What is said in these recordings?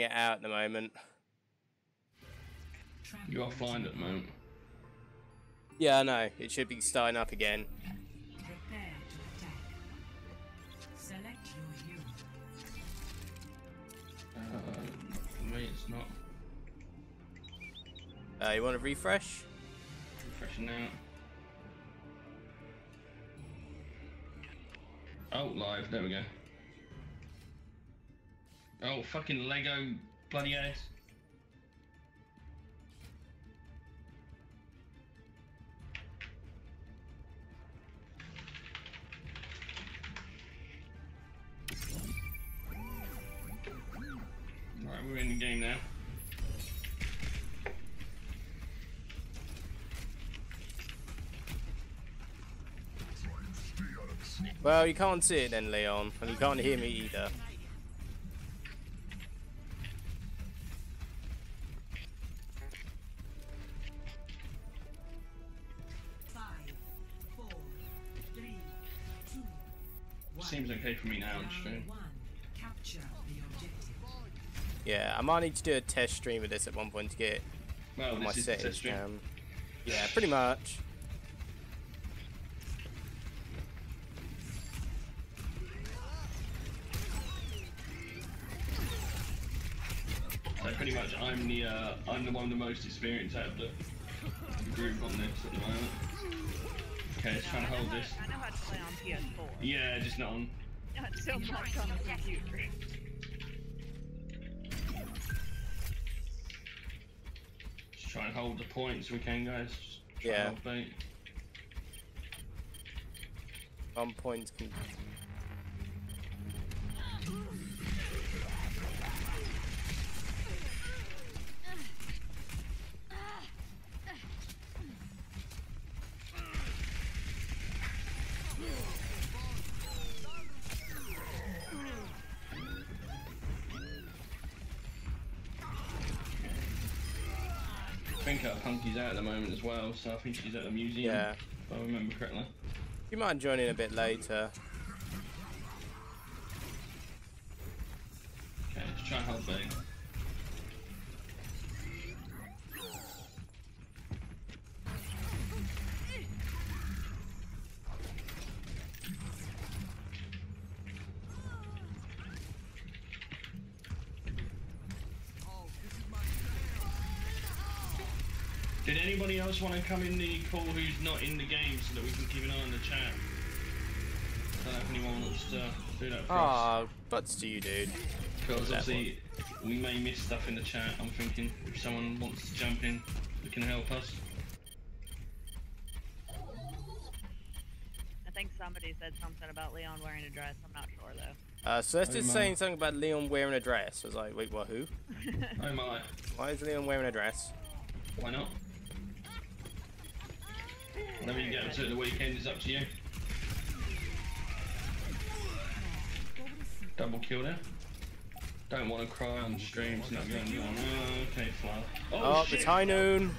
it out at the moment. You are fine at the moment. Yeah, I know. It should be starting up again. Prepare to attack. Select your hero. Uh, wait, it's not Uh, you want to refresh? refreshing now. Oh, live. There we go. Oh, fucking Lego bloody ass. Right, we're in the game now. Well, you can't see it then, Leon, and you can't hear me either. I might need to do a test stream of this at one point to get Well, my this is settings test stream. down. Yeah, pretty much. So pretty much, I'm the uh, I'm the one the most experienced out of the, the group on this at the moment. Okay, let's try and hold this. I know how to play on PS4. Yeah, just not on. Not so much on the computer. Try and hold the points we can, guys. Just try and Yeah. One point can as so I think she's at the museum. Yeah. If I remember correctly. You might join in a bit later. Okay, let's try and. Did anybody else want to come in the call who's not in the game so that we can keep an eye on the chat? I don't know if anyone wants to do that for us. Ah, butts to you, dude. Because that obviously we may miss stuff in the chat. I'm thinking if someone wants to jump in, they can help us. I think somebody said something about Leon wearing a dress. I'm not sure though. Uh, so that's Oh just my. saying something about Leon wearing a dress. I was like, wait, what? Who? Oh my, Why is Leon wearing a dress? why not? Whenever you get to the weekend, it's up to you. Double kill there. Don't want to cry on stream. It's not going on. Oh, okay, fly. Oh, Oh, shit. it's high noon.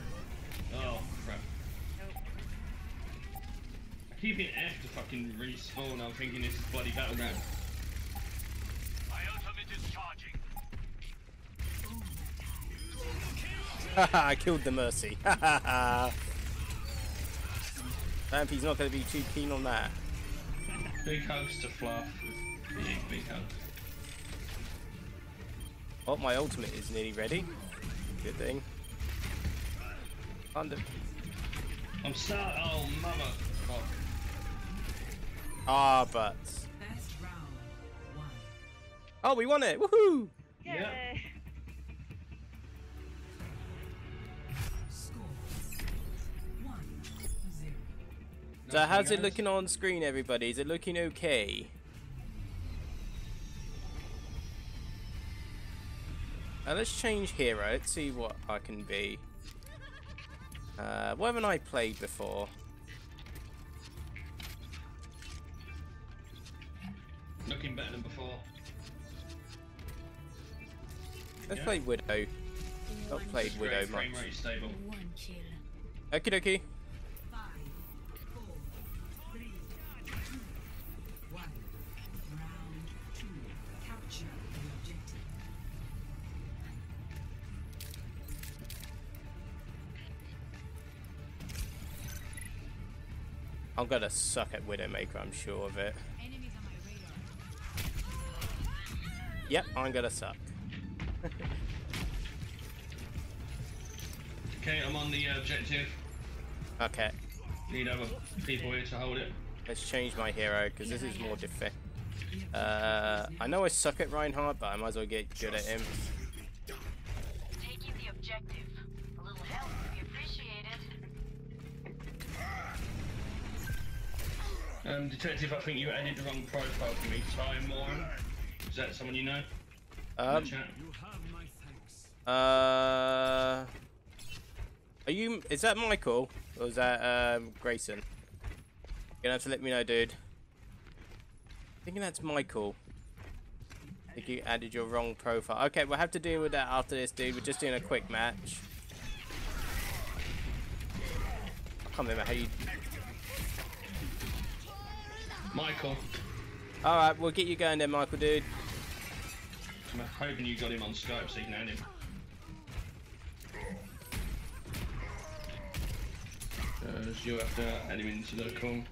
Oh crap. I keep hitting F to fucking respawn. I'm thinking this is bloody battleground. My ultimate is charging. Haha, I killed the Mercy. Haha. Vampy's not going to be too keen on that. Big hugs to Fluff. Big, big hugs. Oh, my ultimate is nearly ready. Good thing. Under. I'm so. Oh, mother. fuck. Ah, but. Best round one. Oh, we won it! Woohoo! Yeah. Yay! Score. So, how's it looking on screen, everybody? Is it looking okay? Uh, let's change hero. Let's see what I can be. Uh, what haven't I played before? Looking better than before. Let's Yeah. play Widow. Not played Great Widow frame much. rate stable. Okie dokie. I'm gonna suck at Widowmaker, I'm sure of it. Enemies on my radar. Yep, I'm gonna suck. Okay, I'm on the uh, objective. Okay, Need other people here to hold it. let's change my hero, because this is more defense. Uh, I know I suck at Reinhardt, but I might as well get good at him. Um, detective, I think you added the wrong profile for me. Ty Moran. Is that someone you know? In Um, the chat? uh, are you, is that Michael? Or is that, um, Grayson? You're gonna have to let me know, dude. I think that's Michael. I think you added your wrong profile. Okay, we'll have to deal with that after this, dude. We're just doing a quick match. I can't remember how you... Michael. Alright, we'll get you going then, Michael, dude. I'm hoping you got him on Skype so you can add him. Uh, so you'll have to add him into the call.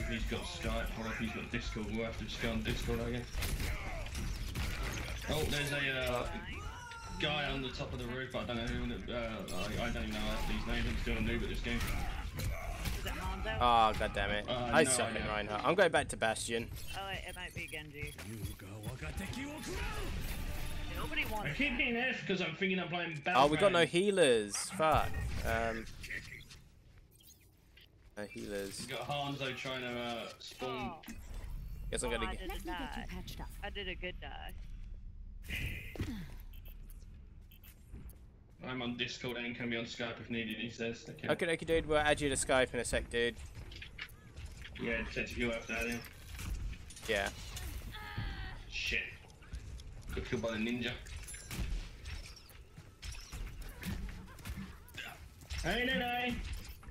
If he's got Skype, or if he's got Discord, we'll have to just go on Discord, I guess. Oh, there's a uh, guy on the top of the roof. I don't know who. Uh, I, I don't even know half these names. I'm still a noob at this game. Is it Hanzo? Oh, god damn it. Uh, I no, suck I at know. Reinhardt. I'm going back to Bastion. oh, it, it might be Genji. Nobody I wants keep hitting F because I'm thinking I'm playing Oh, we got no healers. Fuck. Um, no healers. We got Hanzo trying to uh, spawn. Oh, Guess I'm oh, gonna I get. did a die. I did a good die. I'm on Discord and can be on Skype if needed, he says. Okay. Okay, okay, dude. We'll add you to Skype in a sec, dude. Yeah, detective, you have to add him. Yeah. Shit. Got killed by the ninja. Hey, Nenne!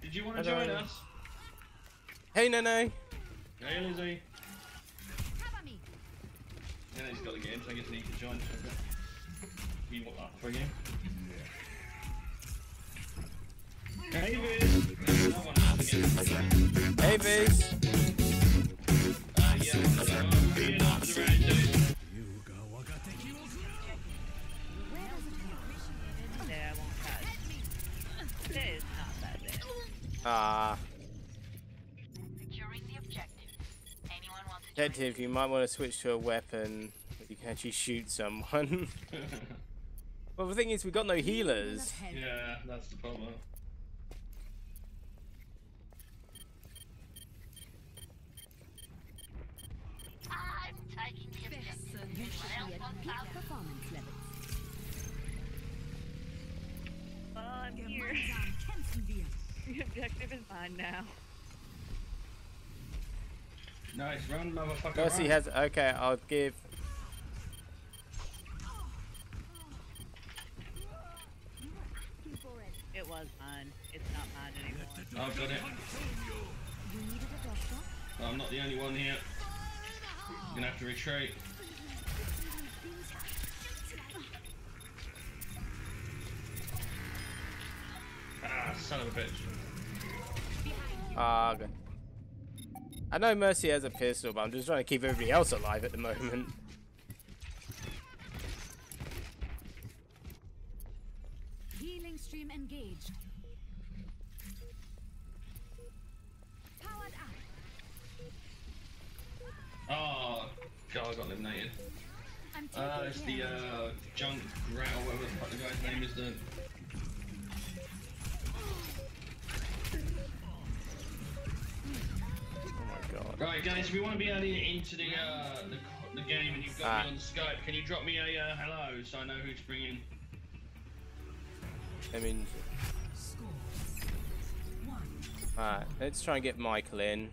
Did you want to Hello. join us? Hey, Nenne. Hey, Lizzie. Nenne's got a game, so I guess he needs to join. Okay. You want that for a game? Is not that bad. Ah, Securing. Anyone want to detective, you might want to switch to a weapon that you can actually shoot someone. well, the thing is, we've got no healers. yeah, that's the problem. Objective is mine now. Nice, run, motherfucker. Mercy run. has. Okay, I'll give. It was mine. It's not mine anymore. I've got it. I'm not the only one here. Gonna have to retreat. Ah, son of a bitch. Ah. I know Mercy has a pistol, but I'm just trying to keep everybody else alive at the moment. Healing stream engaged. Powered up. Oh, God, I got eliminated. I'm Uh, it's the uh, junk rat or whatever the fuck the guy's name is. The Oh my god. right, guys, if you want to be added into the uh, the, the game and you've got Ah. me on Skype, can you drop me a uh, hello so I know who to bring in? I mean, alright, let's try and get Michael in.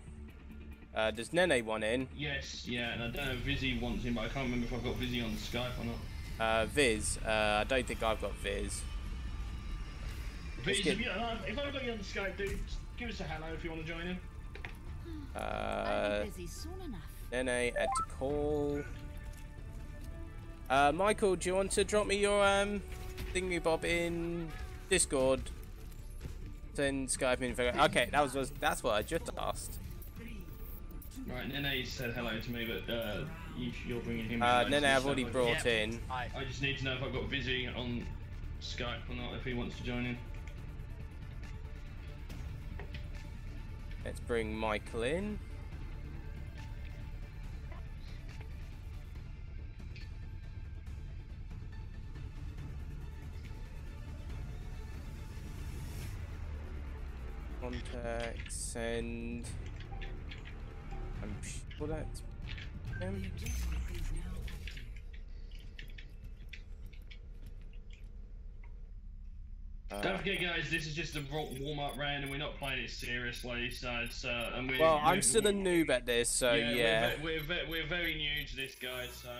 Uh, does Nenne want in? Yes, yeah, and I don't know if Vizzy wants in, but I can't remember if I've got Vizzy on Skype or not. Uh, Viz. Uh, I don't think I've got Viz. Viz, get- if, you, uh, if I've got you on Skype, dude, give us a hello if you want to join in. I'll Uh, be busy soon enough. Nenne, add to call. Uh, Michael, do you want to drop me your um thingy bob in Discord? send Skype in. Okay, that was, was that's what I just asked. Right, Nenne said hello to me, but uh, you, you're bringing him. Uh, in no, no, I've so already brought Yeah. in. I, I just need to know if I've got Vizzy on Skype or not, if he wants to join in. Let's bring Michael in. Contact, send. I'm sure that's him. Don't Uh, forget, guys, this is just a warm up round, and we're not playing it seriously. So it's uh, and we're, well, I'm still a noob at this, so yeah. We're, ve- we're, ve- we're very new to this, guys. So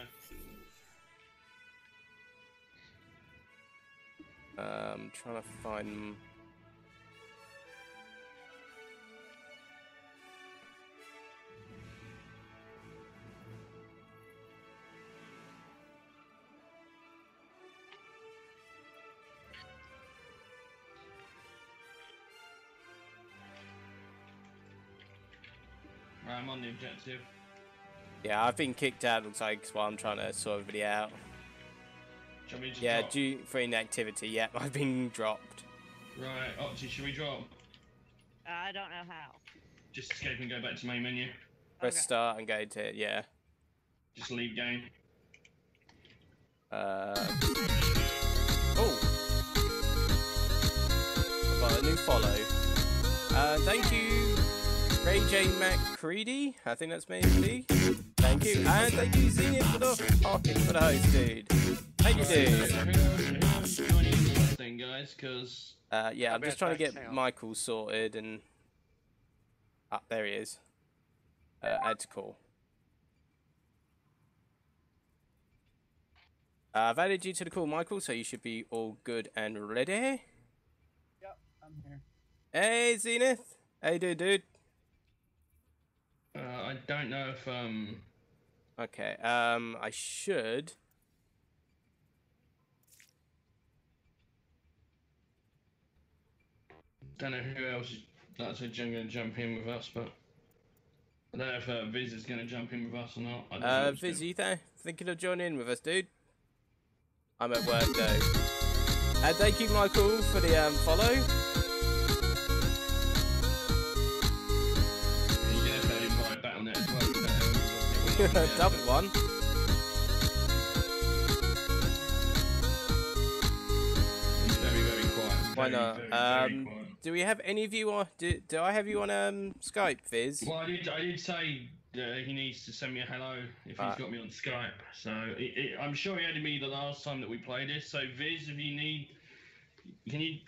Um, trying to find. I'm on the objective. Yeah, I've been kicked out. Looks like while I'm trying to sort everybody out. Shall we just Yeah, drop? due for inactivity. Yep, I've been dropped. Right, Opti, should we drop? I don't know how. Just escape and go back to main menu. Press Okay. start and go to yeah. Just leave game. Uh, oh, I've got a new follow. Uh, thank you, Ray J McCready. I think that's me. Lee. Thank you, and thank you, Zenith, for the parking for the host, dude. Thank you, dude. Who wants to join in on this thing, guys? Because Uh, yeah, I'm just trying to get. Michael sorted and. Ah, there he is. Uh, add to call. Uh, I've added you to the call, Michael, so you should be all good and ready. Yep, I'm here. Hey, Zenith. How you doing, dude? Uh, I don't know if um Okay, um, I should. don't know who else is that's going to jump in with us, but I don't know if uh, Viz is going to jump in with us or not. I don't know Uh, Viz, gonna- you there? Thinking of joining in with us, dude? I'm at work, though. Uh, thank you, Michael, for the um, follow. Double one. Very, very quiet. Why Very, not? very, Um, quiet. Do we have any of you on? Do, do I have you on um Skype, Viz? Well, I did. I did say uh, he needs to send me a hello if Ah. he's got me on Skype. So it, it, I'm sure he added me the last time that we played this. So Viz, if you need, can you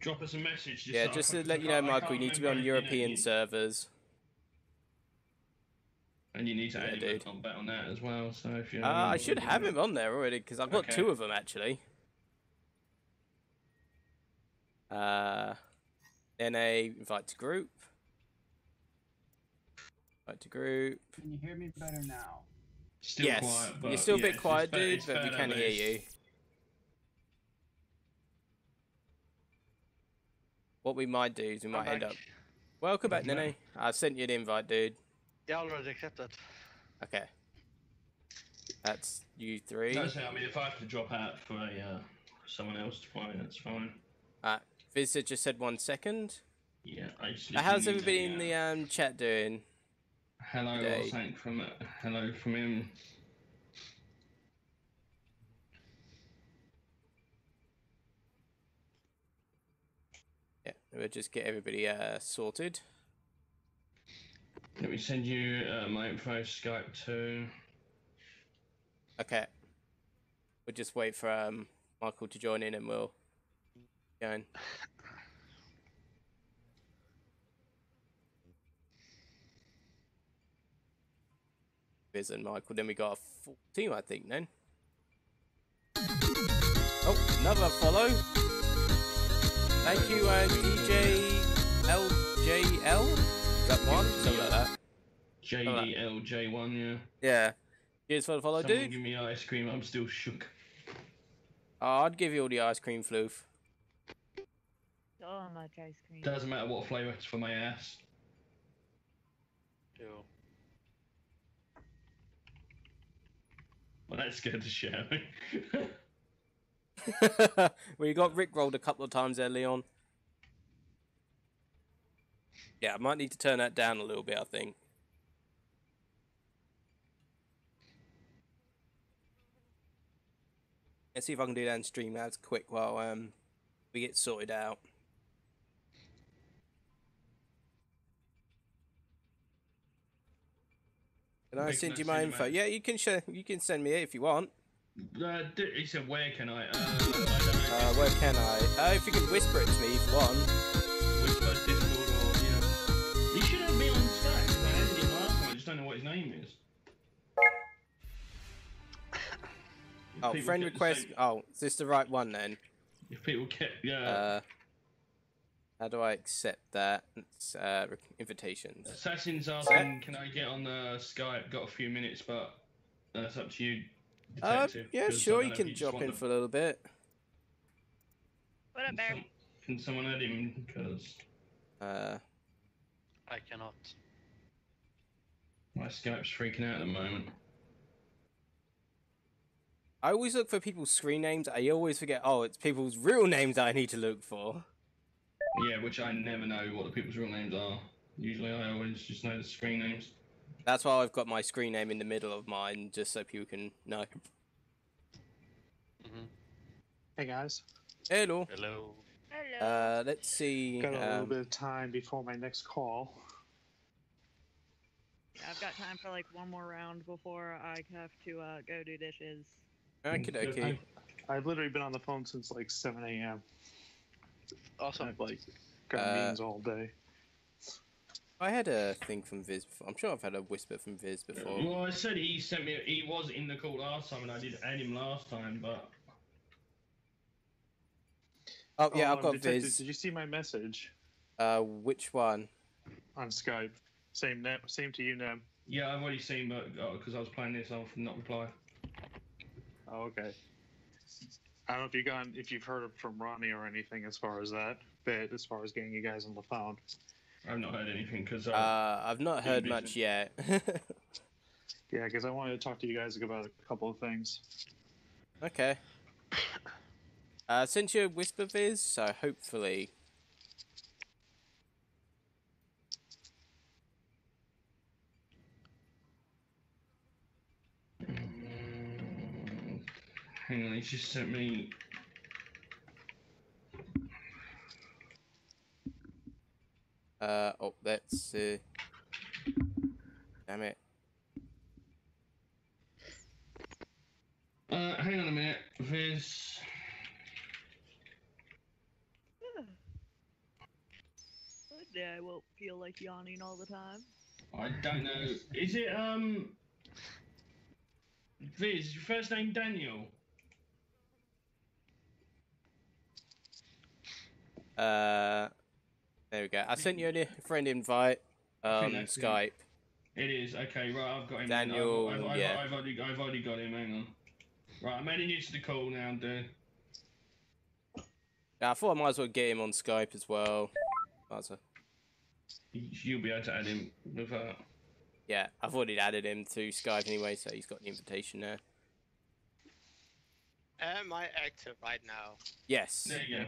drop us a message? Yeah, so just to let you know, Michael, you need to be on remember anything that European servers. And you need to Yeah, add him dude. on bet on that as well. So if you, Uh, I should have him on there already because I've got Okay. two of them actually. Uh, NA invite to group. Invite to group. Can you hear me better now? Still yes, quiet, but you're still a bit it's- quiet, it's fair- dude, it's but we can hear you. What we might do is we might I'm end back. up. Welcome back, Nenne. I've sent you an invite, dude. Yeah, already accepted. Okay. That's you three. That's it. I mean, if I have to drop out for a, uh, someone else to play, that's fine. Uh, Visitor just said one second. Yeah, I Uh, How's everybody in the um, chat doing? hello today? or something from uh, hello from him? Yeah, we'll just get everybody uh, sorted. Let me send you uh, my info Skype too. Okay. We'll just wait for um, Michael to join in and we'll go in. And Michael. Then we got a full team, I think, then. Oh, another follow. Thank you, uh, DJ LJL. Is that one? Something like that. JDLJ1, yeah. Yeah. Cheers for the follow, Someone dude. give me ice cream, I'm still shook. Oh, I'd give you all the ice cream floof. So much ice cream. Doesn't matter what flavour it's for my ass. Ew. Well, that scared the shit out of me. well, you got Rick rolled a couple of times there, Leon. Yeah, I might need to turn that down a little bit, I think. Let's see if I can do that in Streamlabs quick while um we get sorted out. Can I send you my info? Yeah, you can share. You can send me it if you want. uh, he said, where can I? Uh, I. Uh, where can I? Uh, if you can whisper it to me if you want. Whisper, Discord, name is. If Oh, friend request. same- Oh, is this the right one then? If people get, yeah. Uh, how do I accept that? It's, uh, invitations. Assassin's asking, can I get on the Skype? Got a few minutes, but that's up to you. Uh, detective, yeah, 'cause I sure, you can just drop in to- for a little bit. What up, Bear? Can someone add him? Because Uh, I cannot. My Skype's freaking out at the moment. I always look for people's screen names. I always forget. Oh, it's people's real names that I need to look for. Yeah, which I never know what the people's real names are. Usually, I always just know the screen names. That's why I've got my screen name in the middle of mine, just so people can know. hmm Hey guys, Hello. Hello. Hello. Uh, let's see. got a little Um, bit of time before my next call. Yeah, I've got time for like one more round before I have to uh, go do dishes. okie dokie. I've literally been on the phone since like 7 a.m. Awesome. I've like got Uh, meetings all day. I had a thing from Viz. Before. I'm sure I've had a whisper from Viz before. Well, I said he sent me. He was in the call last time, and I did add him last time, but Oh yeah, Oh, I've got Detective, Viz. Did you see my message Uh, which one? on Skype? Same net, same to you, Nem. yeah, I've already seen. But because I was playing this, I'll not reply. Oh, okay. I don't know if you got if you've heard from Ronnie or anything as far as that but as far as getting you guys on the phone. I've not heard anything because uh, Uh, I've not Been heard busy. much yet. Yeah, because I wanted to talk to you guys about a couple of things. okay. Uh, sent you a whisper Viz, so hopefully. Hang on, he just sent me. Uh, oh, that's. Uh, damn it. Uh, hang on a minute, Viz. One day I won't feel like yawning all the time. I don't know. Is it um? Viz, your first name Daniel? Uh, there we go. I sent you a friend invite on that's. Skype. It is okay. Right, I've got him. Daniel, I've, I've, I've, yeah. I've, already, I've already got him. Hang on. Right, I'm adding you to the call now, dude. Yeah, I thought I might as well get him on Skype as well. Might as well. You'll be able to add him with uh, Yeah, I've already added him to Skype anyway, so he's got the invitation there. Am I active right now? Yes. There you go.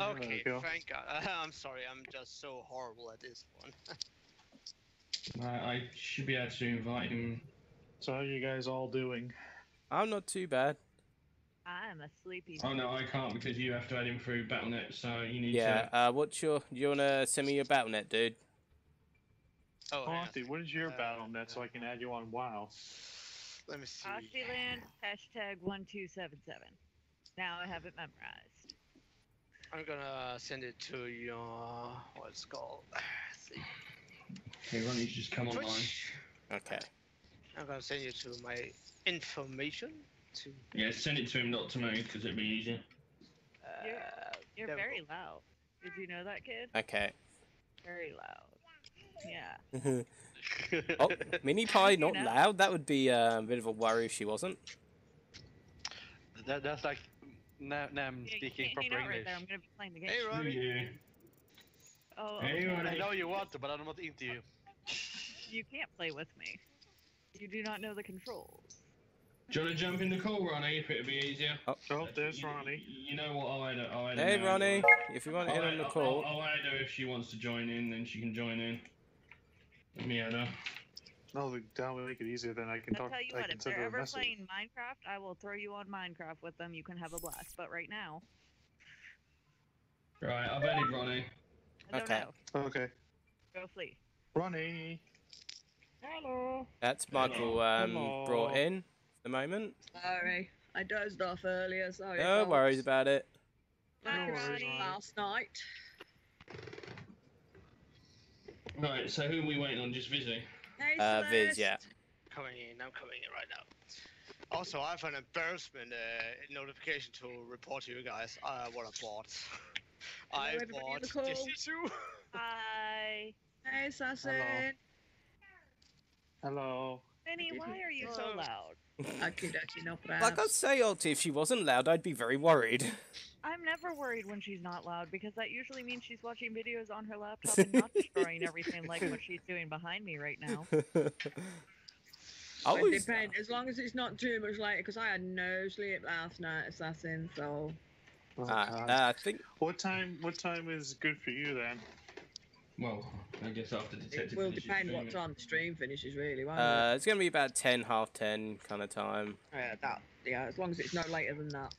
There Okay, go. thank God. I'm sorry, I'm just so horrible at this one. Right, I should be able to invite him. So how are you guys all doing? I'm not too bad. I'm a sleepy. Oh no, I can't because you have to add him through BattleNet. So you need Yeah. to. Uh, what's your? You wanna send me your BattleNet, dude? Oh, hang. Auntie, what is your Uh, battle net so I can add you on WoW? Let me see. Aussie hashtag 1277. Now I have it memorized. I'm gonna send it to your what's it called. Let's see. Okay, Ronnie's just come online. Okay. I'm gonna send you to my information. To Yeah, send it to him, not to me, because it'd be easier. uh, You're there we very loud. Did you know that, kid? Okay. Very loud. Yeah. oh, Mini Pie not know. loud. That would be uh, a bit of a worry if she wasn't. That, that's like Nam, Nam Yeah, speaking can't proper out right English. there. I'm gonna be playing the game. Hey, Screw Ronnie. you. Oh, Hey, okay. I know you want to, but I'm not into you. you can't play with me. You do not know the controls. Do you want to jump in the call, Ronnie, if it'd be easier? Oh, there's You- Ronnie. You know what? I'll add her. I'll add Hey, now. Ronnie. If you want to I'll in on the call. I'll, I'll add her if she wants to join in, then she can join in. Let me add her. No, that would make it easier. Then I can I'll talk. tell you I what, can if send they're a ever message. playing Minecraft, I will throw you on Minecraft with them. You can have a blast. But right now, Right, I've added Ronnie. I Okay. know. Okay. Go flee. Ronnie. Hello. That's Michael um, Hello. brought in for the moment. Sorry, I dozed off earlier. Sorry. No folks. worries about it. Bye, worries, Ronnie. Ronnie. Last night. Right, so who are we waiting on? Just Vizzy? Hey, Uh, Viz, yeah. Coming in, I'm coming in right now. Also, I have an embarrassment uh, notification to report to you guys. Uh, what I bought. I everybody on bought the call. Destiny 2. Hi. Hey, Assassin. Hello. Hello. Benny, why are you so loud? Okie dokie, no problem. Like I say, Alti, if she wasn't loud, I'd be very worried. I'm never worried when she's not loud because that usually means she's watching videos on her laptop and not destroying everything like what she's doing behind me right now. I It was, depends, as long as it's not too much later, because I had no sleep last night, Assassin, so... Oh, uh, uh, I think What time? What time is good for you then? Well, I guess after It will finishes depend what time the stream finishes, really, won't uh, it's gonna be about ten, half ten kind of time. Yeah, that, yeah, as long as it's no later than that.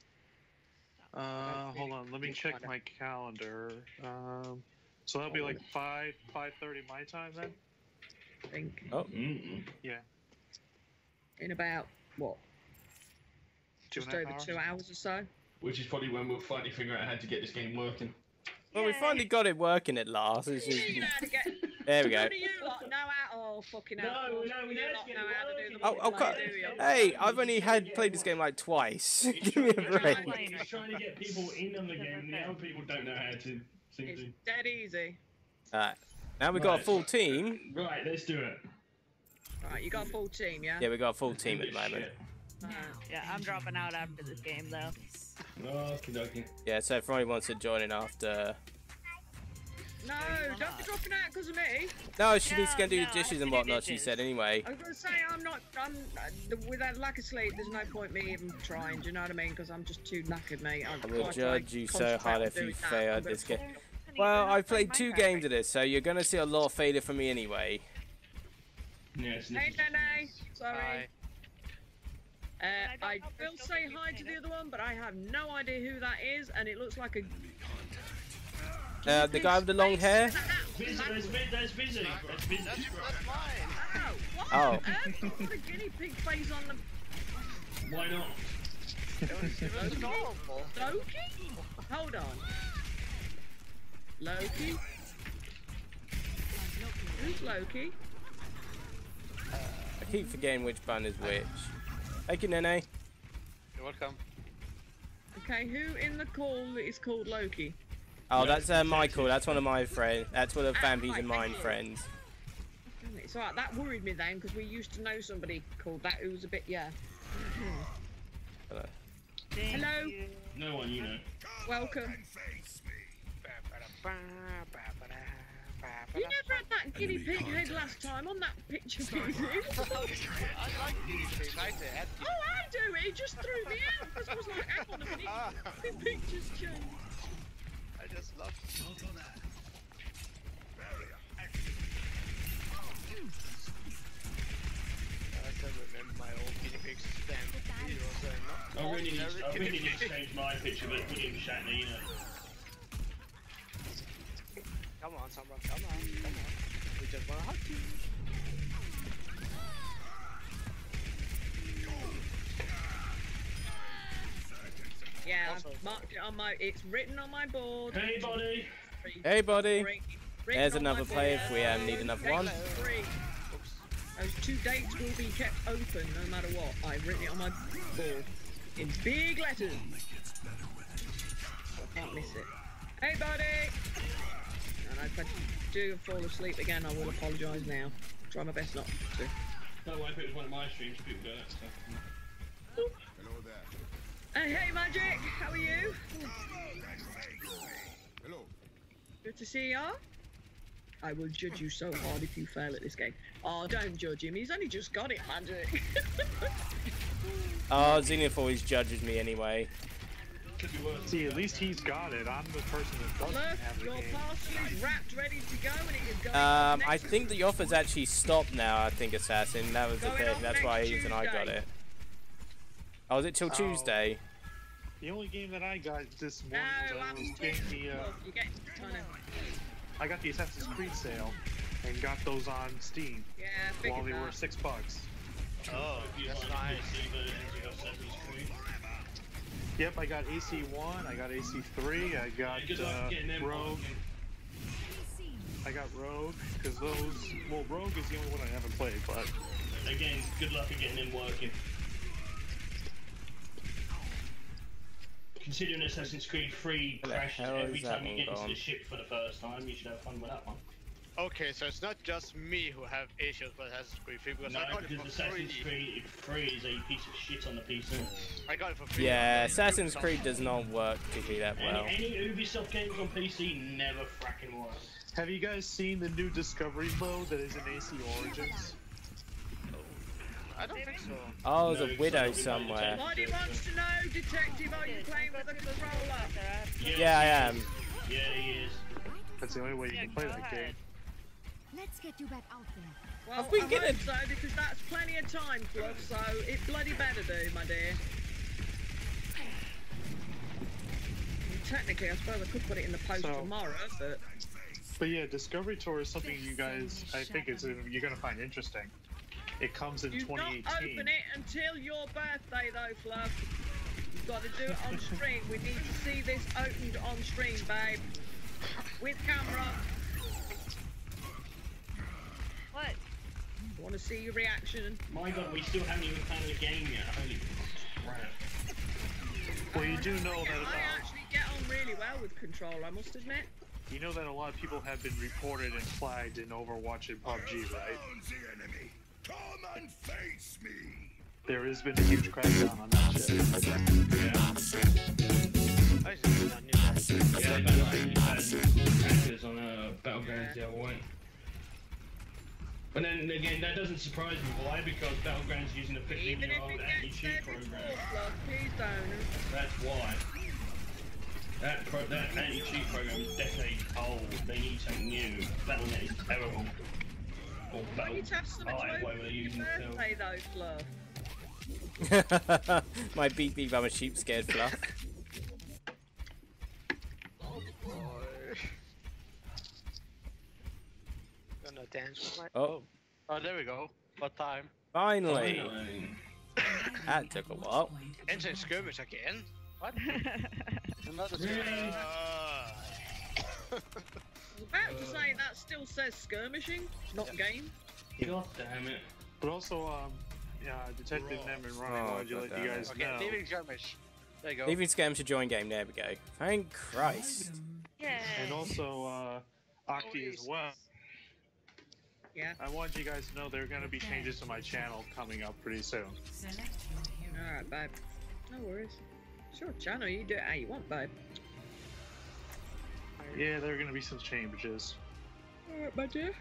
Uh, hold on. Let me check my calendar. Um, so that'll be like five, five thirty my time then. I think Oh, Mm-mm. in about, what, Two just over half two hours or so? Which is probably when we'll finally figure out how to get this game working. Well, we finally got it working at last. It's just, You know how to get... there we go. None of you lot know how... Oh, fucking hell. No, None no, we you know lot know how to do the Oh, oh, multiplayer, cut. do you? Hey, I've only had played this game like twice. Give me a break. He's trying to get people in on the game, and the other people don't know how to seem It's to. dead easy. Alright, now we've got a full team. Right, let's do it. Right, you got a full team, yeah? Yeah, we got a full team at the moment. Right. Yeah, I'm dropping out after this game though. Dokie. Yeah, so if anyone wants to join in after. No, don't be dropping out because of me. No, she needs to go and do no, the dishes and whatnot, she said anyway. I was gonna say I'm not. I'm uh, with that lack of sleep. There's no point me even trying. Do you know what I mean? Because I'm just too knackered, mate. I will judge you so hard if you fail at this game. Well, I've played two games of this, so you're gonna see a lot of failure from me anyway. Yes. Hey, Nenne. Sorry. Hi. I I don't know if they're will say hi to the other one, but I have no idea who that is, and it looks like a. Uh, the guy with the long hair? Busy, there's, vi- busy. There's busy. That's, that's mine. Oh, what Oh. on earth? Put a guinea pig face on the Why not? It was, it was adorable. Loki? Hold on. Loki? Who's Loki? I keep forgetting which button is which. Thank you, Nenne. You're welcome. Okay, who in the call is called Loki? Oh, that's uh, Michael. That's one of my friends. That's one of Ah, Fambi's right, and mine thank friends. Damn it, It's alright, that worried me then because we used to know somebody called that who was a bit, yeah. Hello. Thank Hello. you. No one, you know. Welcome. You never had that guinea pig head last time on that picture video. I like guinea pigs. I did. oh, I do. It just threw me out because I was like, hang on a minute. Ah. The picture's changed. I just love I still remember my old guinea pigs stand videos and I really need, ordinary I really guinea need to pigs. change my picture, but put in Shatner, you know. Come on, someone, come on, come on. We just wanna hug you. Yeah, Also- I've marked it on my. It's written on my board. Hey, buddy. Hey, buddy. Written- written There's on my another board. player if we um, need another Date one. three. Those two dates will be kept open no matter what. I've written it on my board in big letters. I can't miss it. Hey, buddy. And if I do fall asleep again, I will apologise now. Try my best not to. Don't worry if it was one of my streams, people do that stuff. Hey, hey, Magic. How are you? Hello. Good to see ya. I will judge you so hard if you fail at this game. Oh, don't judge him. He's only just got it, Magic. Ah, oh, Zenith always judges me anyway. Could be worse. See, at least he's got it. I'm the person that doesn't Look, have the your game. parcel is wrapped, ready to go, and it is going Um, I think the offer's actually stopped now. I think Assassin. That was the thing. That's why next even I got it. Oh, was it till Oh. Tuesday? The only game that I got this No, morning was I I'm was getting the uh, Look, you get I got the Assassin's Creed sale and got those on Steam yeah. while they that. were six bucks. Oh, that's nice. Yep, I got AC1, I got AC3, I got Yeah, good luck uh, Rogue. I got Rogue, because those, well, Rogue is the only one I haven't played, but Again, good luck at getting them working. Considering Assassin's Creed 3 Where the crashes every time you get into gone? the ship for the first time, you should have fun with that one. Okay, so it's not just me who have issues with Assassin's Creed 3 because No, I got it because for Assassin's free. Creed 3 is a piece of shit on the PC. I got it for free. Yeah, Assassin's Ubisoft. Creed does not work particularly that well. Any, any Ubisoft games on PC never fracking work. have you guys seen the new Discovery mode that is in AC Origins? I don't think so. Oh, there's No, a widow it's somewhere. Buddy wants to know, Detective, are you playing with a controller? Yeah, I am. Yeah, he is. That's the only way you Yeah, can play that game. Let's get you back out there. Well, Have we I get hope it? so, because that's plenty of time, Fluff, so it bloody better do, my dear. Technically, I suppose I could put it in the post So- tomorrow, but But yeah, Discovery Tour is something you guys, I think it's you're gonna find interesting. It comes in you do not 2018. open it until your birthday, though, Fluff. You've got to do it on stream. We need to see this opened on stream, babe. With camera. What? I want to see your reaction. My god, we still haven't even found the game yet. Holy crap. Well, you do know that I actually get on really well with Control, I must admit. You know that a lot of people have been reported and flagged in Overwatch and PUBG, right? The enemy. Come and face me. There has been a huge crackdown on that shit. Yeah. I just knew that. Yeah, I on uh, a Battleground 01. And then again, that doesn't surprise me. Why? Because Battlegrounds using a 15-year-old anti-cheat program. That's why. That pro that anti-cheat program is decades old. They need something new. Battle.net is terrible. Or Battle. You have something I, to open your. My beep beep, I'm a sheep scared Fluff. dance with. Oh, Oh, there we go. What time? finally. Finally. That took a while. Insane skirmish again? What? Another Really? Uh, I was about to say that still says skirmishing, not game. God damn it. But also, um, yeah, Detective Nem and Ronnie Oh, wanted to let you guys Okay, know. leaving skirmish. There you go. Leaving scam to join game. There we go. Thank Christ. Yeah. And also, uh, Aki as well. Yeah. I wanted you guys to know there are going to be changes to my channel coming up pretty soon. Select your hero. Alright, babe. No worries. Sure, channel, you do it how you want, babe. Yeah, there are going to be some changes, Alright, my dear.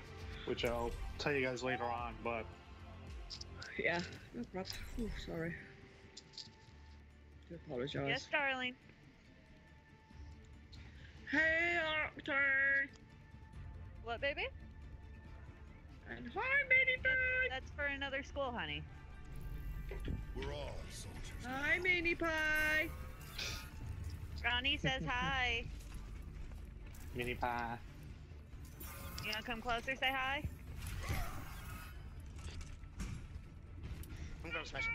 which I'll tell you guys later on. But Yeah, no problem. Ooh, sorry. Do apologise. Yes, darling. Hey, Octane! What, baby? And hi, Minnie Pie! That's for another school, honey. Hi, Minnie Pie! Ronnie says hi. mini pie. You wanna come closer? Say hi. I'm gonna smash him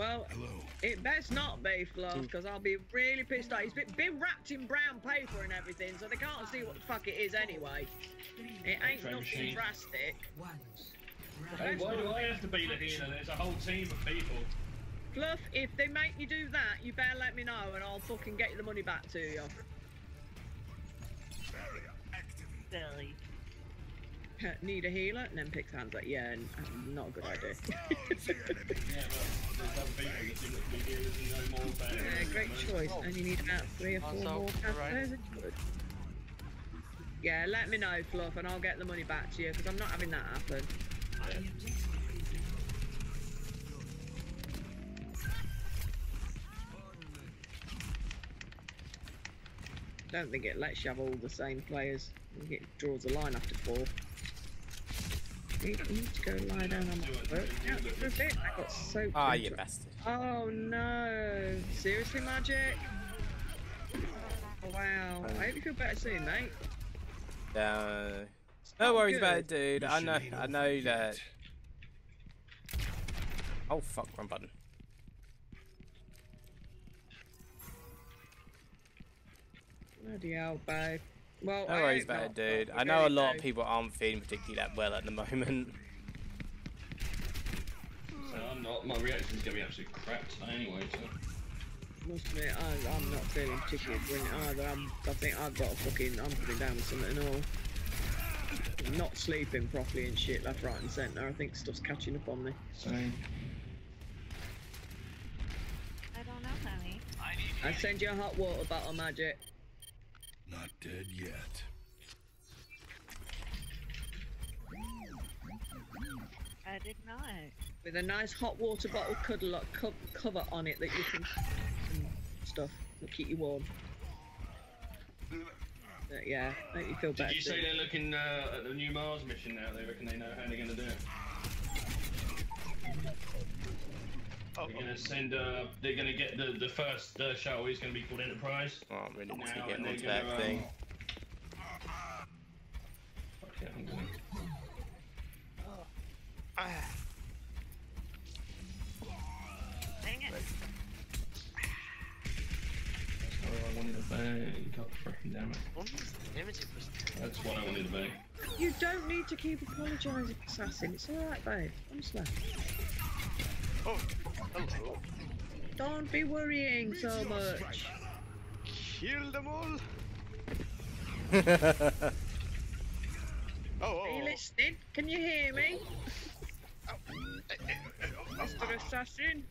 up. Well, it best not be Fluff, hmm. because I'll be really pissed off. He's been, been wrapped in brown paper and everything, so they can't see what the fuck it is anyway. It ain't X-ray nothing machine. drastic. Hey, why do I have to be the healer? There's a whole team of people. Fluff, if they make you do that, you better let me know and I'll fucking get the money back to you. Silly. Need a healer? And then picks hands like, yeah, n- not a good idea. Yeah, but there's other people that seem to be healers and know more about it. Yeah, great choice. And you need about three or four Also, more casters. Good. Yeah, let me know, Fluff, and I'll get the money back to you because I'm not having that happen. Don't think it lets you have all the same players. I think it draws a line after four. You you need to go lie down on my foot. Yeah, for a bit. I got so. Ah, you bastard. Oh no! Seriously, Magic? Oh, wow. I hope you feel better soon, mate. Uh, no worries about it, good. dude. I know, I know that. Oh fuck, wrong button. Bloody hell, babe. Well, No I worries about it, dude. got I know a lot no- of people aren't feeling particularly that well at the moment. So I'm not. My reaction's gonna be absolute crap today anyway. So. Must admit, I, I'm not feeling particularly brilliant either. I'm, I think I've got a fucking. I'm coming down with something and all. I'm not sleeping properly and shit left, right, and centre. I think stuff's catching up on me. Same. I don't know, honey. I send you a hot water bottle, Magic. Not dead yet. I did not. With a nice hot water bottle cuddle co- cover on it that you can stuff that keep you warm. But yeah, make you feel better. Did you say they're looking uh, at the new Mars mission now? They reckon they know how they're gonna do it. Oh, They're gonna send. Uh, they're gonna get the the first uh, shuttle is gonna be called Enterprise. Oh, I'm really need to Now, get and they're onto gonna, thing. um, Okay, I'm going. Ah, Dang it. Oh, I wanted a bag. God freaking damn it. the limited was That's what I wanted a bag. You don't need to keep apologising, assassin. It's alright, babe. I'm Honestly. Oh, hello. Don't be worrying so much. Kill them all. Oh, Are you oh, listening? Can you hear me? oh. Eh, oh, oh, Mr. Assassin?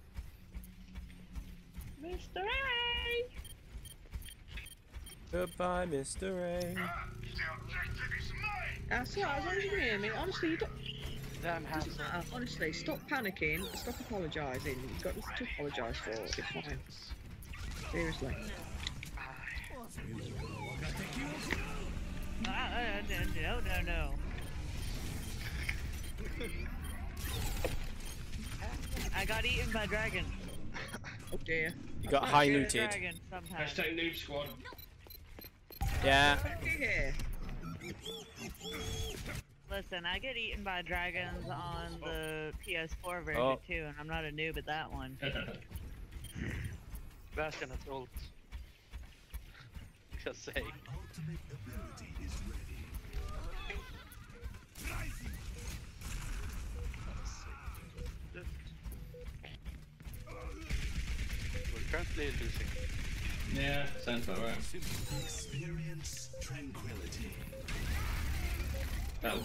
Mr. A! Goodbye, Mr. A. The objective is mine. That's right, as long as you hear me. Honestly, you don't. Damn doesn't Honestly, stop panicking. Stop apologising. You've got nothing to apologise for. It's fine. Seriously. Uh, no, no, no. I got eaten by dragon. Oh dear. You got high shoot a looted. Hashtag noob squad. Yeah. Look here. Listen, I get eaten by dragons on oh. the PS4 version Oh. too, and I'm not a noob at that one. Bastion has ult. Just say. We're currently losing. yeah, sounds about right. Experience tranquility. I'm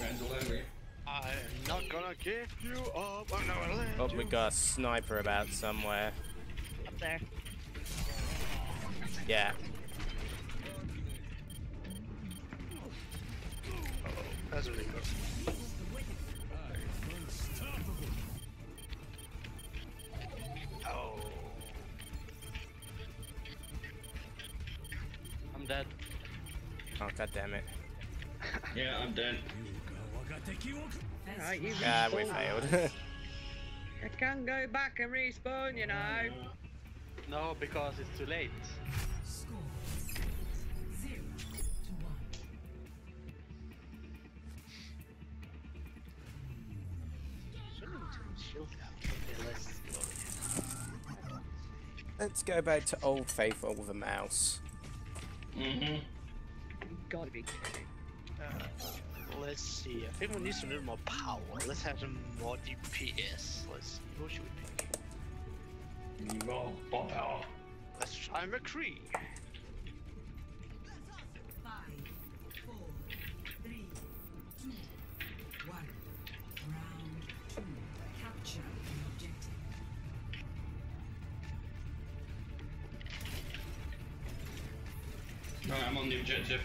not gonna give you up. I'm not gonna let Oh, you we got a sniper about somewhere. Up there. Yeah. That's really good. Oh. I'm dead. Oh, god damn it. Yeah, I'm dead. Alright, you Ah, we failed. I can't go back and respawn, you know. No, because it's too late. Score zero to one. Shield out. Okay, let's go. Let's go back to Old Faithful with a mouse. Mm-hmm. You gotta be kidding. Let's see. I think we need some little more power. Let's have some more DPS. Let's see. Who should we pick? More bomb power. Let's try McCree. Five, four, three, two, one. Round two. Capture the objective. Right, I'm on the objective.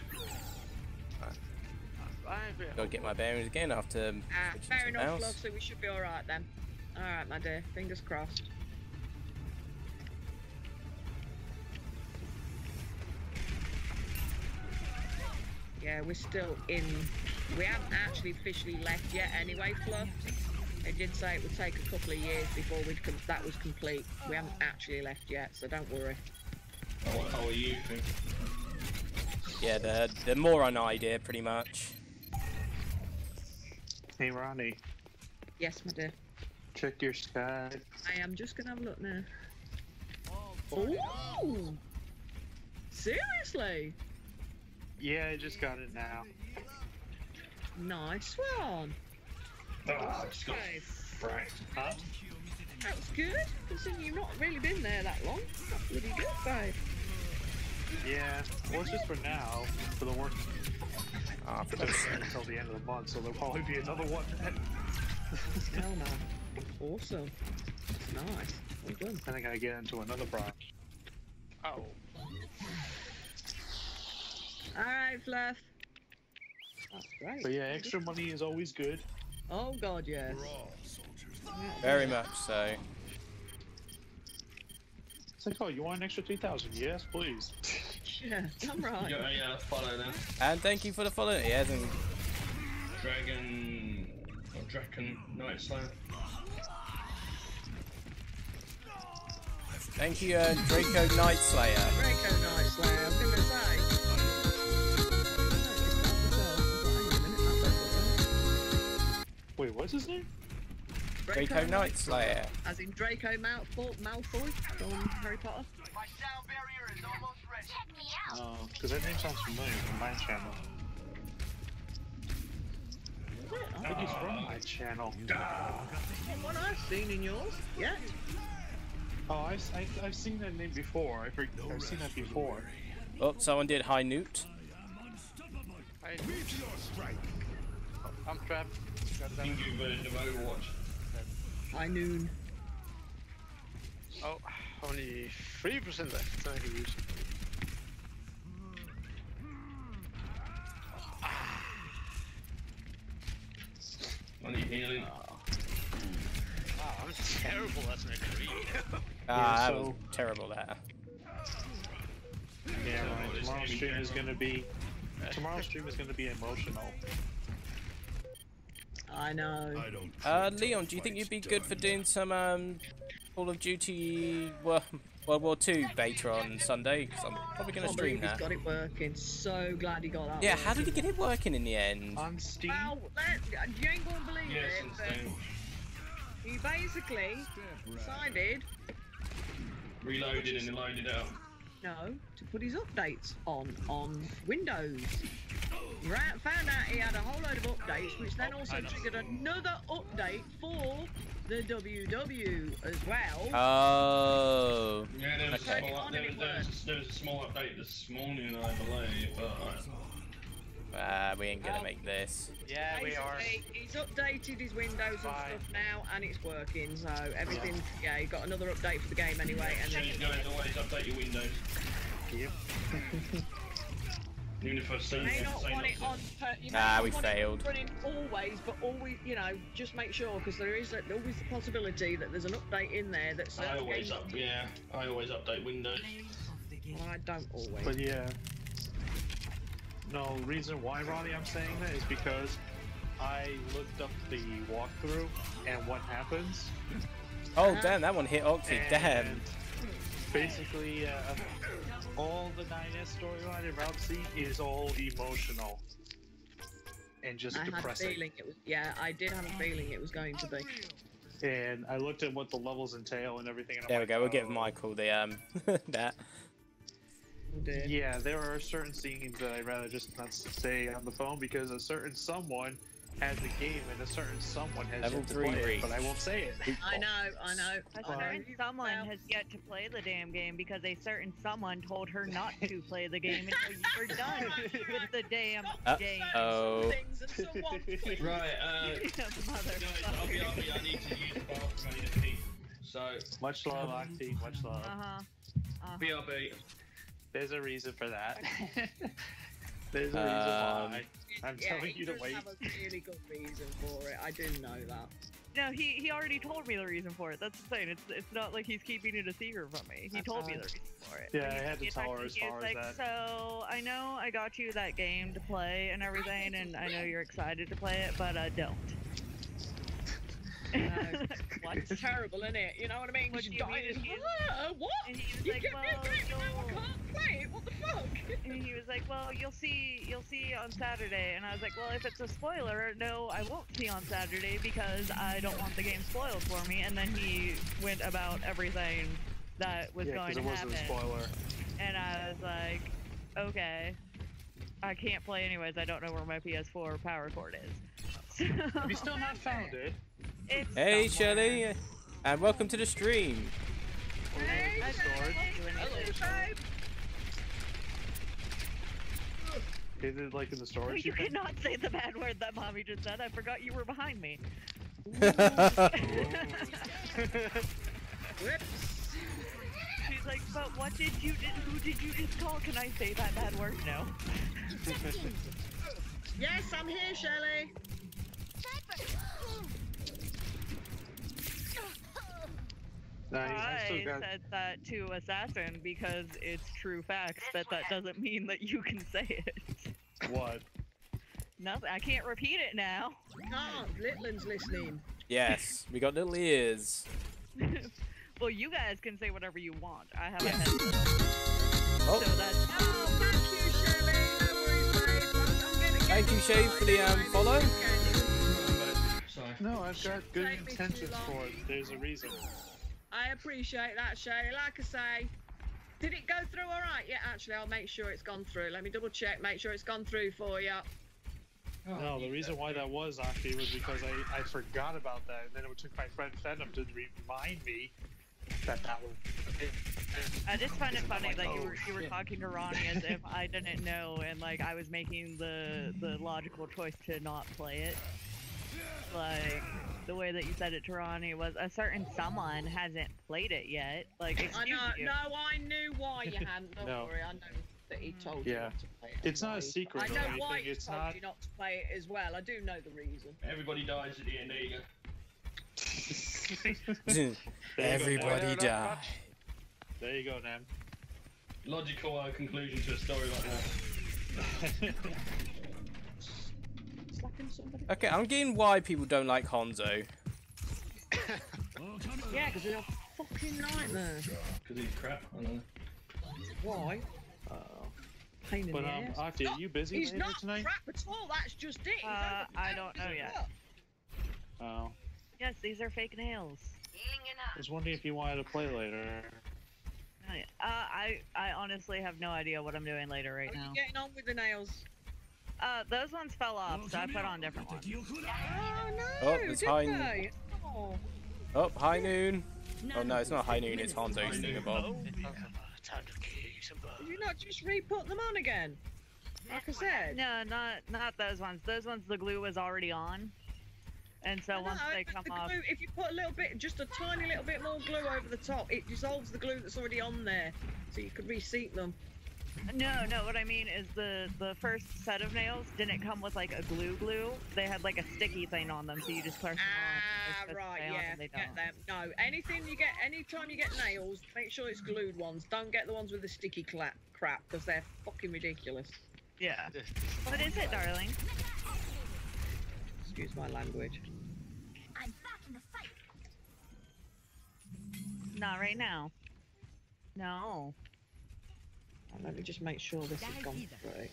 Fine. we- Gotta get my bearings again after Ah, switching fair to enough, mouse. love, so we should be alright then. Alright, my dear. Fingers crossed. Yeah, we're still in. We haven't actually officially left yet anyway, Fluff. They did say it would take a couple of years before we'd com- that was complete. We haven't actually left yet, so don't worry. Oh, what how are you think? Yeah, the the Moron idea, pretty much. Hey Ronnie, Yes, my dear. check your Skype. I am just gonna have a look now. Oh! Seriously? Yeah, I just got it now. Nice one. Oh, I just got Okay. Huh? That was good. Considering you've not really been there that long. That's really good, babe. Yeah, well, it's just for now, for the work Ah, for But the it's until the end of the month, so there'll probably be another one. Hell no. Awesome. Nice. Well done. I think I get into another problem. Oh. Alright, Fluff. That's great. But yeah, extra money is always good. Oh god, yes. Very much so. It's like, oh, you want an extra 3000 Yes, please. Yeah, I'm You right. got a uh, follow then. And thank you for the follow. He hasn't. Dragon. Or Draken Night Slayer. Thank you, uh, Draco Night Slayer. Draco Night Slayer, I was gonna say. Wait, what's his name? Draco Night Slayer. As in Draco Malfoy, Malfoy from Harry Potter. Oh, because that name sounds familiar from my channel. I think he's from oh, my channel. From what I've seen in yours. Yeah. Oh, I've, I've, I've seen that name before. I've, re- I've seen that before. Oh, someone did high noon. I... I'm trapped. Goddamn. Pingu version of Overwatch. High noon. Oh, only 3% left. I can I need healing. Wow, I'm terrible as an agree. Ah, that so- was terrible. That. Yeah, Oh, right. Tomorrow's game stream is gonna be. Tomorrow's stream is gonna be emotional. I know. I don't Uh, Leon, do you think you'd be good for doing some um, Call of Duty Wo- World War Two beta on Sunday because I'm probably going to Can't stream believe he's that. got it working. So glad he got that. Yeah, how did he get it working in the end? On Steam? Well, let, you ain't gonna believe Yes, it, but he basically decided Reloaded and then loaded out. no to put his updates on on Windows. Right, found out he had a whole load of updates, which then also triggered another update for the WW as well. Oh. Yeah, there was, a Okay. small, up- there, there, was there was a small update this morning, I believe, but uh, Ah, we ain't gonna make this. Yeah, we are. He's updated his Windows and stuff now, and it's working. So everything's... yeah, he got another update for the game anyway, and then change guys always update your Windows. Yep. Even if I say, may not want it on. Per, you may Ah, we failed. Running always, but always, you know, just make sure because there is a, always the possibility that there's an update in there that I always games. up, yeah, I always update Windows. Play of the game. Well, I don't always. But yeah. No, reason why, Ronnie, I'm saying that is because I looked up the walkthrough and what happens. Oh damn, that one hit Octy. Damn. Basically, uh, all the 9S storyline in Route C is all emotional and just I had a feeling it was. Yeah, I did have a feeling it was going to be. And I looked at what the levels entail and everything. And I'm There we like, go. We'll give oh. Michael the um that. Yeah, there are certain scenes that I'd rather just not say on the phone because a certain someone has the game and a certain someone has Level yet to three play it, but I won't say it. I know, I know. A I know. certain someone Well, has yet to play the damn game because a certain someone told her not to play the game until you were done with the damn Uh game. oh. Things and someone flipped Right, uh, You guys, I'll be, Motherfucker. I'll be, I need to use the I need to pee. So, Much love, Octy, much love. Uh-huh. Uh-huh. BRB. There's a reason for that. There's a reason Um, why. I'm yeah, telling you to does wait. have a really good reason for it. I didn't know that. No, he he already told me the reason for it. That's the thing. It's it's not like he's keeping it a secret from me. He That's told me the reason for it. Yeah, He- I had to he tell texted her as far as like, that. So I know I got you that game to play and everything, and I know you're excited to play it, but I don't. What? It's terrible, isn't it? You know what I mean? 'Cause What do you're mean? dying. He's- Ah, what? And he was You like, give me a well, game and now I you'll- can't play it. What the fuck? And he was like, "Well, you'll see, you'll see on Saturday." And I was like, "Well, if it's a spoiler, no, I won't see on Saturday because I don't want the game spoiled for me." And then he went about everything that was yeah, going because to it wasn't a happen, spoiler. and I was like, "Okay, I can't play anyways. I don't know where my PS4 power cord is." So, Have you still not found it? it's Hey, somewhere. Shelly, and welcome to the stream. Hey, I Shelly. don't do Hello, anything. babe. Is it like in the storage? You bin? cannot say the bad word that mommy just said. I forgot you were behind me. Whoops. She's like, but what did you did? Who did you just call? Can I say that bad word? No. Yes, I'm here, Shelley. No, I I got. said that to Assassin because it's true facts, but that doesn't mean that you can say it. What? Nothing. I can't repeat it now. Can't. Litland's listening. Yes, we got little ears. well, you guys can say whatever you want. I have a headset. Oh. So that's. Oh, thank you, Shelley. No worries, babe. I'm, I'm gonna get Thank you, Shay, for the um, follow. No, I've got good take me too intentions for it. There's a reason. I appreciate that, Shay. Like I say, did it go through all right? Yeah, actually, I'll make sure it's gone through. Let me double check, make sure it's gone through for you. Oh, No, the reason why that was actually was because I, I forgot about that, and then it took my friend Phantom to remind me that that was. I just find it funny that you Oh, were you were shit. talking to Ronnie as if I didn't know, and like I was making the the logical choice to not play it. Like the way that you said it to Ronnie was a certain someone hasn't played it yet. Like I know, you. no, I knew why you hadn't. Don't No. worry, I know that he told you Yeah. not to play it. It's not a secret I or know why he it's told not- you not to play it as well. I do know the reason. Everybody dies at the end. There you go. There you go, Everybody Nam. die. There you go, Nam. Logical uh, conclusion to a story like that. Okay, I'm getting why people don't like Hanzo. Yeah, because they're a fucking nightmare. Because he's crap. I know. Why? Uh, Pain in but the um, ass. Auntie, are you busy He's later not tonight? crap at all. That's just it. Uh, I don't know mountains yet. as well. Oh, Yes, these are fake nails. I was wondering if you wanted to play later. Uh, I I honestly have no idea what I'm doing later right How are now. you getting on with the nails? Uh, those ones fell off, so I put on different ones. Oh no! Oh, it's high- they? Oh. Oh, high noon. Oh no, it's not high noon. It's Hanzo's High noon. thingamabob. Time to kick some. Did you not just re-put them on again? Like I said. No, not not those ones. Those ones the glue was already on, and so once know, they come the off, glue, if you put a little bit, just a tiny little bit more glue over the top, it dissolves the glue that's already on there, so you could reseat them. no, no. What I mean is the the first set of nails didn't come with like a glue glue. They had like a sticky thing on them, so you just press them on. Ah, They're supposed to right, yeah, get don't. them. No, anything you get, anytime you get nails, make sure it's glued ones. Don't get the ones with the sticky cla- crap, because they're fucking ridiculous. Yeah. What is it, darling? Excuse my language. I'm back in the fight. Not right now. No. Let me just make sure this has gone through.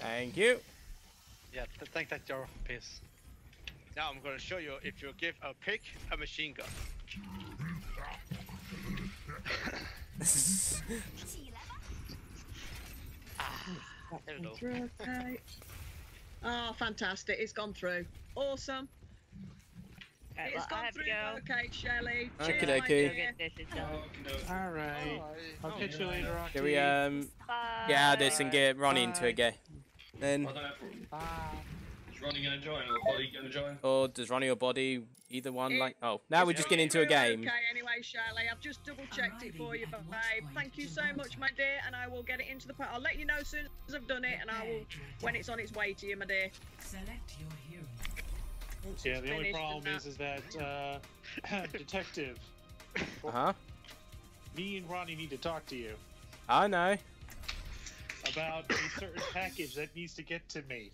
Thank you. Yeah, th- think that you're piss. Now I'm gonna show you if you give a pig a machine gun. See you later. Ah, there we go. Through, okay. Oh, fantastic! It's gone through. Awesome. Okay, It's well, I gone have to through. go. Okay, Shelley. Okie Cheers, my dear. Go get dishes done. All right. I'll Oh, catch you later, Auntie. Can we um Bye. get out of this and get Ronnie into Bye. a game? Then I don't. Bye. Is Ronnie gonna join or Body gonna join? Or does Ronnie or Body, either one, It- like... Oh, now we're just getting into a game. Okay, anyway, Shirley, I've just double checked it for you, babe. Thank you so much, my dear, and I will get it into the. pa- I'll let you know as soon as I've done it, and I will when it's on its way to you, my dear. Select your hero. Once Yeah, the only problem is, is that uh, detective, Uh-huh. me and Ronnie need to talk to you I know. about a certain package that needs to get to me.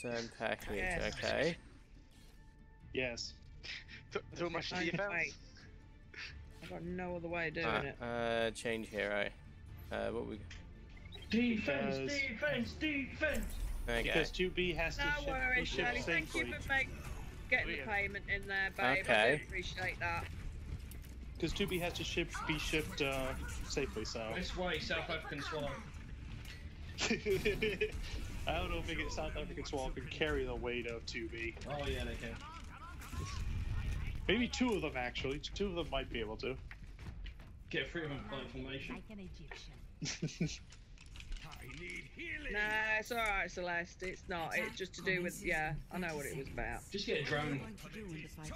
Turn package, Yes. okay. Yes. Too, too much Okay, defense. wait. I've got no other way of doing Alright, it. uh, change hero. Uh, what we... Defense, Because- defense, defense. Okay. Because 2B has to No ship, be worries, shipped Shirley. Thank you for make, getting the payment in there, babe. I Okay. do appreciate that. Because 2B has to ship, be shipped uh, safely, so. This way, South African swallow. I don't know if a South African swallow can carry the weight of 2B. Oh yeah, they can. Maybe two of them, actually. Two of them might be able to. Get free of them by information. Like an Egyptian. Nah, it's alright, Celeste. It's not. It's just to do with, yeah, I know what it was about. Just get a drone. What to do when the fight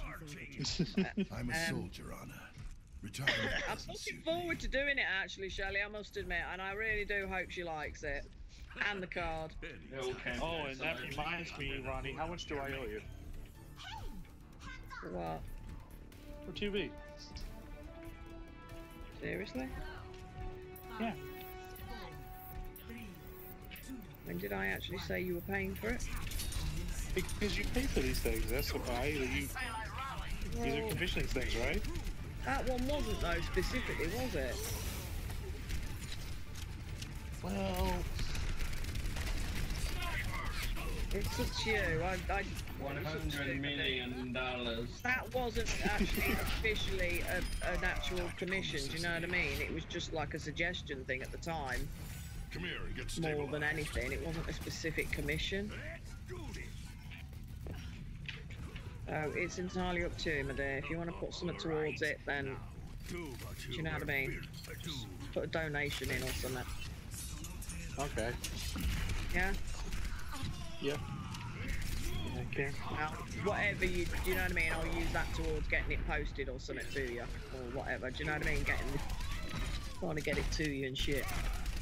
is over? I'm a Um, soldier, Anna. Retirement I'm looking forward to doing it, actually, Shelley, I must admit, and I really do hope she likes it. And the card. They all came Oh, and that reminds me, Ronnie, how much do I owe you? For what? For 2B? Seriously? Yeah. When did I actually say you were paying for it? Because you pay for these things, that's why. You, these are commissioning things, right? that one wasn't, though, specifically, was it? Well, It's up to you. I, I, One hundred million dollars. that wasn't actually officially a, an actual commission, do you know what I mean? It was just like a suggestion thing at the time, more than anything. It wasn't a specific commission. So um, it's entirely up to you, my dear. If you want to put something towards it, then do you know what I mean? Just put a donation in or something. okay. Yeah? Yep. Okay. Now, whatever you, do you know what I mean? I'll use that towards getting it posted or something to you, or whatever. Do you know what I mean? Getting, trying to get it to you and shit.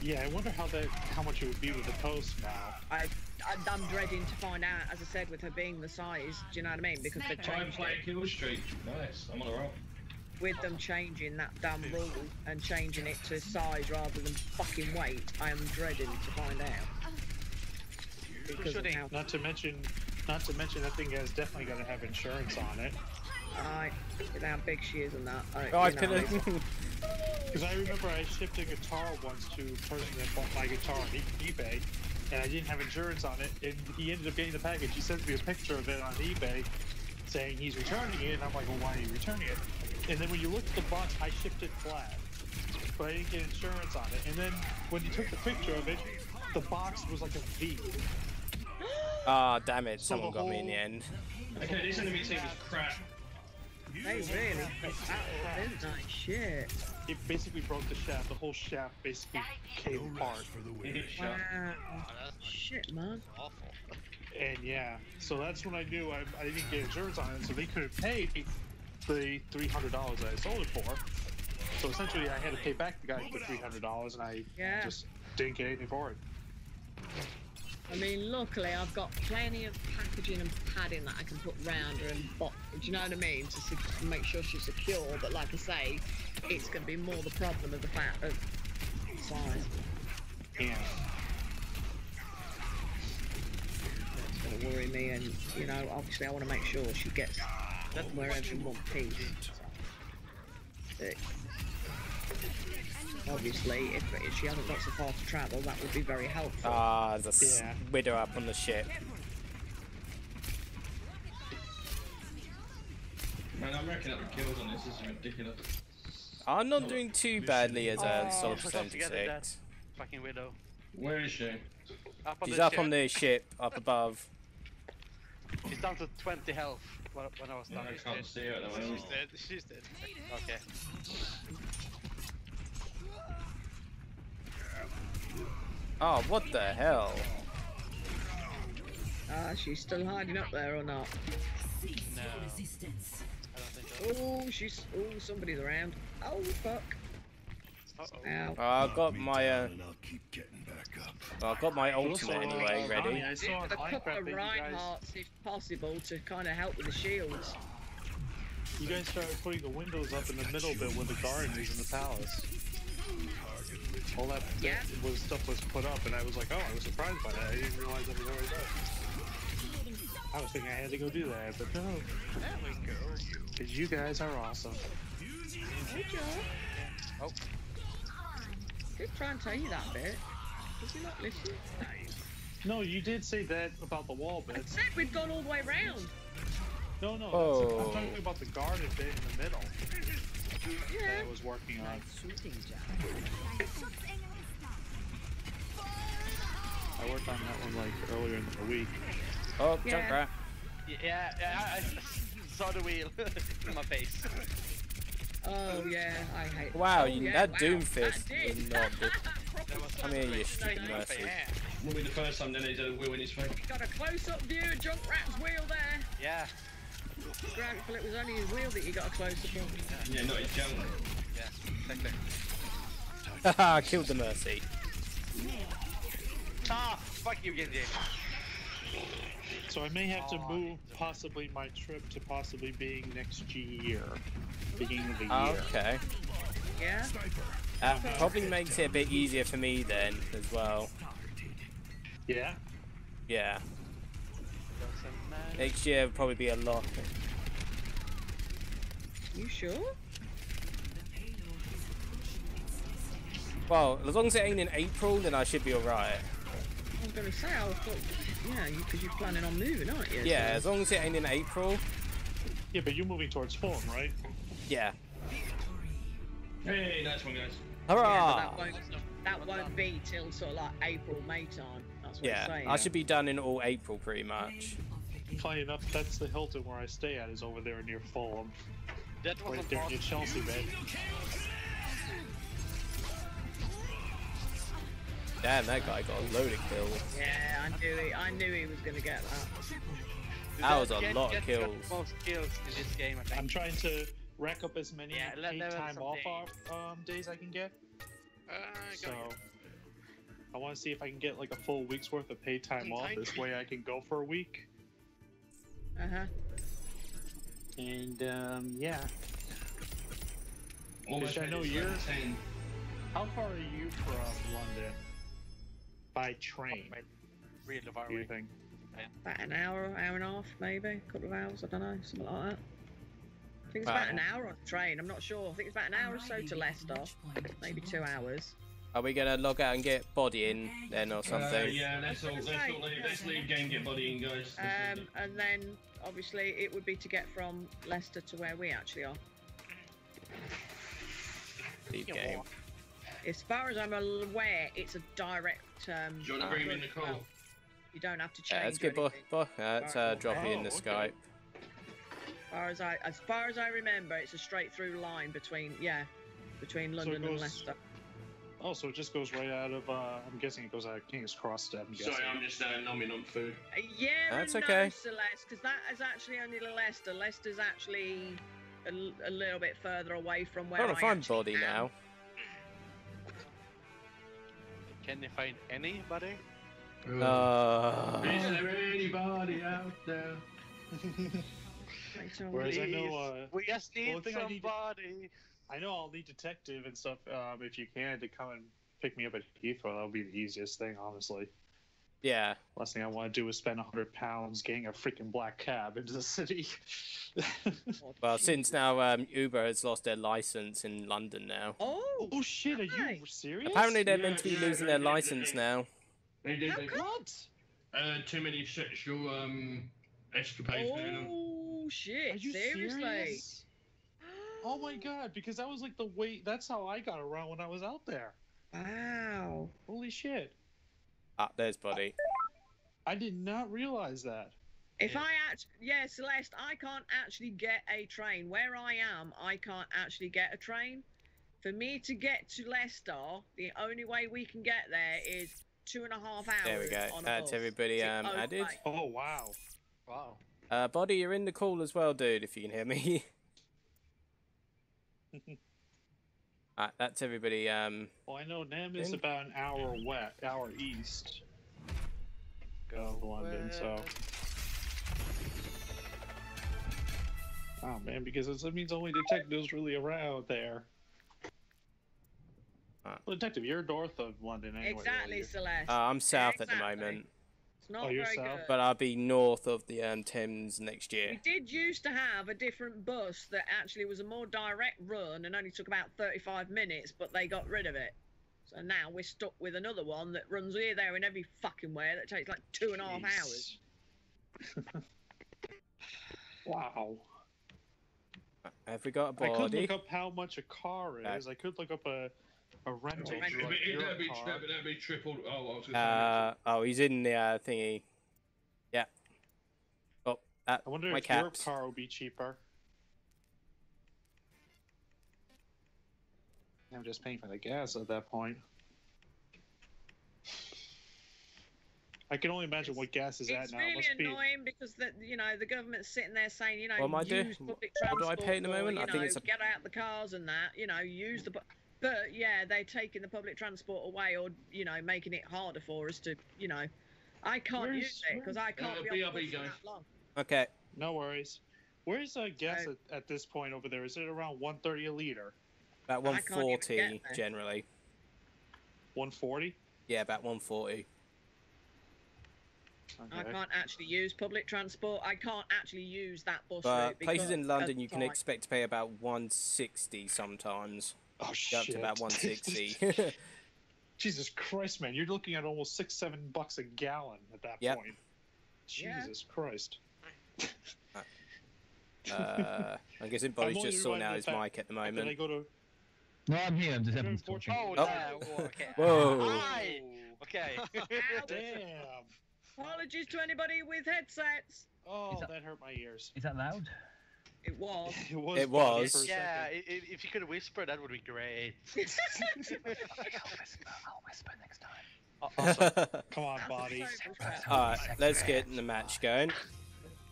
Yeah, I wonder how that, how much it would be with the post now. I, I, I'm dreading to find out, as I said, with her being the size. Do you know what I mean? Because they Try and changed play it. kill streak. Nice. I'm on a roll. With them changing that damn rule and changing it to size rather than fucking weight, I am dreading to find out. Because of how Not to mention, not to mention that thing has definitely got to have insurance on it. I, with how big she is and that. I, Oh, I you know, could've- it's- Because I remember I shipped a guitar once to a person that bought my guitar on eBay, and I didn't have insurance on it, and he ended up getting the package. He sent me a picture of it on eBay, saying he's returning it, and I'm like, well, why are you returning it? And then when you look at the box, I shipped it flat, but I didn't get insurance on it. And then when you took the picture of it, the box was like a V. Ah, damn it. So Someone the got me in the end. Okay, this enemy team is crap. They really picked that up, didn't they? Shit. It basically broke the shaft. The whole shaft basically came apart. For the win. Hit. Wow. Oh, that's Shit, man. awful. And yeah, so that's when I knew I, I didn't get insurance on it, so they couldn't pay the three hundred dollars I sold it for. So essentially, I had to pay back the guy for three hundred dollars, and I Yeah. just didn't get anything for it. I mean, luckily I've got plenty of packaging and padding that I can put round her and box. do you know what I mean? To make sure she's secure. But like I say, it's going to be more the problem of the fact of size. Yeah. That's going to worry me. And you know, obviously I want to make sure she gets wherever in one piece. Obviously, if, if she hasn't got so far to travel, that would be very helpful. Ah, the s- Yeah. widow up on the ship. Man, I'm racking up the kills on this. This is ridiculous. I'm not doing too badly as a Oh, soldier forgot to get it, that 76. fucking widow. Where is she? Up on She's the up ship. on the ship, up above. She's down to 20 health when, when I was No, done. I can't see her at the She's dead. She's dead. Okay. Oh, what the hell? Ah, she's still hiding up there or not? No. Resistance. I don't think so. Oh, she's. Oh, somebody's around. Oh, fuck. Uh-oh. Ow. Oh, I've got my uh, I'll keep getting back up. well, I've got my Also, ultimate uh, anyway Connie, ready. I saw on A couple of that you guys, Reinhardts, if possible, to kind of help with the shields. you guys started putting the windows up in the middle bit where the garden is in the palace. All that Yeah. was stuff was put up, and I was like, oh, I was surprised by that. I didn't realize that was already there. I was thinking I had to go do that, but no. There we go. Because you guys are awesome. Hey, Joe. Oh. Did try and tell you that bit. Did you not listen? No, you did say that about the wall I said we'd gone all the way around. No, no, Oh. that's, I'm talking about the garden bit in the middle that I was working on. Shooting jab. I worked on that one like earlier in the week. Oh, Yeah. Junkrat. Yeah, yeah, I, I saw the wheel in my face. Oh yeah, I hate. Wow, oh, you, yeah, that wow, Doomfist that did. was not good. That was Come here, you like stupid in my mercy. face. Will be the first time then he's had a wheel in his face. Got a close-up view of Junkrat's wheel there. Yeah, Grateful it was only his wheel that you got a close-up of. Yeah, not his junk. yeah, exactly. Haha, killed the mercy. Ah, fuck you, Genji. So I may have to move possibly my trip to possibly being next year, beginning of the year. okay. Yeah. That probably makes it a bit easier for me then as well. Yeah. Yeah. Doesn't matter. Next year will probably be a lot. You sure? Well, as long as it ain't in April, then I should be alright. I was going to say, I thought, yeah, because you, are planning on moving, aren't you? Yeah, So- as long as it ain't in April. Yeah, but you're moving towards Fulham, right? Yeah. Hey, nice one, guys. Yeah, that won't, that won't be till sort of like April, May time. That's what Yeah, I'm saying. I should be done in all April pretty much. Funny enough, that's the Hilton where I stay at is over there near Fulham, That was right a there near Chelsea, man. Damn, that guy got a load of kills. Yeah, I knew he, I knew he was going to get that. That was a Gen- lot of kills. Most kills in this game, I think. I'm trying to rack up as many Yeah, let's time off someday. off, um, days I can get. Uh, So go. I want to see if I can get like a full week's worth of paid time off. This way I can go for a week. Uh huh. And um, yeah. Almost I know you're- 10. How far are you from London? By train, Really far do you away. think? About an hour, hour and a half, maybe. A couple of hours, I don't know, something like that. I think it's about an hour on the train. I'm not sure. I think it's about an hour or so to Leicester. Maybe two hours. Are we gonna log out and get body in then or Uh, something? yeah, let's all, gonna let's say, all leave, let's yeah. leave game, get body in, guys. Let's Um, and then obviously it would be to get from Leicester to where we actually are. Leave game. As far as I'm aware, it's a direct. Um, Do you want to bring me in the well, call? You don't have to change. Yeah, let's or get bo bo uh, let's uh, drop it in the Oh, Skype. As far as I, as far as I remember, it's a straight through line between yeah, between So it London and Leicester. Oh, so it just goes right out of. Uh, I'm guessing it goes out of King's Cross. I'm guessing. Sorry, I'm just uh, numbing on food. Uh, yeah, That's and okay. no, Celeste, because that is actually only Leicester. Leicester's actually a little bit further away from where I'm I trying to find body am. now. Can they find anybody? Uh, Is there anybody out there? Right, so- Whereas I know, Please, uh, we just need the I need to- somebody. I know I'll need detective and stuff. Um, if you can to come and pick me up at Heathrow, that'll be the easiest thing, honestly. yeah. Last thing I want to do is spend hundred pounds getting a freaking black cab into the city. Well, since now um, Uber has lost their license in London now. Oh, oh shit! Are you serious? Apparently they're Yeah, meant to be yeah, losing they their did, they license did. now. They did. How They, What? uh, too many sexual um escapades. oh shit! Are you Seriously? serious? Oh my god! Because that was like the way. That's how I got around when I was out there. Wow. Holy shit! Ah, there's Buddy. I did not realize that. If Yeah. I act, yeah, Celeste, I can't actually get a train. Where I am, I can't actually get a train. For me to get to Leicester, the only way we can get there is two and a half hours. There we go. That's bus. everybody It's um, okay. added. Oh wow. Wow. Uh, Body, you're in the call as well, dude, if you can hear me. Alright, that's everybody. Um, Well, I know Nem is In- about an hour west, hour east of London, so. Oh man, because it's- that means only detectives really around there. Well, detective, you're north of London anyway. Exactly. Celeste. uh, I'm south at the moment, It's not Oh, you're very south? good. but I'll be north of the um, Thames next year. We did used to have a different bus that actually was a more direct run and only took about 35 minutes, but they got rid of it. So now we're stuck with another one that runs here, there, and every fucking where that takes like two and a half hours. Jeez. wow. Have we got a body? I could body? look up how much a car Back. is. I could look up a a rental It'd be, Euro that'd be, car. that'd, that'd be triple. Oh, I was gonna say. Uh, oh, he's in the uh, thingy. Yeah. Oh, uh, I wonder my if your car will be cheaper. I'm just paying for the gas at that point. I can only imagine what gas is at It's now. It really must be. annoying because that you know the government's sitting there saying you know What am I doing? use public What do I pay at the moment? You I think know, it's a- get out the cars and that you know use the. Pu- But yeah, they're taking the public transport away or you know making it harder for us to you know. I can't Where's- use it because I can't Uh, be on the BRB bus for guys. that long. Okay. No worries. Where's uh, gas So- at, at this point over there? Is it around 130 a liter? About I can't even 140 get there. generally. 140? Yeah, about 140. I Okay. can't actually use public transport. I can't actually use that bus But route places because in of London, you can time. expect to pay about 160 sometimes. Oh Go shit! up to about 160. Jesus Christ, man! You're looking at almost six, seven bucks a gallon at that Yep. point. Yeah. Jesus Christ! uh, I'm guessing Body's only just sorting out his mic at the Did I moment. go to? No, I'm here. I'm just having Unfortunate- talking. Oh, Oh. yeah. whoa, okay. Whoa. Hi. Okay. Damn! Apologies to anybody with headsets. Oh, that- that hurt my ears. Is that loud? It was. It was. It was. yeah, second. i- i- if you could whisper, that would be great. I'll whisper. I'll whisper next time. Aw- Awesome. Come on, body. Alright, let's get the match going.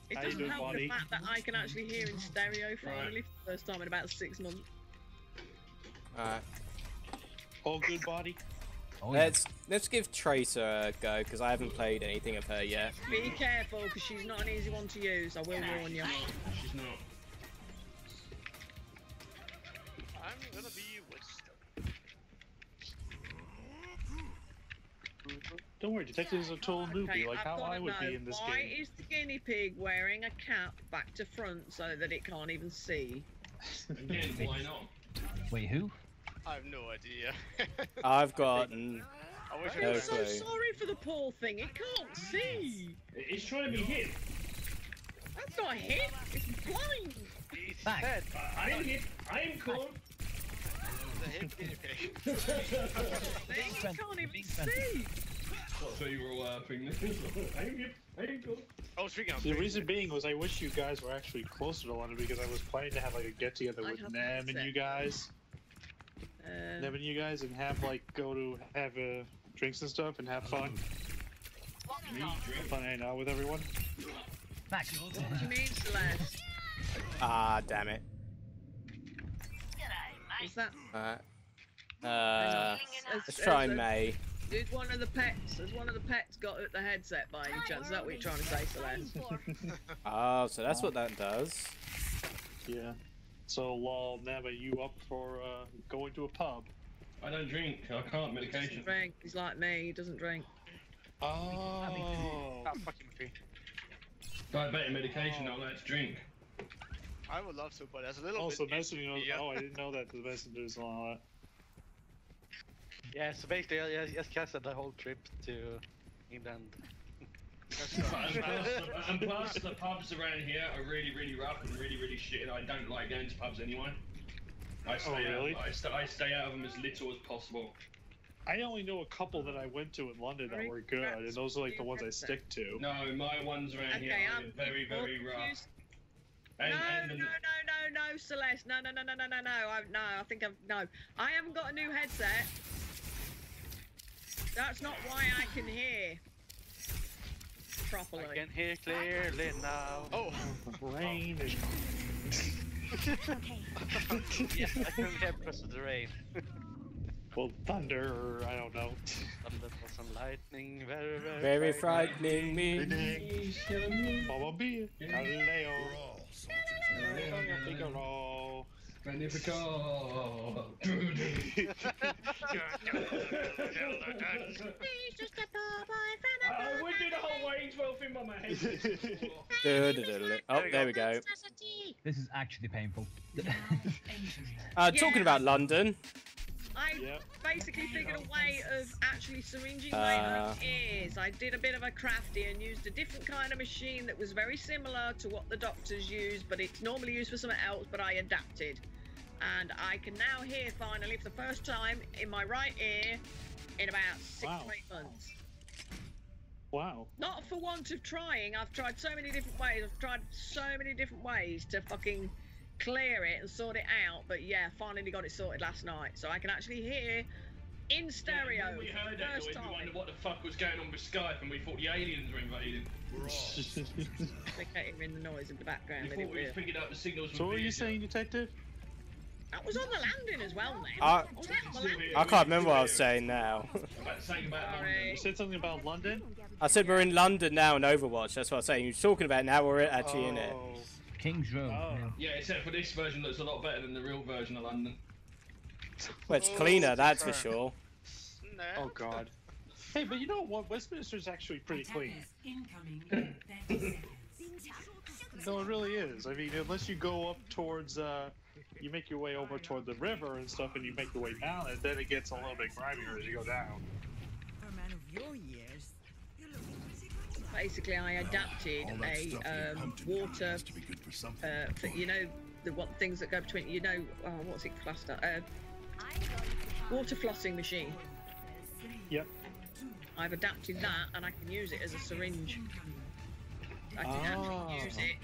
It doesn't doing, help buddy? the fact that I can actually hear in stereo finally for the first time in about six months. Alright, All good, body. Oh, let's let's give Tracer a go because I haven't played anything of her yet. Be careful because she's not an easy one to use. I will warn you. She's not. Gonna be wisdom. Don't worry, detective is a total newbie, Okay, like I've how I would know, be in this why game. is the guinea pig wearing a cap back to front so that it can't even see? Again, why not? Wait, who? I have no idea. I've gotten I wish I No feel I so sorry for the poor thing. It can't see. It's trying to be hit. That's not hit. It's blind. Back. Dead. I am hit. I am cool. The hit guinea pig. Thing, can't even big friend. see. So you were all laughing. I am hit. I am cool. Speaking of The reason being was I wish you guys were actually closer to London because I was planning to have like a get together with have Nem and you guys, Uh, Nem and you guys, and have like go to have uh, drinks and stuff and have fun, have fun hanging out with everyone. Back. what do you mean, Celeste? ah damn it. Is that? Alright. Uh, Has- let's try has- May. Did one of the pets? Has one of the pets got the headset by any chance? Is that what you're trying to say, Celeste? Oh, so that's what that does. Yeah. So, lol, Nem, are you up for uh, going to a pub? I don't drink. I can't. He doesn't Medication. drink. He's like me. He doesn't drink. Oh. Ah, fucking free. Diabetic medication. Not allowed to drink. I would love to, but there's a little Also, bit. messaging. was- Yeah. Oh, I didn't know that the messengers and all that. Yeah, so basically, I I just canceled the whole trip to England. and, plus, and plus, the pubs around here are really, really rough and really, really shit. And I don't like going to pubs anyway. I stay Oh, really? out. I, st- I stay out of them as little as possible. I only know a couple that I went to in London that were good, and those are like the ones I stick to. No, my ones around here are um, very, very rough. Use- And, no, and the- no, no, no, no, Celeste. No, no, no, no, no, no, no. I, no, I think I've no. I haven't got a new headset. That's not why I can hear properly. I can hear clearly now. Oh, Rain is yes, I can hear because of the rain. well, thunder, I don't know. Thunder was some lightning, very, very, Very frightening me. Mamma mia, Galileo, Figaro. Magnifico! I would do the whole Wayne's World thing by my head. Oh, there we go. This is actually painful. Uh, talking about London. I Yep. basically figured a way of actually syringing my Uh. own ears. I did a bit of a crafty and used a different kind of machine that was very similar to what the doctors use, but it's normally used for something else, but I adapted. And I can now hear finally for the first time in my right ear in about six Wow. to eight months. Wow. Not for want of trying. I've tried so many different ways. I've tried so many different ways to fucking clear it and sort it out. But yeah, finally got it sorted last night. So I can actually hear in stereo When we for heard the that first noise, we time. wondered what the fuck was going on with Skype, and we thought the aliens were invading. They can't hear in the noise in the background. We They thought we was really- picking up the signals So what were you Vietnam. saying, detective? That was on the landing as well, then. I- was that on the landing? I can't remember what I was saying now. About saying about London. Sorry. You said something about London? I said we're in London now in Overwatch. That's what I was saying. You're talking about now we're actually in it. Oh. Oh. King's Row. Oh. Yeah, except for this version looks a lot better than the real version of London. Well, it's cleaner, that's for sure. no. Oh god. Hey, but you know what? Westminster's actually pretty clean. Incoming. 30 seconds. No, it really is. I mean, unless you go up towards, uh, you make your way over toward the river and stuff, and you make your way down, and then it gets a little bit grimier as you go down. For a man of your years, Basically, I adapted All a um, water to be good for something. Uh, for, you know, the what things that go between, you know, oh, what's it classed as? Uh, water flossing machine. Yep. I've adapted that, and I can use it as a syringe. I can Ah. actually use it.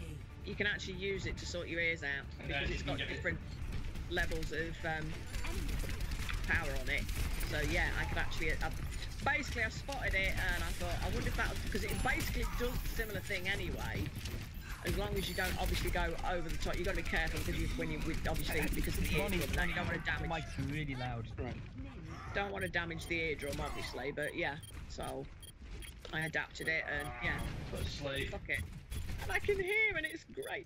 You can actually use it to sort your ears out because it's got get it. different levels of um, power on it. So yeah, I could actually. I, basically, I spotted it and I thought, I wonder if that because it basically does a similar thing anyway. As long as you don't obviously go over the top, you've got to be careful because you, when you with- obviously because of the Ronnie, eardrum, now you don't want to the damage. mic's really loud. Right. Don't want to damage the eardrum, obviously, but yeah. So I adapted it and yeah, Put to sleep. fuck it. And I can hear and it's great.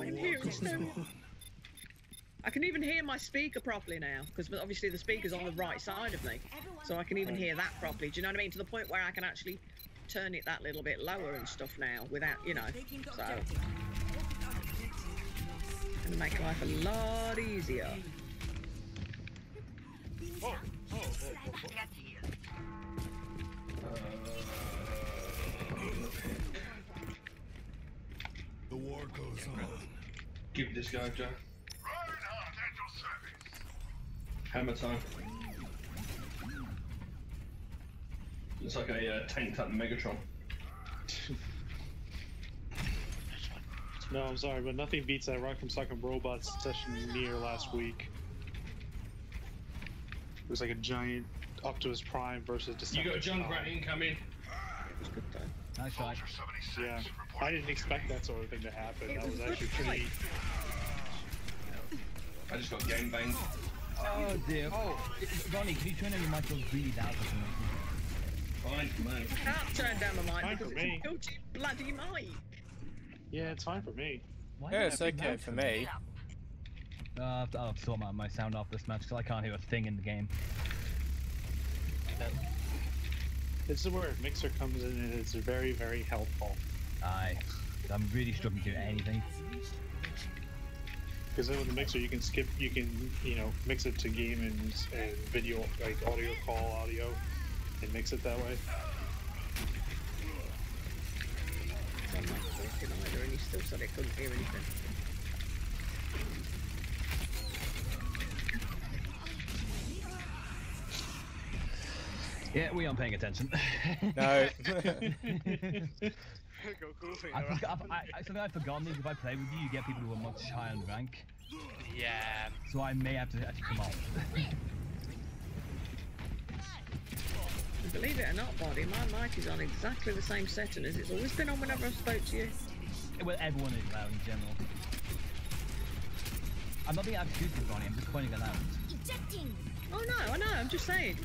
I can hear it so I can even hear my speaker properly now because obviously the speaker's on the right side of me, so I can even hear that properly. Do you know what I mean? To the point where I can actually turn it that little bit lower and stuff now without, you know. So objective. gonna make life a lot easier. Oh, oh, oh, oh, The war goes on. Give this guy a go. Reinhardt at your service. Hammer time. Looks like a uh, tanked up Megatron. No, I'm sorry, but nothing beats that rock Rock'em Sock'em Robots session near last week. It was like a giant Optimus Prime versus Decepticon. You got a Decepticon. Junkrat incoming. It was good though. Nice shot. Yeah, I didn't expect that sort of thing to happen. That was was actually pretty. I just got game banged. Oh dear. Oh, Ronnie, can you turn on your mic really loud or something? Fine for me. I can't turn down the mic Fine because it's me. a guilty bloody mic. Yeah, it's fine for me. Why Yeah, it's okay for me. Uh, I'll have to- I'll have to sort my, my sound off this match because I can't hear a thing in the game. This is where Mixer comes in and it's very, very helpful. Aye. I'm really struggling to do anything. Because then with the Mixer, you can skip, you can, you know, mix it to game and, and video, like audio call audio, and mix it that way. I'm not talking either, and he still said he couldn't hear anything. Yeah, we aren't paying attention. No. Go goofing I, around. forgot, I, I, something I've forgotten is if I play with you, you get people who are much higher in rank. Yeah. So I may have to actually come off. believe it or not, Body, my mic is on exactly the same setting as it's always been on whenever I've spoke to you. Well, everyone is loud in general. I'm not being accused, Ronnie. I'm just pointing it out. Ejecting. Oh no, I know. I'm just saying.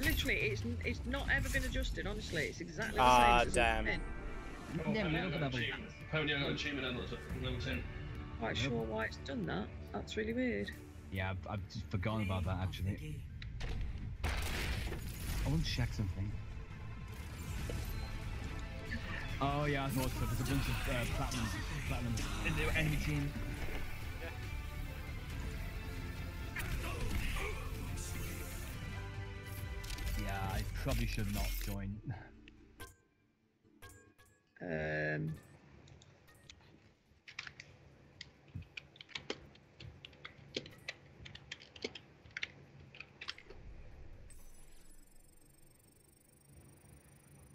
It's literally, it's it's not ever been adjusted. Honestly, it's exactly the Ah, same. as damn. been. Oh, Yeah, Pony, we I don't got have a- achievement. Pony, I got achievement level, level 10. Quite sure why it's done that. That's really weird. Yeah, I've, I've just forgotten about that actually. I want to check something. Oh yeah, I thought so. There's a bunch of uh, platinum, platinum in the enemy team. Yeah, I probably should not join. Um.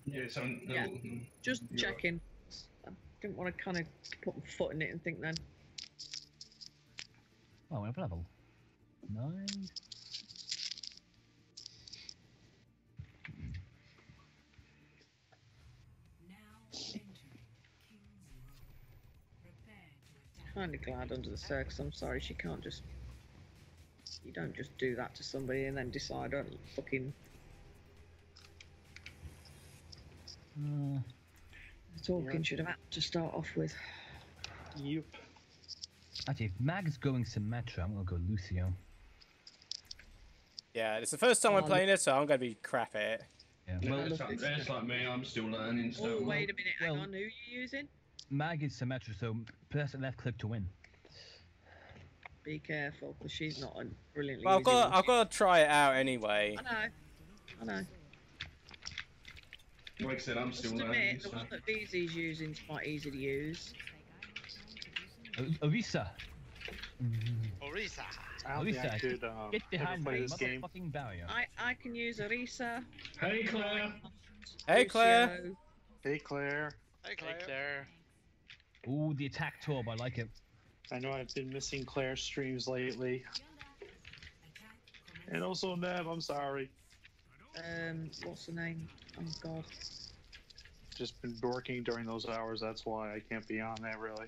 Yeah, so no, Yeah. Just you're right. checking. I didn't want to kind of put my foot in it and think then. Oh, what level? Nine. Kind of glad under the circus. I'm sorry, she can't just. You don't just do that to somebody and then decide on fucking Uh, talking should have had to start off with. Yep. actually, if Mag's going Symmetra, I'm gonna go Lucio. Yeah, it's the first time I'm Um, playing it, so I'm gonna be crap at it. Yeah. Yeah, Well, it's, like, it's like me, I'm still learning. So Oh, wait a minute, hang well- on, who are you using? Mag is Symmetra, so press the left click to win. Be careful, because she's not a brilliantly Well, I've got one. I've got to try it out anyway. I know. I know. like I said, I'm Just still admit, the one that VZ's using is quite easy to use. O- Orisa. Orisa. I don't think I Orisa, could um, get behind play my game. motherfucking barrier. I, I can use Orisa. Hey, Claire. Hey, Claire. Lucio. Hey, Claire. Hey, Claire. Claire. Ooh, the attack torb, I like it. I know I've been missing Claire's streams lately. And also Nev, I'm sorry. Um, what's the name? Oh god. Just been working during those hours, that's why I can't be on there really.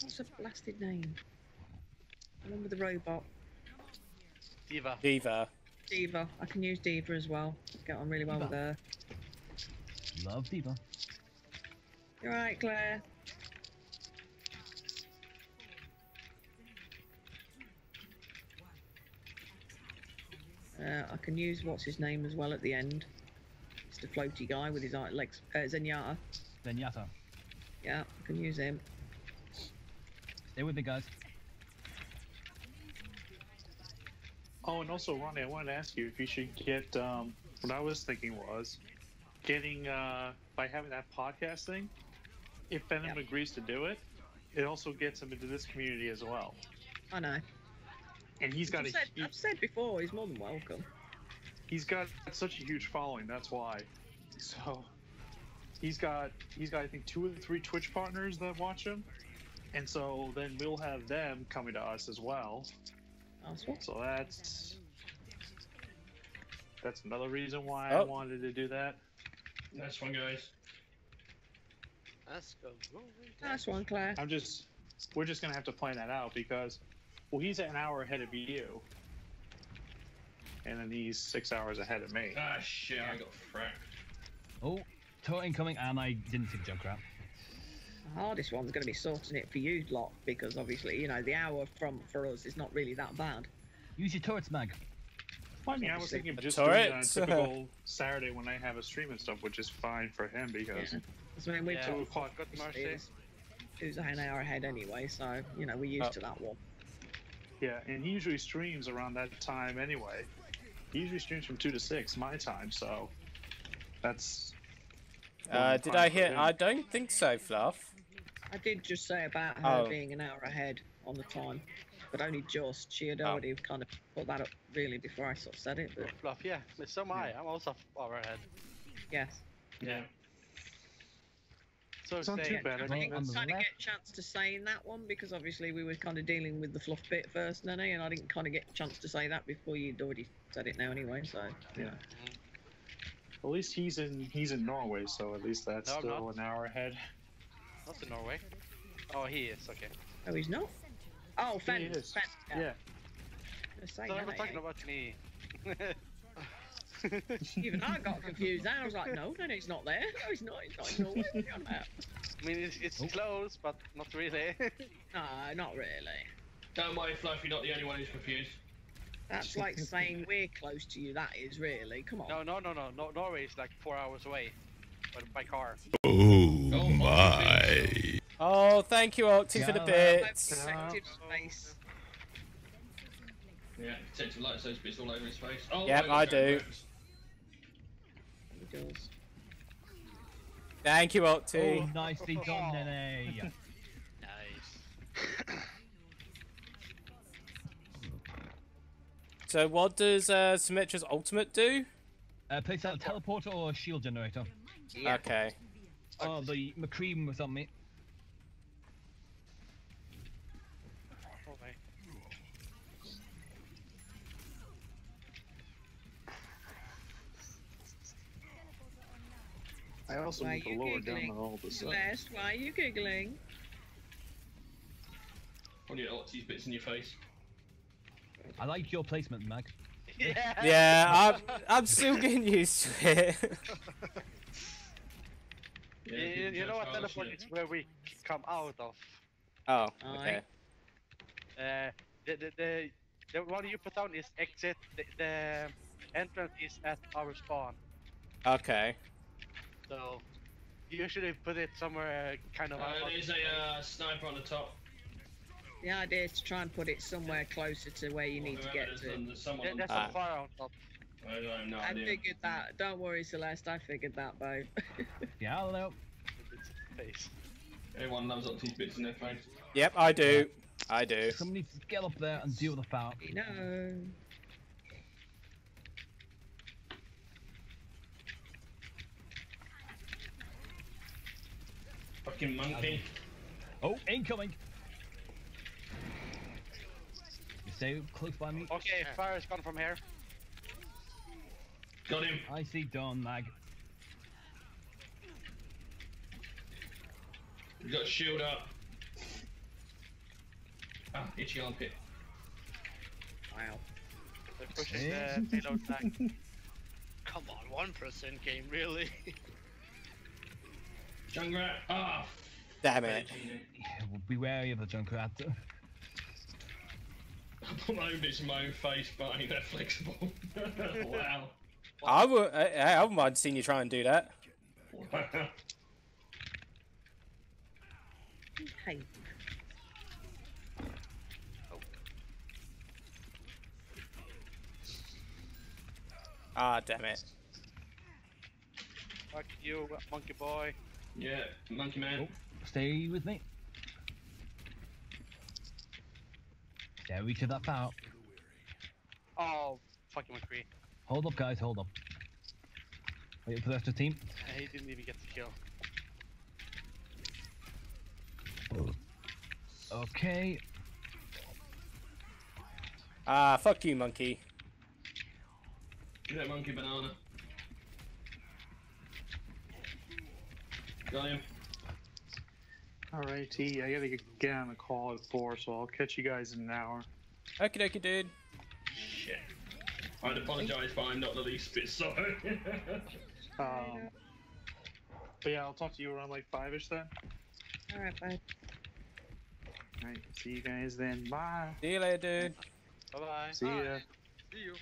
What's the blasted name? The one with the robot. D.Va. D.Va. D.Va. I can use D.Va as well. Get on really well with her. Love D.Va. You're right, Claire. Uh, I can use what's his name as well at the end. It's the floaty guy with his eye- legs. Uh, Zenyatta. Zenyatta. Yeah, I can use him. Stay with me, guys. Oh, and also Ronnie, I wanted to ask you if you should get um what I was thinking was getting uh by having that podcast thing, if Venom Yep. agrees to do it, it also gets him into this community as well. I know. And he's got I've a said, hu- I've said before, he's more than welcome. he's got such a huge following. That's why. So he's got he's got I think two or three Twitch partners that watch him, and so then we'll have them coming to us as well. That's what. So that's that's another reason why I Oh. wanted to do that. That's one, guys. Let's. Nice one, Claire. I'm just we're just gonna have to plan that out because well he's an hour ahead of you. And then he's six hours ahead of me. Ah, shit, I got fracked. Oh, turret incoming, and I didn't see the Junkrat. The hardest one's going to be sorting it for you lot because obviously, you know, the hour from for us is not really that bad. Use your turrets, Mag. Well, I mean, I was thinking of a just doing a turret. typical Saturday when I have a stream and stuff, which is fine for him because Yeah. So, I mean, we've Yeah. got two o'clock. Good mercy. who's an hour ahead anyway, so you know we're used Oh. to that one. Yeah, and he usually streams around that time anyway. He usually streams from two to six my time, so that's. Uh, did I hear? I don't think so, Fluff. I did just say about her Oh. being an hour ahead on the time, but only just. She had Oh. already kind of put that up really before I sort of said it, but Fluff, yeah. So am I. I'm also far ahead. yes. Yeah. So It's not too bad. I I mean, didn't kind of get a chance to say in that one because obviously we were kind of dealing with the fluff bit first, Nanny, and I didn't kind of get a chance to say that before you'd already said it now anyway. So Yeah. At least he's in he's in Norway, so at least that's No, still an hour ahead. Not in Norway. Oh, he is. Okay. Oh, he's not. Oh, He Fence. is. Fence. Yeah. Yeah. Gonna say So we're talking about me. Even I got confused. Then I was like, no, no, he's not there. No, he's not. He's not in Norway. What are you on about? I mean, it's, it's close, but not really. Nah, not really. Don't worry, Fluff, you're not the only one who's confused. That's like saying we're close to you. That is really. Come on. no, no, no, no, no. Norway is like four hours away, by, by car. Oh, oh my. Oh, thank you, Octy, for the Yeah. bits. Protective space. Yeah, protective lights those bits all over his face. Oh, Yep, I do. wait. He does. Thank you, Oh, nicely done, Nenne. Nice. So, what does uh, Symmetra's ultimate do? Uh, place out a teleporter or a shield generator. Yeah. Okay. Oh, the McCree was on me. I also Why need to you lower giggling? down all this stuff. Celeste, why are you giggling? One of your Octy's bits in your face. I like your placement, Mag. Yeah. Yeah, I'm, I'm still getting used to it. Yeah, You, you know what how teleport is where we come out of? oh, okay. Uh, the, the, the, the one you put down is exit. The, the entrance is at our spawn. Okay. So you should have put it somewhere uh, kind of. Uh, out- there's a uh, sniper on the top. The idea is to try and put it somewhere closer to where you need to get to. there's someone There- on There's the some Ah. fire on top. I don't have no I idea. figured that. Don't worry, Celeste. I figured that, babe. Yeah, I don't know. Face. Everyone loves Octy's bits in their face. Yep, I do. I do. Somebody needs to get up there and deal with the foul. you Fucking monkey. Oh, incoming! You stay close by me. Okay, fire has gone from here. Got him. I see Don, Mag. We got a shield up. Ah, itchy armpit. Wow. They're pushing Yeah. the payload back. Come on, one person percent game, really? Junkrat. Ah. Damn it. Yeah, well, be wary of the Junkrat. I put my own bits in my own face, but I ain't that flexible. wow. I would. I, I wouldn't mind seeing you try and do that. Hey. Ah, damn it. Fuck you, monkey boy. Yeah, monkey man. Stay with me. Yeah, we to that foul. Oh, fucking McCree. Hold up, guys, hold up. Wait for the rest of the team. And he didn't even get the kill. Okay. Ah, fuck you, monkey. Get that monkey banana. Got him. Alrighty, I gotta get- get on the call at four, so I'll catch you guys in an hour. Okie dokie, dude. Shit. I'd apologise, but I'm not the least bit sorry. Um, but yeah, I'll talk to you around like five-ish then. All right, bye. Alright, see you guys then. Bye. See you later, dude. Bye bye. See ya. See you.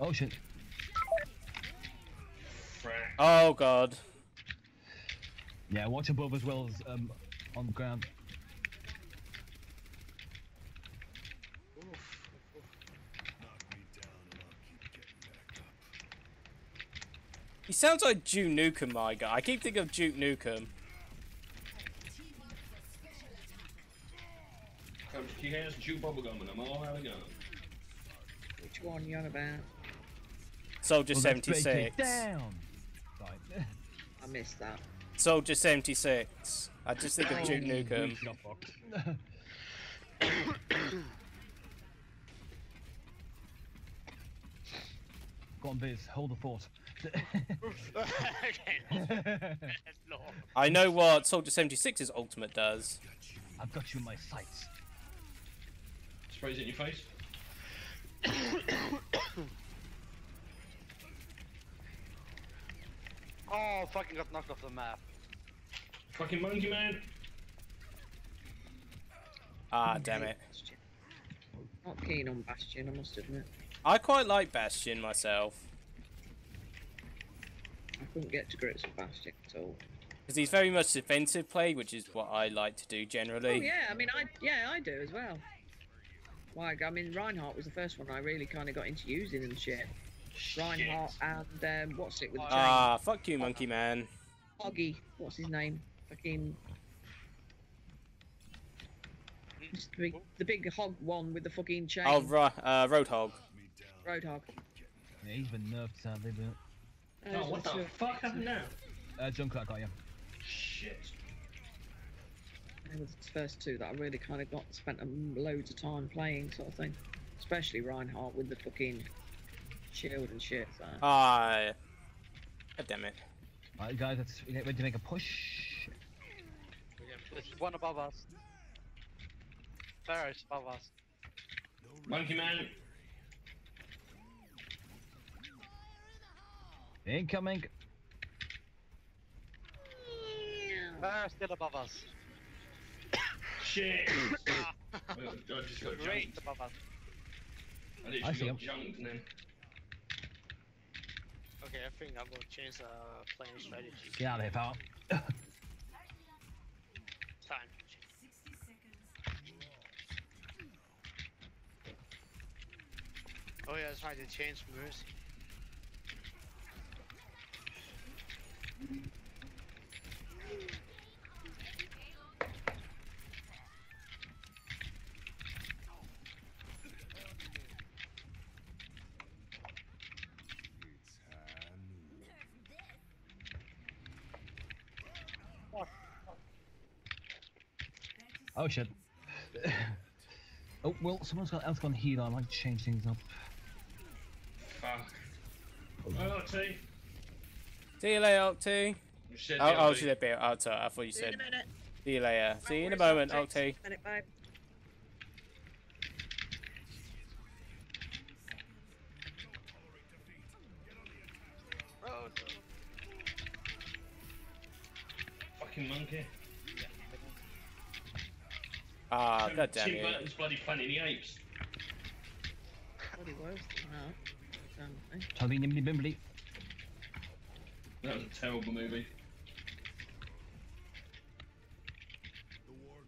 Oh shit. Oh god. Yeah, watch above as well as um, on the ground. He sounds like Duke Nukem, my guy. I keep thinking of Duke Nukem. He has chew bubblegum and I'm all out of gum. Which one you on about? Soldier well, 76. Down. I missed that. Soldier 76. I just think of Duke Nukem. Go on, Biz. Hold the fort. I know what Soldier 76's ultimate does. I've got you in my sights. Sprays it in your face. Oh, fucking got knocked off the map. Fucking monkey man. Ah, damn it. Not keen on Bastion, I must admit. I quite like Bastion myself. I couldn't get to grips with Bastion at all. Because he's very much defensive play, which is what I like to do generally. Oh yeah, I mean, I yeah, I do as well. Like, I mean, Reinhardt was the first one I really kind of got into using and shit. Reinhardt and um, what's it with the chain? Ah, fuck you, monkey man. Hoggy, what's his name? Fucking. Just the big, the big hog one with the fucking chain. Oh, ro uh, Roadhog. Roadhog. Yeah, he's been nerfed sadly, but. Uh, Oh, what the so- fuck happened now? Uh, Junkrat got you. Shit. They were the first two that I really kind of got spent um, loads of time playing, sort of thing. Especially Reinhardt with the fucking shield and shit. So. Ah, God damn it. Alright, guys, let's we get ready to make a push. There's one above us. There is above us. Monkey man. Incoming. There, still above us. Shit. I just got Great jumped. above us. I I literally see got him. jumped and then. Okay, I think I'm gonna change the uh, playing strategy. Get out of here, pal. Time. Oh yeah, that's right. They changed Mercy. Oh shit. oh well, someone's got else gone heal. I might change things up. Fuck. Oh, T. See you later, Octy. You said Oh, the oh, she's a bit. Sorry, I thought you See you in said. a minute. See you later. See you in a moment, where's Octy. Minute, babe. Ah, god damn Tim it. Burton's bloody Planet of the Apes. Bloody worse than that. Damn thing. Nimbly bimbly. That was a terrible movie.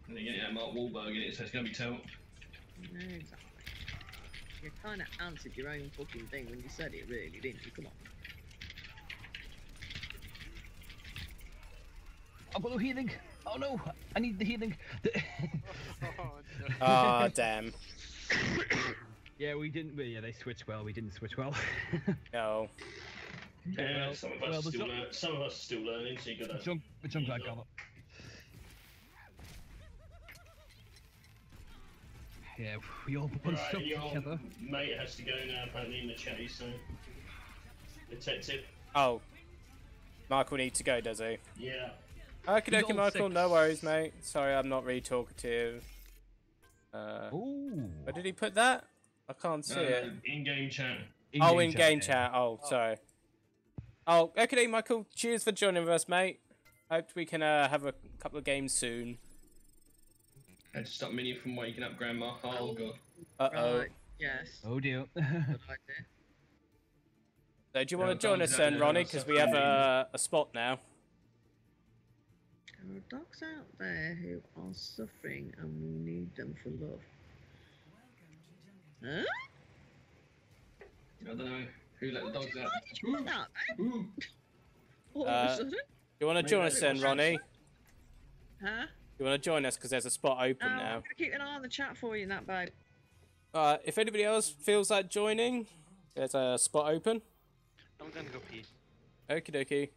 And then you get Mark Wahlberg in it, so it's gonna be terrible. No, exactly. You kind of answered your own fucking thing when you said it, really, didn't you? Come on. I've got no healing. Oh no, I need the healing. Ah, damn. yeah, we didn't. Well, yeah, they switched well. We didn't switch well. No. Yeah, well, some of us well, still junk- learn- some of us are still learning, so you gotta. Junk, the Junkrat got it. Yeah, we all bunched Right, up your together. mate has to go now, apparently in the chase, so. Detective. Oh. Michael needs to go, does he? Yeah. Okie dokie, Michael. No worries, mate. Sorry, I'm not really talkative. Uh, Ooh. where did he put that? I can't see it. Uh, in-game chat. oh, in game chat. Oh, sorry. Oh, okay, Michael. Cheers for joining us, mate. Hope we can uh, have a couple of games soon. Had to stop Minnie from waking up Grandma. Oh god. Uh oh. Right, yes. Oh dear. Good idea. So, do you Yeah, want to join us then, Ronnie? Because we have a, a spot now. There are dogs out there who are suffering and we need them for love. Huh? I don't know. Who let the dogs out? Why you that? Ooh. All of Uh, a sudden? You want to join us then, Ronnie? Huh? You want to join us because there's a spot open Oh, I'm now. going to keep an eye on the chat for you and that, babe. Uh, if anybody else feels like joining, there's a spot open. I'm gonna go pee. Okie dokie.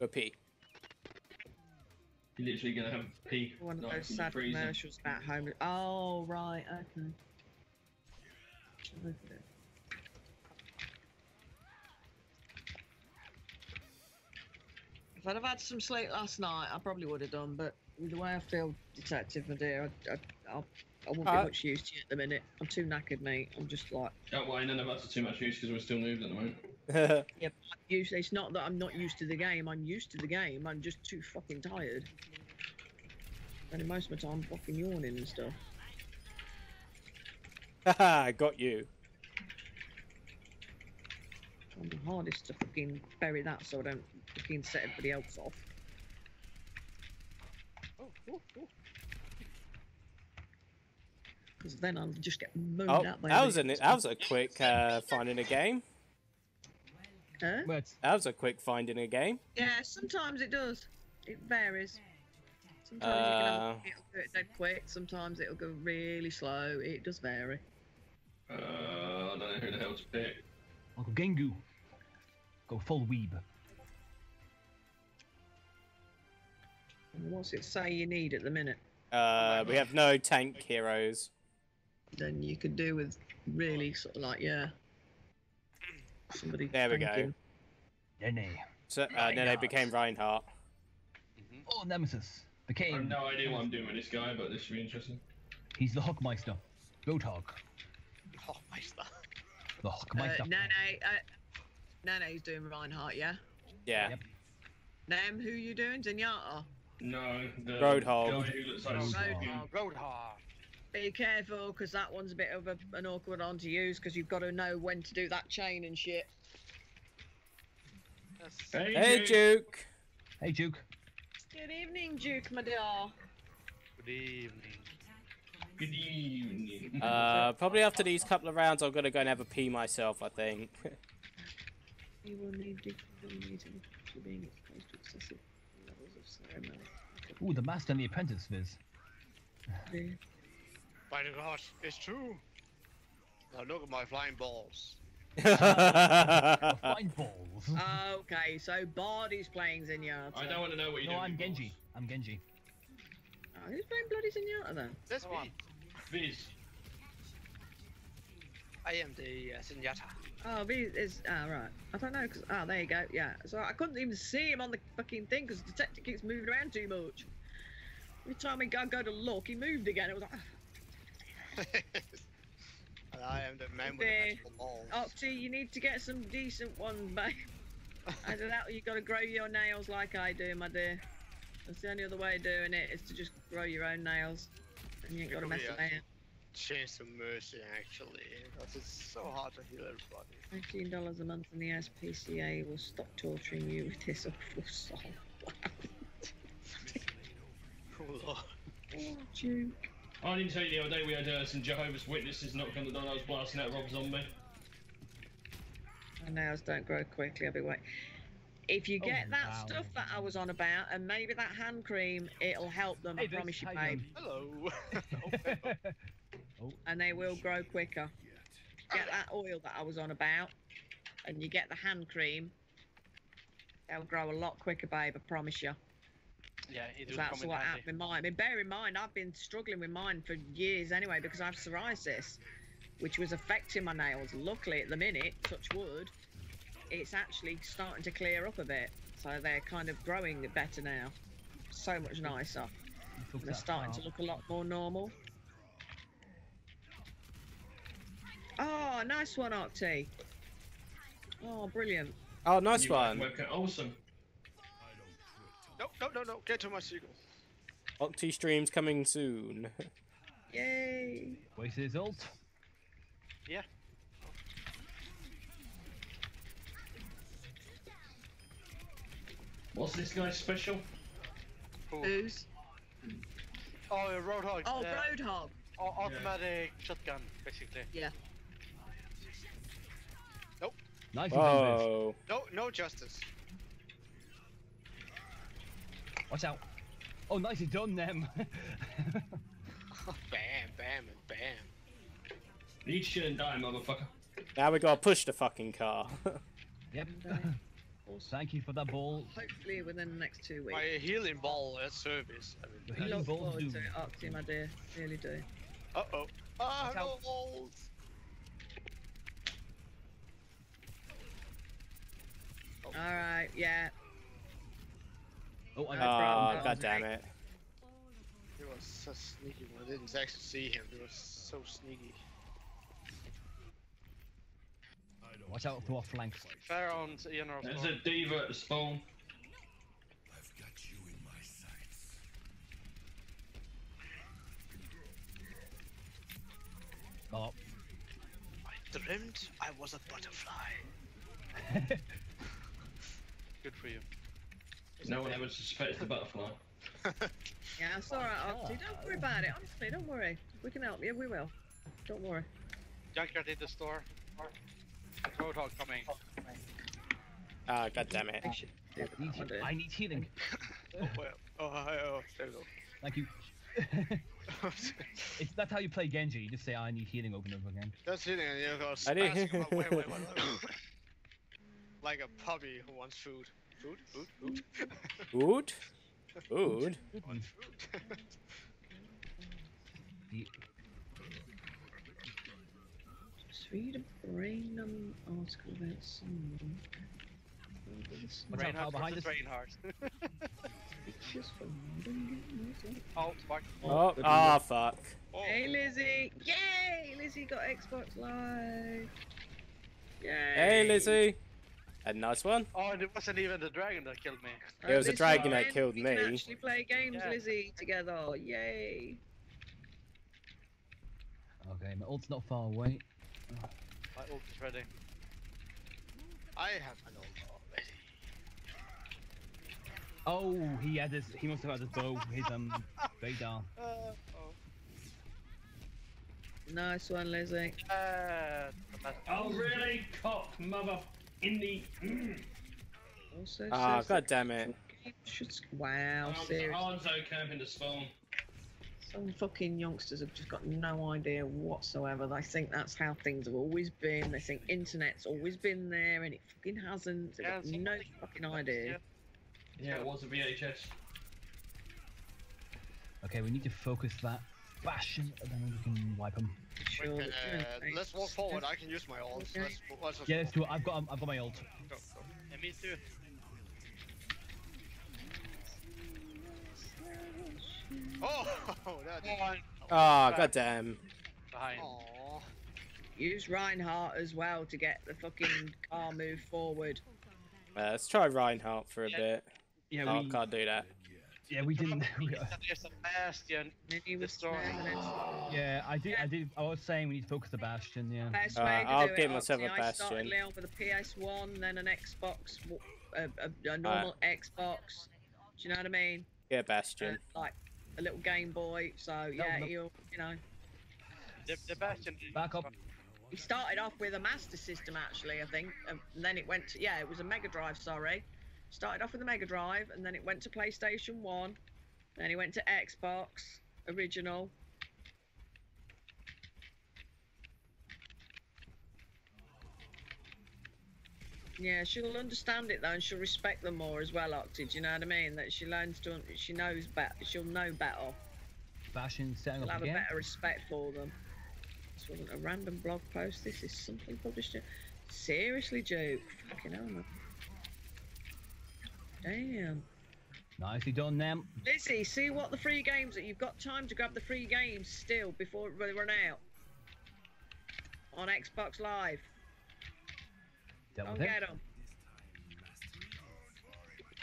Go pee. You're literally gonna have a pee. One of those sad commercials about home. Oh right, okay. If I'd have had some sleep last night, I probably would have done. But with the way I feel, Detective, my dear, I, I, I, I won't uh, be much use to you at the minute. I'm too knackered, mate. I'm just like. Don't worry, none of us are too much use because we're still moving, at the moment. yeah. but it's not that I'm not used to the game. I'm used to the game. I'm just too fucking tired. And most of the time fucking yawning and stuff. Haha, I got you. I'm the hardest to fucking bury that so I don't fucking set everybody else off. Because then I'll just get moaned Oh, at by that was, an, that was a quick uh, finding a game. Huh? But That was a quick finding a game. Yeah, sometimes it does. It varies. Sometimes you can have, Uh, it'll do it dead quick. Sometimes it'll go really slow. It does vary. Uh, I don't know who the hell to pick. Uncle Gengu. Go full weeb. What's it say you need at the minute? Uh, we have no tank heroes. Then you could do with really sort of like yeah. Somebody. There we go. tanking. Nenne. So, uh, then they became Reinhardt. Oh, Nemesis. became. I have no idea what I'm doing with this guy, but this should be interesting. He's the Hockmeister. Roadhog. My stuff. The Uh, Hockmeister. Nenne, uh, Nenne's doing Reinhardt, yeah. Yeah. Yep. Nem, who you doing? Zenyatta. No, the Roadhog. guy who looks like Roadhog. Roadhog. Be careful, because that one's a bit of a, an awkward one to use, because you've got to know when to do that chain and shit. Hey, Hey, Duke. Duke. Hey, Duke. Good evening, Duke, my dear. Good evening. Good evening. Uh, probably after these couple of rounds, I'm gonna go and have a pee myself. I think. You will need to need to being exposed to excessive levels of ceremony. Ooh, the Master and the Apprentice, Viz. By the God, it's true. Now look at my flying balls. Fine balls. okay, so Bardi's playing Zenyatta. I don't want to know what you're No, doing. I'm Genji. I'm Genji. Oh, who's playing bloody Zenyatta then? That's me. Viz. I am the uh, Zenyatta. Oh, V is ah right. I don't know because ah there you go. Yeah, so I couldn't even see him on the fucking thing because the detective keeps moving around too much. Every time we go go to look, he moved again. It was like, ah, And I am the man with the balls. Octy, you need to get some decent ones, babe. Either that, or you've got to grow your nails like I do, my dear. That's the only other way of doing it is to just grow your own nails, and you ain't got to mess about. Change to mercy, actually, because it's so hard to heal everybody. Nineteen dollars a month, and the SPCA will stop torturing you with this awful soul. Oh, Lord. Oh, Duke. I didn't tell you the other day we had uh, some Jehovah's Witnesses knock on the door. I was blasting out Rob Zombie. My nails don't grow quickly. I'll be waiting. If you Oh, get that wow. stuff that I was on about, and maybe that hand cream, it'll help them. Hey, I promise you, you babe. Hello. And they will grow quicker. Get that oil that I was on about, and you get the hand cream. They'll grow a lot quicker, babe. I promise you. Yeah, it 'Cause will That's what handy. happened with mine. I mean, bear in mind, I've been struggling with mine for years anyway because I have psoriasis, which was affecting my nails. Luckily, at the minute, touch wood, it's actually starting to clear up a bit. So they're kind of growing better now. So much nicer. They're starting to look a lot more normal. Oh, nice one, Octy. Oh, brilliant. Oh, nice You one. webcam- Awesome. No, no, no, no. Get to my seagull. Octy streams coming soon. Yay. Wasted his ult. Yeah. What's this guy's special? Who's? Oh, Roadhog. Oh, uh, Roadhog. au- automatic shotgun, basically. Yeah. Nice defense, Viz. Whoa. No, no justice. Watch out. Oh, nicely done, them. bam, bam, and bam. Eat shit and die, motherfucker. Now we gotta push the fucking car. yep. And, uh, Thank you for that ball. hopefully within the next two weeks. My healing ball at service. I Your mean, healing Look balls forward do. to it, Octy, my dear. Really do. uh oh. Ah, no out. balls. All right, yeah. Oh, I Uh, Oh, Brown god damn it. He was so sneaky when I didn't actually see him. He was so sneaky. Watch out for our flanks. Pharah's in our There's spawn. a D.Va at the spawn. Oh, I dreamed I was a butterfly. Good for you. No one ever suspects the butterfly. Yeah, it's alright, Octy. Don't worry about it. Honestly, don't worry. We can help you. We will. Don't worry. Junkyard in the store. Roadhog coming. Ah, god damn it. I should do I need, that. I need healing. Oh, well. Oh, hi, oh, there we go. Thank you. it's that's how you play Genji. You just say, "I need healing" over and over again. Just hitting and you go I did- spastic. Oh, wait, wait, wait, wait. like a puppy who wants food. Food, food, food. Food? Food? wants food. The- Just read a random article about someone. Watch out, Reinhardt pal, behind us. Reinhardt. Pictures from modern games. oh, fuck. Oh, ah, fuck. Oh. Hey Lizzie! Yay! Lizzie got Xbox Live! Yay! Hey, Lizzie. A nice one. Oh, and it wasn't even the dragon that killed me. It was a dragon that can- killed we can me. actually play games, Yeah. Lizzie, together. Yay! Okay, my ult's not far away. My ult is ready. I have an ult already. Oh, he had his. He must have had his bow. His um, radar. Uh, oh. Nice one, Lizzie. Uh, Oh, really? Cock, mother, in the. Mm. Also Ah, says god damn it. that should- Wow, Arms, seriously. arms camping the spawn. Some fucking youngsters have just got no idea whatsoever. They think that's how things have always been. They think internet's always been there, and it fucking hasn't. They've Yeah, got no like- fucking idea. Yeah, it was a VHS. Okay, we need to focus that bastion, and then we can wipe him. Sure We can, you're uh, let's walk forward. I can use my ult. Okay. Let's, let's Yeah, let's do it. I've got. um, I've got my ult. Go, go. Yeah, me too. Oh, that. One Ah, god damn. behind. Aww. Use Reinhardt as well to get the fucking car move forward. Uh, let's try Reinhardt for a Yeah. bit. Yeah, Oh, we. can't do that. Yeah, we didn't. We, There's a bastion. Was Destroy. snagging it. yeah, I did. I did. I was saying we need to focus the bastion. Yeah. Best Uh, way to I'll do get it, myself a Oxy, I started Bastion. Leon with a PS1, then an Xbox, a normal Xbox. Do you know what I mean? Yeah, Uh, Bastion. like a little Game Boy. So yeah, no. he'll, you know, The, the bastion. Back up. he started off with a Master System actually, I think, um, and then it went to yeah, it was a Mega Drive. Sorry, started off with a Mega Drive, and then it went to PlayStation One, then he went to Xbox original. Yeah, she'll understand it though, and she'll respect them more as well, Octy. Do you know what I mean? That she learns to, she knows better, she'll know better. Bastion setting She'll up have a better respect for them. This wasn't a random blog post. This is something published. Seriously, Duke. Fucking hell, man. Damn. Nicely done, them. Lizzie, see what the free games that you've got time to grab the free games still before they run out on Xbox Live. Dealt with get them.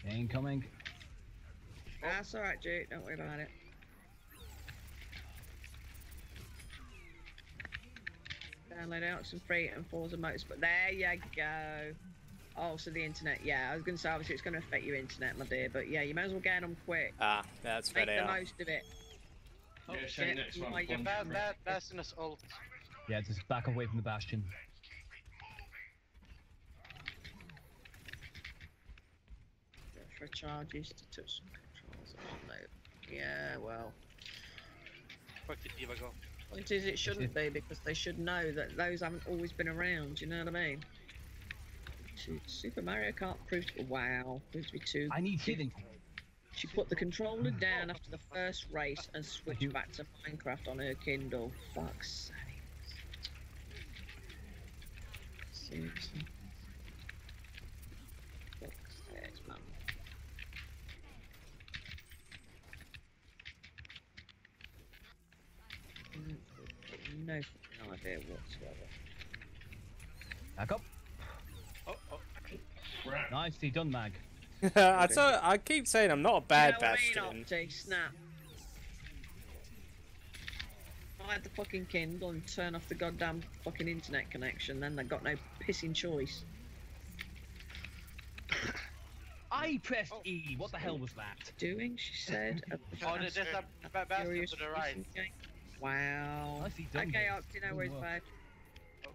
Incoming. That's all right, Jake. Don't worry about it. Download out some free and Forza Motorsport. There you go. Oh, so the internet. Yeah, I was going to say obviously it's going to affect your internet, my dear. But yeah, you may as well get them quick. Ah, that's Make better. the most of it. Yeah, show me yeah, next one. might One ba- for- ba- bastion is ult. Yeah, just back away from the bastion. For charges to touch some controls. I don't. Yeah, well. Fuck the D.Va go. Point is, it shouldn't be because they should know that those haven't always been around. You know what I mean? Super Mario Kart proved wow, proved to be too. I need healing. She put the controller down after the first race and switched back to Minecraft on her Kindle. Fuck's sake. Seriously. Mm, no idea whatsoever. Back up. Oh, oh. Nicely done, Mag. I, saw, I keep saying I'm not a bad you know what I mean, Octy? Snap. I had the fucking Kindle and turn off the goddamn fucking internet connection, then they got no pissing choice. I pressed E. What the hell was that? Doing, she said. Oh, there's fast- a ba- bastion to the right. game. Wow. Nicely done, Okay, Vic. Octy, no Good worries, work. babe.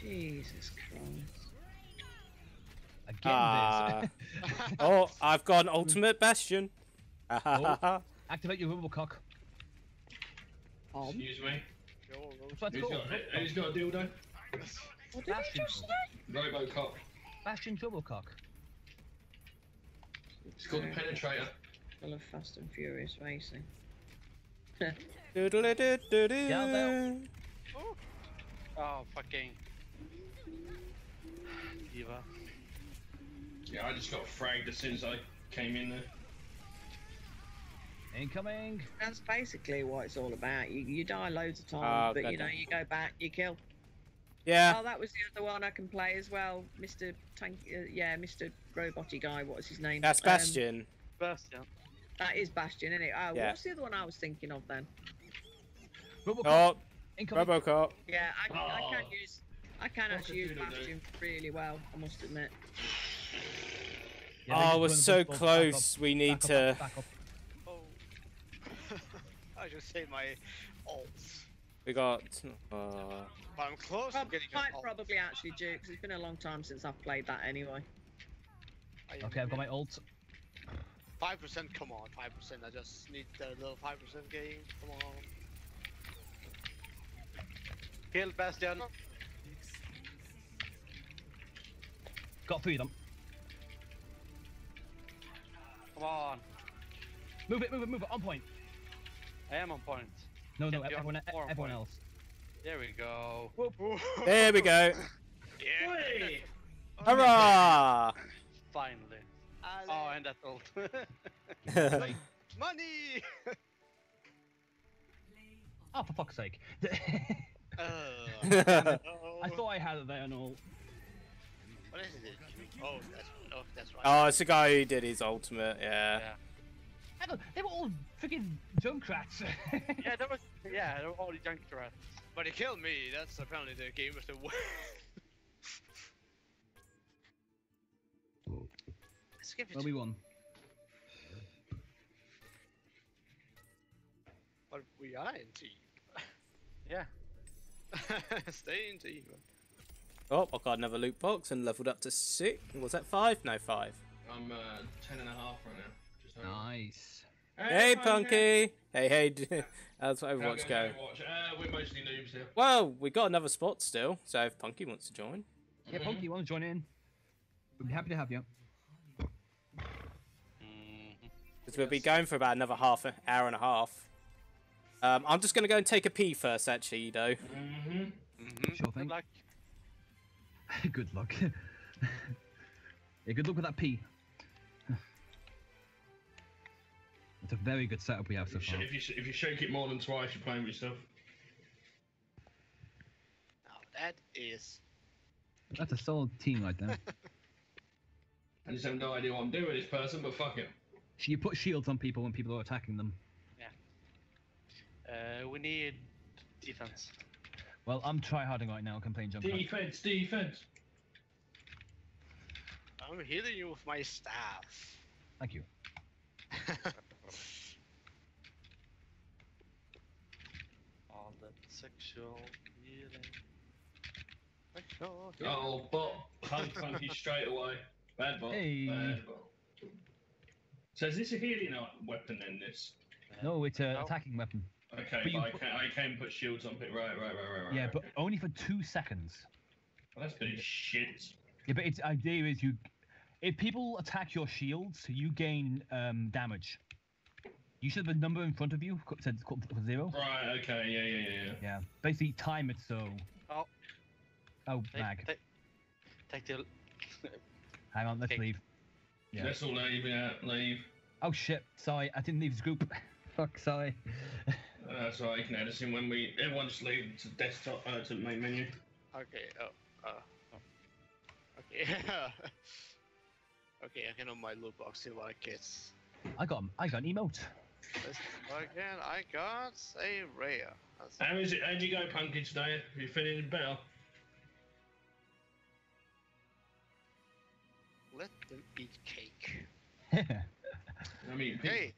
Jesus Christ. Again, Ah. this. oh, I've got an ultimate Bastion. Oh. Activate your rumblecock. Um, Excuse me. What's that Who's called? got, who's got a dildo? What did I Bastion. just say? Robocop. Bastion rumblecock. It's called the Penetrator. Full of Fast and Furious Racing. Doodle-doo-doo-doo. Cowbell. Oh, fucking. D.Va. Yeah, I just got fragged as soon as I came in there. Incoming. That's basically what it's all about. You, you die loads of times, Oh, but you know, goddamn. you go back, you kill. Yeah. Oh, that was the other one I can play as well, Mr. Tank. Uh, yeah, Mr. Roboty guy. What was his name? That's Um, Bastion. Bastion. that is Bastion, isn't it? Oh, Yeah. what's the other one I was thinking of then? Rumblecock. Oh, Incoming. Robocop. Yeah, I, I Oh. can use. I can Fuck actually use doodle-doo. Bastion really well. I must admit. Yeah, oh, we're so run the ball, back close. up, We need back up, to. Back up. Oh. I just say my ults. We got. Uh, But I'm close Prob- to getting might an ult. probably actually do because it's been a long time since I've played that anyway. Okay, I've got my ult. Five percent, come on, five percent. I just need the little five percent game. Come on. Kill Bastion. Got three of them. Come on. Move it, move it, move it. On point. I am on point. No, no, Can't be on everyone, everyone point. else. There we go. there we go. Yeah. Hurrah! Finally. Ale- Oh, and that ult. Money. Oh, for fuck's sake. uh, I thought I had it there and all. What is it? Oh, that's oh, that's right. oh, it's the guy who did his ultimate. Yeah. yeah. I don't- They were all freaking Junkrats. Yeah, that was. Yeah, they were all the junk rats. But he killed me. That's apparently the game of the win. Let's give it. well, we won. But we are in team. Yeah. Stay in team. Oh, I got another loot box and leveled up to six. Was that five? No, five. I'm uh, ten and a half right now. Just over. Nice. Hey, Punky. Hey, hey. d- How's How Overwatch goes go? Overwatch? Uh, we're mostly noobs here. Well, we got another spot still, so if Punky wants to join. Yeah, Punky, you want to join in? We'd be happy to have you. Mhm. Because we'll be going for about another half an hour and a half. Um, I'm just going to go and take a pee first, actually, though. Mm-hmm. Mm-hmm. Sure Good thing. luck. good luck. yeah, good luck with that P. It's a very good setup we have so If, far. you, if, you, if you shake it more than twice, you're playing with yourself. Now that is. That's a solid team right there. I just have no idea what I'm doing with this person, but fuck it. Sh- you put shields on people when people are attacking them. Uh, we need defense. Well, I'm tryharding right now. I'm playing Junkrat. Defense, defense. I'm healing you with my staff. Thank you. All that sexual healing. Sexual Oh, but punch punky straight away. Bad bot. Hey. Bad bot. So is this a healing weapon then? This? No, it's an No. attacking weapon. Okay, But but, you I, can, I can put shields on it. Right, right, right, right, right. Yeah, right, but okay. only for two seconds. Well, that's pretty shit. Yeah, but its idea is you, if people attack your shields, you gain um, damage. You should have a number in front of you said co- zero. Right. Okay. Yeah. Yeah. Yeah. yeah. Yeah, basically time it so. Oh. Oh, Take, mag. take, take the. Hang on, let's Okay. leave. Yeah. Let's all leave. Yeah. Leave. Oh shit! Sorry, I didn't leave this group. Fuck, sorry. Uh, so I can add us in when we everyone just leave to desktop uh, to main menu. Okay. Oh. Uh. Okay. okay. I can on my loot box see what I get. I got I got an emote. Let's again. I got a rare. That's How is it? How'd you go, Punky, today? Are you feeling better? Let them eat cake. I mean, Hey.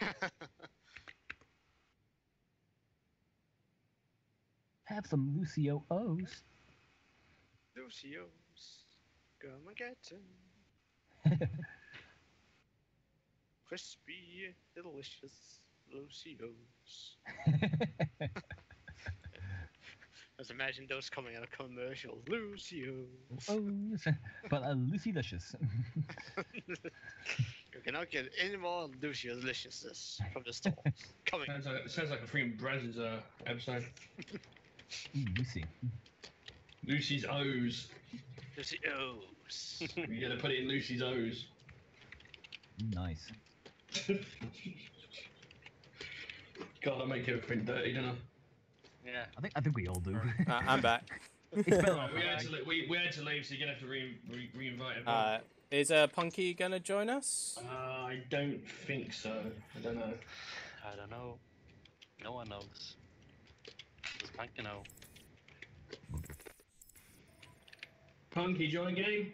Have some Lucio O's. Lucio's. Come and get them. Crispy, delicious Lucio's. Just imagine those coming out of commercial. Lucio's. O's. But uh, Lucy Licious. You cannot get any more Lucio deliciousness from the store. coming. sounds like, sounds like a freaking Brazzers uh, episode. Ooh, Lucy. Lucy's O's. Lucio's. You gotta put it in Lucy's O's. Nice. God, I make everything dirty, don't I? Yeah. I think I think we all do. Uh, I'm back. it's better we, had to, li- we, we had to leave, so you're gonna have to re, re, re-invite everyone. Uh, is uh, Punky gonna join us? Uh, I don't think so. I don't know. I don't know. No one knows. Does Punky know? Punky, join game.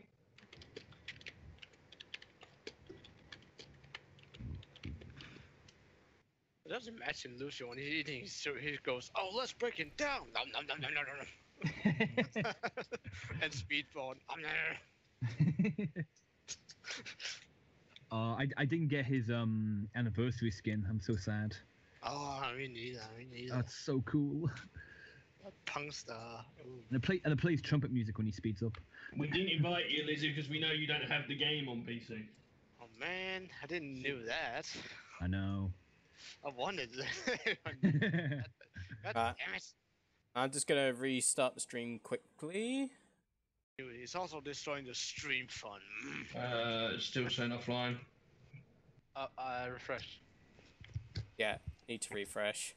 Just imagine Lucio when he's eating, so he goes, "Oh, let's break it down." Nom, nom, nom, nom, nom, nom, nom. and speedball. Nom, nom, nom. Uh, I, I didn't get his um anniversary skin. I'm so sad. Oh, me neither. Me neither. That's so cool. Punk star. Ooh. And it play and it plays trumpet music when he speeds up. We didn't invite you, Lizzie, because we know you don't have the game on PC. Oh man, I didn't know that. I know. I wanted that. God Uh, damn it. I'm just gonna restart the stream quickly. It's also destroying the stream fun. Uh, still saying offline. Uh, uh, refresh. Yeah, need to refresh.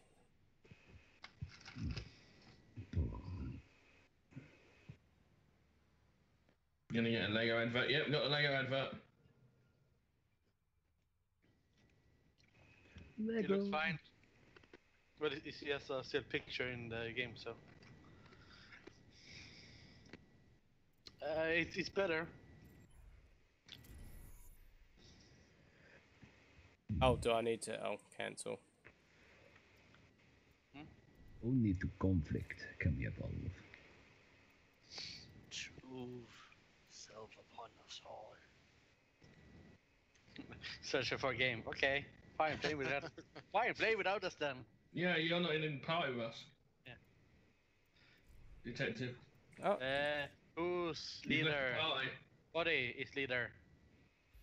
Gonna get a Lego advert. Yep, got a Lego advert. He looks fine. But he he has a still picture in the game, so. Uh, it, it's better. Oh, do I need to? Oh, cancel. Only to conflict can we evolve. True self upon us all. Searching for a game. Okay, fine. Play without. fine, play without us then. Yeah, you're not in the party with us. Yeah. Detective. Oh. Uh, who's leader? Body is leader.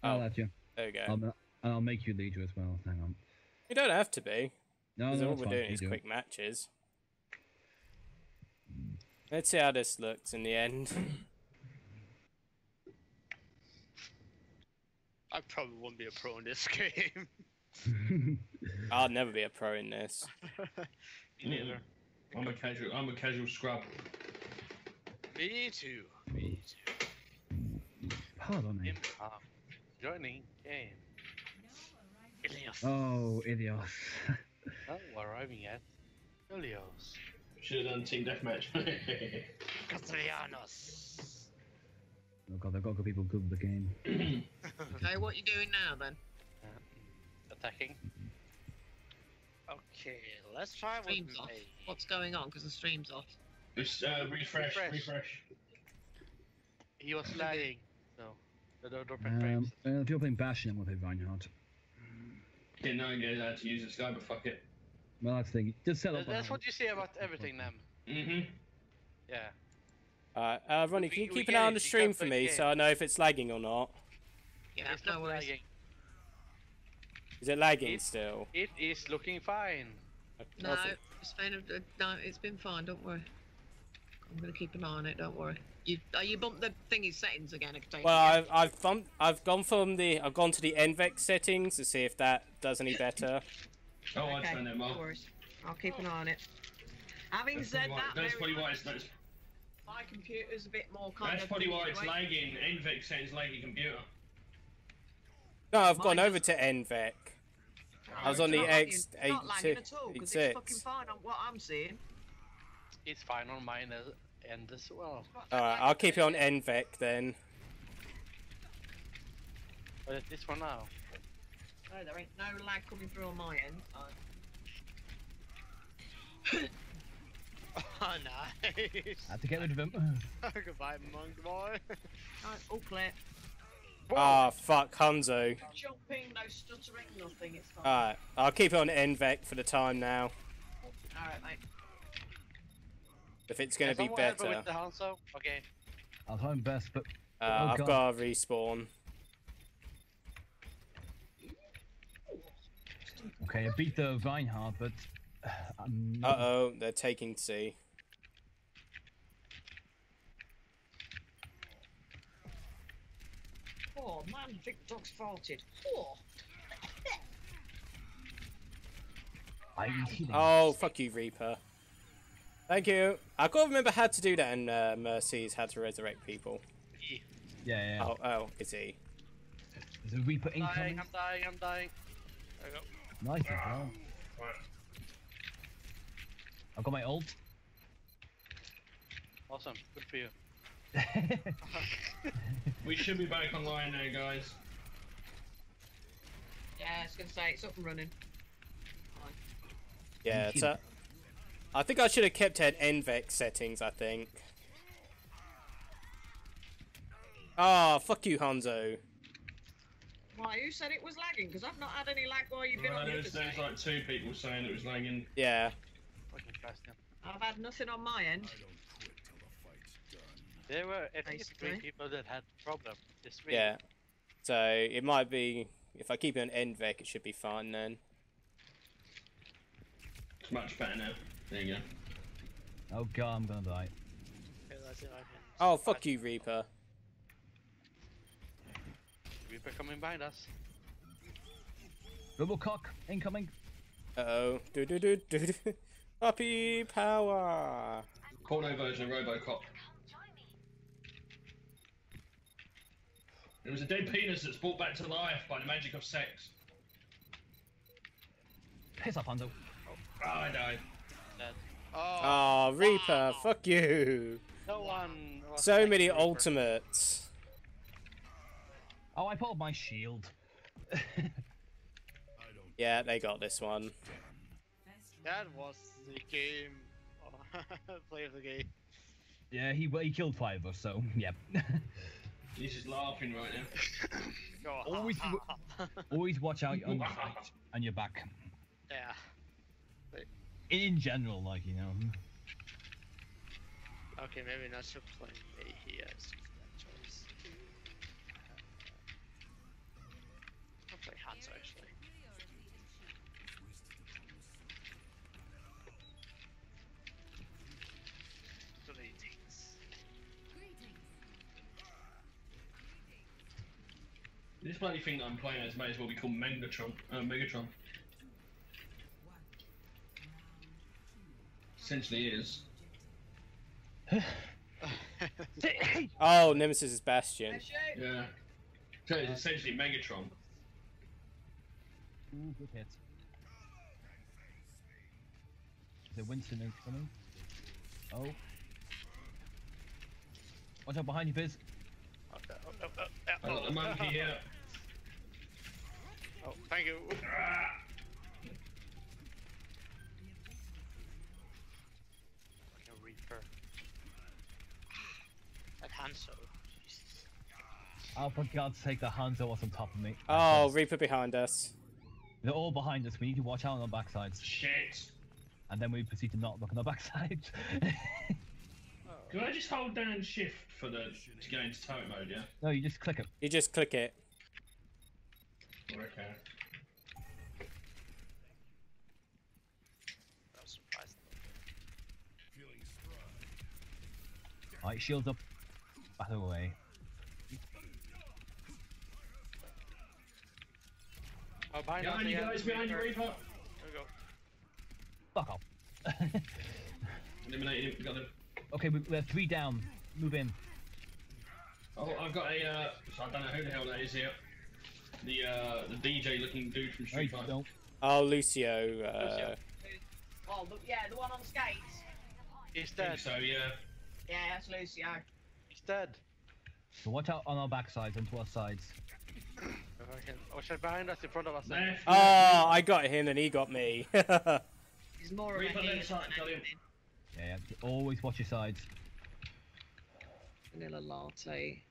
I'll let you. There we go. I'll, ma- I'll make you leader as well. Hang on. You don't have to be. No, Because no, all we're doing you is do quick matches. Let's see how this looks in the end. I probably won't be a pro in this game. I'll never be a pro in this. Neither. Mm. I'm a casual. I'm a casual scrub. Me too. Me. Too. Pardon me. Impa. Joining game. Ilias. Oh, Ilios. Oh, arriving at Helios. Should have done team deathmatch. Castellanos. Oh god, I've got good people good with the game. Okay, what are you doing now then? Attacking. Okay, let's try with Stream's off. May. What's going on? Because the stream's off. Just uh, refresh, Refresh. refresh. He was lagging. So, the the dropping Um, frames. uh, if you're playing Bastion, I'm gonna play Reinhardt. Didn't know you guys had to use this guy, but fuck it. Well, that's thing. Just set up. That's what you say about everything, Nam. Mm-hmm. Yeah. Uh, uh, Ronnie, can you keep an eye on the stream for me the so I know if it's lagging or not? Yeah, it's no not worries. lagging. Is it lagging It- still? It is looking fine. No, Awesome. it's been uh, no, it's been fine. Don't worry. I'm gonna keep an eye on it. Don't worry. You uh, you bumped the thingy settings again. I can take Well, it. I've I've bumped, I've gone from the I've gone to the NVENC settings to see if that does any better. Oh, I Okay, turned them no off. worries. I'll keep an eye on it. Having That's said probably why- that, that's Mary probably why Rose, it's that's, my computer's a bit more kind that's of. probably why it's fluctuating. lagging. NVENC says laggy computer. No, I've gone Mine over to NVENC. I was oh, on It's the not lagging- X it's not lagging at all because it's fucking fine on what I'm seeing. It's fine on mine as, end as well. Alright, I'll keep it on NVENC then. But it's this one now. No, there ain't no lag coming through on my end. Uh, Oh, nice. I had to get rid of him. Goodbye, monk boy. Right, all clear. Ah, fuck, Hanzo. Jumping, no stuttering, nothing. It's fine. Alright, I'll keep it on NVENC for the time now. Alright, mate. If it's gonna Has be someone ever better. with the Hanzo? Okay. I'll try my best, but Uh, oh, I've God. got to respawn. Okay, I beat the Reinhardt, but I'm Uh oh, they're taking C. Oh man, Victor's farted. Oh. I'm. Oh, fuck you, Reaper. Thank you. I can't remember how to do that in uh, Mercy's How to Resurrect People. Yeah, yeah. Oh, oh, is he? There's a Reaper Dying, incoming. I'm dying, I'm dying. There we go. Nice as well. I've got my ult. Awesome. Good for you. We should be back online now, guys. Yeah, I was gonna say it's up and running. Yeah, it's a... I think I should have kept it at NVENC settings, I think. Ah, fuck you, Hanzo. Why? Who said it was lagging? Because I've not had any lag while you've been Well, on the other there's, there's like two people saying it was lagging. Yeah. Fucking trust him. I've had nothing on my end. There were at least three people that had problem. This week. Yeah. So, it might be... If I keep it on NVENC, it should be fine then. It's much better now. There you go. Oh god, I'm gonna die. Okay, that's it, I can- Oh, fuck you, Reaper. Reaper coming behind us. Robocock incoming. Uh-oh. Do-do-do, do-do. Puppy power. Corno version of Robocop. It was a dead penis that's brought back to life by the magic of sex. Piss off, Hanzo. Oh, I died. Dead. Oh, Reaper, fuck you. No one. So like many Reaper. ultimates. Oh, I pulled my shield. Yeah, they got this one. That was the game. Play of the game. Yeah, he he killed five of us, so yep. He's just laughing right now. Go, always, always watch out on your right and your back. Yeah. In, in general, like you know. Okay, maybe not to play me here. This bloody thing that I'm playing as may as well be called Megatron. Uh, Megatron. Essentially is. Oh, Nemesis is Bastion. Yeah. So it's essentially Megatron. Ooh, good hit. Is it Winston incoming? Oh. Watch out behind you, Biz. Okay, oh, oh, oh, oh, I got the monkey here. Oh, thank you. Fucking Reaper. That Hanzo. Jesus. Oh, for God's sake, the Hanzo was on top of me. Oh, Reaper behind us. They're all behind us. We need to watch out on our backsides. Shit. And then we proceed to not look on our backsides. Can I just hold down shift for the to go into turret mode, yeah? no, you just click it. You just click it. Okay. I was surprised. Alright, shields up. Battle away. Oh, behind Behind you guys, behind you, Reaper. Reaper. There we go. Fuck off. Eliminate him. Got him. Okay, we, we have three down. Move in. Oh, I've got a. Uh, so I don't know who the hell that is here. The uh, the DJ looking dude from Street Fighter. Don't. Oh, Lucio. Uh, Lucio. Oh, the, yeah, the one on the skates. He's I dead. think so yeah. Yeah, that's Lucio. He's dead. So watch out on our back sides and to our sides. If I. Oh shit, behind us, in front of us. Left. Oh, I got him and he got me. He's more of a Reaper healer left side, got than him. anything. Yeah, yeah. Always watch your sides. Vanilla latte.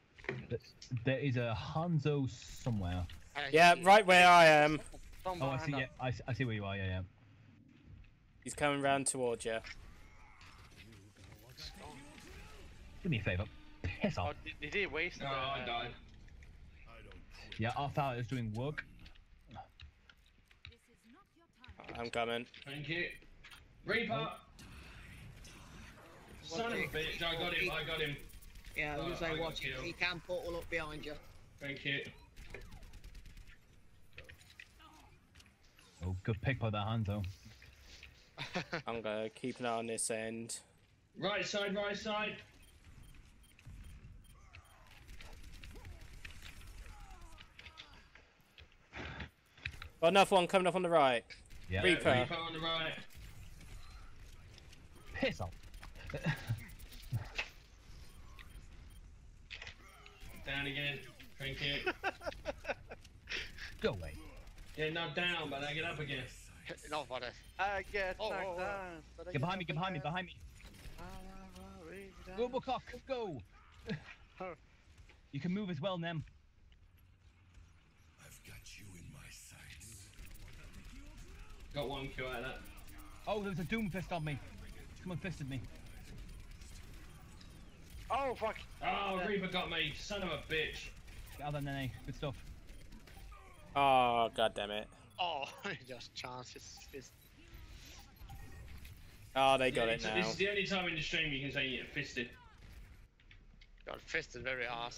There is a Hanzo somewhere. yeah, right where I am. Oh, I see. us. Yeah, I, s- I see where you are. Yeah, yeah. He's coming round towards you. Do me a favor. Piss Oh, off. did, did he waste Oh, the... I died. Yeah, our fella is doing work. I'm coming. Thank you. Reaper. Oh. Son of a bitch! I got him. I got him. Yeah, I was Oh, gonna say, watch it. He can portal up behind you. Thank you. Oh, good pick by that hand, though. I'm gonna keep an eye on this end. Right side, right side. Got another one coming up on the right. Yeah. Reaper. Reaper on the right. Piss off. Down again. Thank you. Go away. Yeah, not down, but I get up again. No, for. I get Oh, knocked oh, oh. down, but I Get behind me. Get behind me. again. Behind me. Raise it Go, down. Bucock. Go. You can move as well, Nem. I've got you in my sights. Got one kill out of that. Oh, there's a Doomfist on me. Someone fisted me. Oh, fuck. Oh, Yeah. Reaper got me. Son of a bitch. Get out of there, Nenne. Good stuff. Oh, god damn it. Oh, just chances. It's Oh, they got Yeah, it now. This is the only time in the stream you can say you get fisted. got fisted very hard.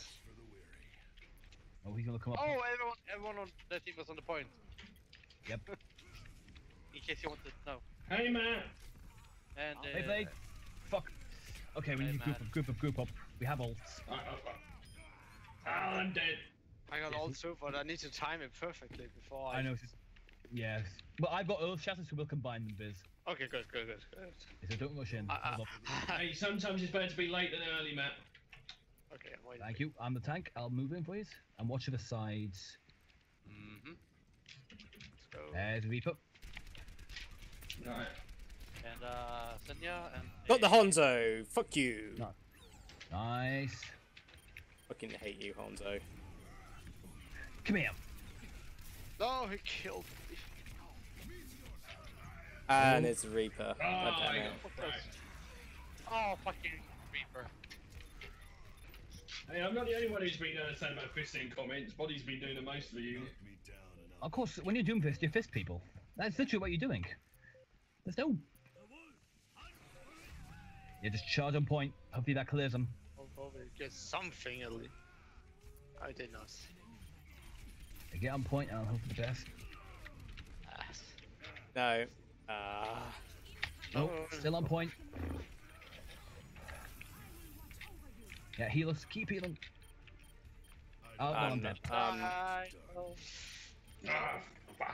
Oh, he's gonna come up. Oh, everyone, everyone on the team was on the point. Yep. In case you wanted to know. Hey, man. And uh, Hey, Blake. Fuck. Okay, we need to group man. up, group up, group up. We have ults. Oh, oh, oh. Oh, I'm dead. I got all two, but I need to time it perfectly before I. I know. it's just- Yes. But I've got Earth Shatters, so we'll combine them, Biz. Okay, good, good, good, good. So don't rush in. I- I- Hold up. Hey, sometimes it's better to be late than early, Matt. okay, I'm waiting. Thank you. I'm the tank. I'll move in, please. And watch to the sides. Mm-hmm. Let's go. There's Reaper. Right. And uh, Senya and. Got the Hanzo. Fuck you. No. Nice. Fucking hate you, Hanzo. Come here. No, he killed me. And it's Reaper. Oh, God damn it. Oh, fucking Reaper. Hey, I'm not the only one who's been uh, saying about fisting comments. Body's been doing the most of you. Of course, when you're doing Fist, you fist people. That's literally what you're doing. There's no. You just charge on point. Hopefully that clears them. Hopefully get something at least. I did not. You get on point and I'll hope for the best. Ass. No. Ah. Oh, still on point. Yeah, heal us. Keep healing. Oh, well, I'm Um, dead. um, Oh. Ah.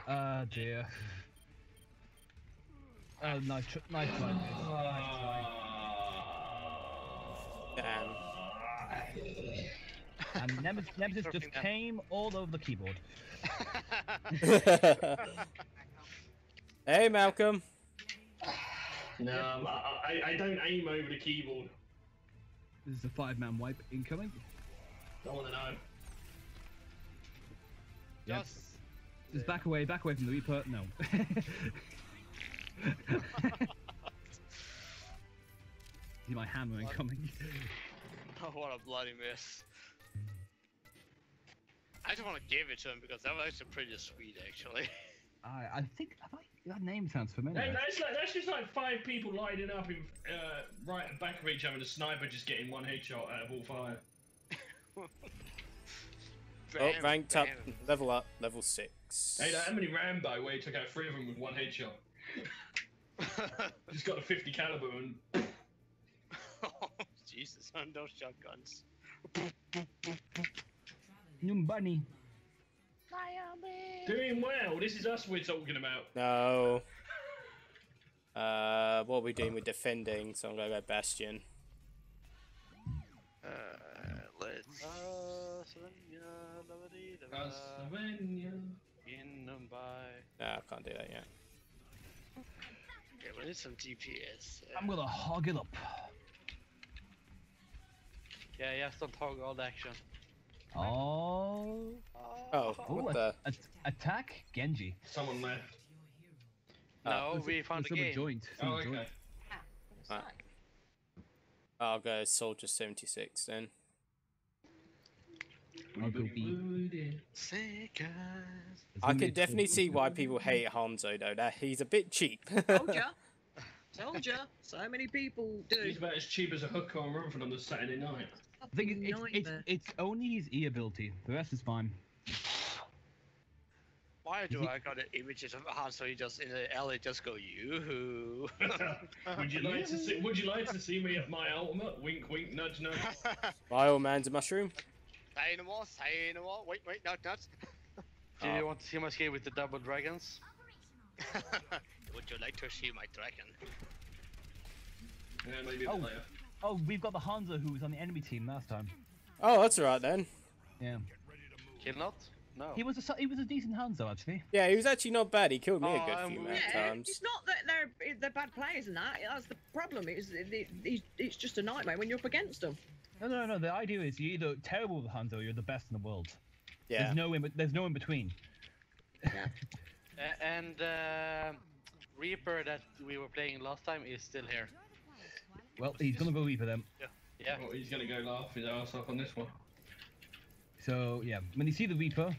Oh dear. Oh, nice, tr- nice try. Nice try. Damn. And Nemesis, Nemesis just came all over the keyboard. hey, Malcolm. No, um, I, I, I don't aim over the keyboard. This is a five-man wipe incoming. Don't want to know. Yep. Just. Just back away, back away from the Reaper. No. See my hammer incoming. Oh, what a bloody miss. I just want to give it to him because that was actually pretty sweet, actually. I, I think have I, that name sounds familiar. That, that's, like, that's just like five people lining up in uh, right at the back of each other, and a sniper just getting one headshot out of all five. Oh, Bam, ranked up. Level up. Level 6. Hey, that Emily Rambo where he took out three of them with one headshot. Just got a 50 caliber and Jesus, on those shotguns. New bunny. doing well. This is us we're talking about. No. Uh, what are we doing with defending? So I'm gonna go Bastion. Uh, let's. Uh, Slovenia, Lavadi, Uh, Slovenia. In Mumbai. No, I can't do that yet. Yeah, we need some DPS. I'm gonna hog it up. Yeah, yes, don't hog all the action. Oh. Oh, Oh, what the? attack Genji. Someone left. Oh. No, Oh, we found a someone game. joined. Oh, okay. joined. Ah, Alright. I'll oh, go Soldier 76 then. I'll go B. I could definitely see why people hate Hanzo though. That he's a bit cheap. Told ya. Told ya. So many people do. He's about as cheap as a hooker on Rumford on the Saturday night. I think it- it's, it's, it's only his E ability. The rest is fine. Why do I got images of Hanzo he just in the alley just go yoo would you like to see? Would you like to see me at my ultimate? Wink, wink, nudge, nudge. My old man's a mushroom. Say no more, say no more. Wait, wait, not, not. Do Oh. you want to see my skill with the double dragons? Would you like to see my dragon? Yeah, maybe Oh. later. Oh, we've got the Hanzo who was on the enemy team last time. Oh, that's alright then. Yeah. Kill not? No. He was a he was a decent Hanzo actually. Yeah, he was actually not bad. He killed me a Oh, good I'm- few Yeah, times. it's not that they're they're bad players and that. That's the problem. It's it, it, it's just a nightmare when you're up against them. No, no, no. The idea is you're either terrible with Hanzo or you're the best in the world. Yeah. There's no in, there's no in between. A- and uh, Reaper that we were playing last time is still here. Well, he's gonna go Reaper then. Yeah. Oh, he's gonna go laugh his ass off on this one. So yeah, when you see the Reaper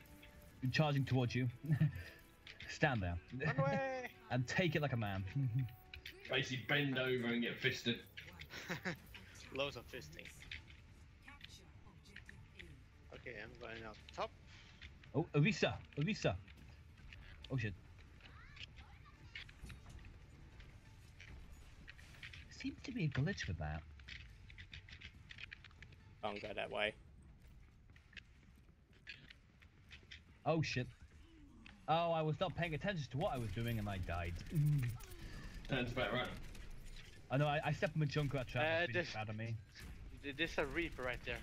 charging towards you, stand there Run away! and take it like a man. Basically, bend over and get fisted. Loads of fisting. Okay, I'm going out top. oh, Orisa, Orisa. Oh shit. Seems to be a glitch with that. Can't go that way. Oh shit. Oh, I was not paying attention to what I was doing and I died. That's about right. I know, I, I stepped on a Junkrat trap. Uh, that's really this- bad of me. Th- There's a Reaper right there.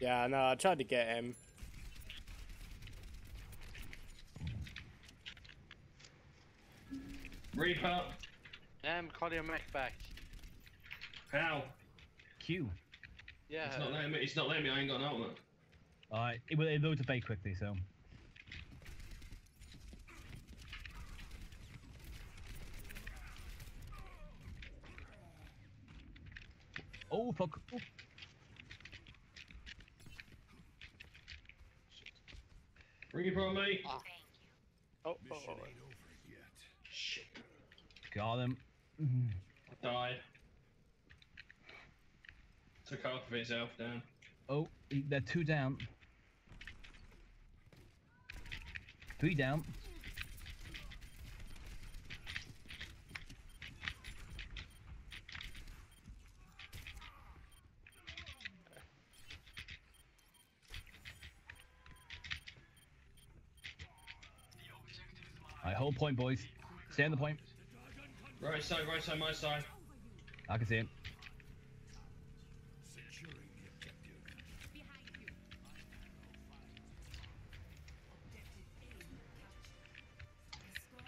Yeah, no, I tried to get him. Reaper. I'm calling your mech back. How? Q. Yeah. It's not letting me. It's not letting me. I ain't got an ultimate. Alright, it, it loads very quickly, so. Oh fuck! Oh. it on me. Oh, oh, oh, oh. Shit. Got him. I died. Half of his health down. Oh, they're two down. Three down. Alright, hold point, boys. Stay on the point. Right side, right side, my side. I can see him.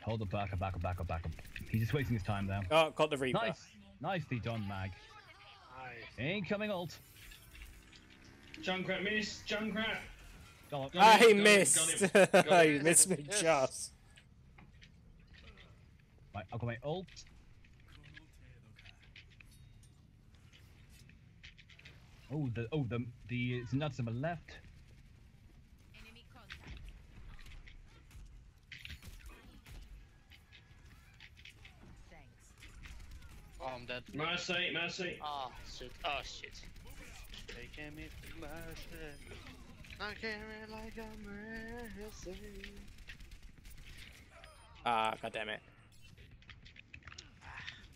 Hold up, back up, back up, back up, back up. He's just wasting his time now. Oh, got the Reaper. Nice, nicely done, Mag. Incoming ult. Junkrat miss. Junkrat. Got it. Got Ah, him, he got him, missed. got him, got he missed me Yes. just. Right, I'll go my ult. Oh, the oh the the nuts on the left. Oh, I'm dead. Mercy, mercy. Oh, shit. Oh, shit. Taking me to mercy. I carry like a mercy. Ah, god damn it.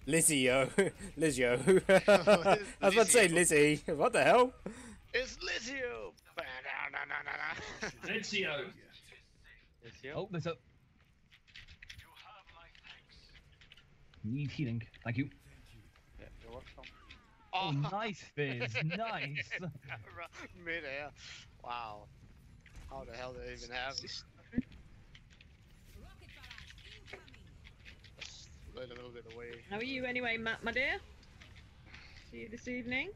Lizzie-o. Lizzie-o. I was about to say Lizzie. What the hell? It's Lizio! Ezio. Ezio. Oh, there's a. Need healing. Thank you. Yeah, you're. Oh, oh nice, Fizz. nice. Mid-air. Wow. How the hell did it even happen? Slid a little bit away. How are you anyway, Matt, my dear? See you this evening.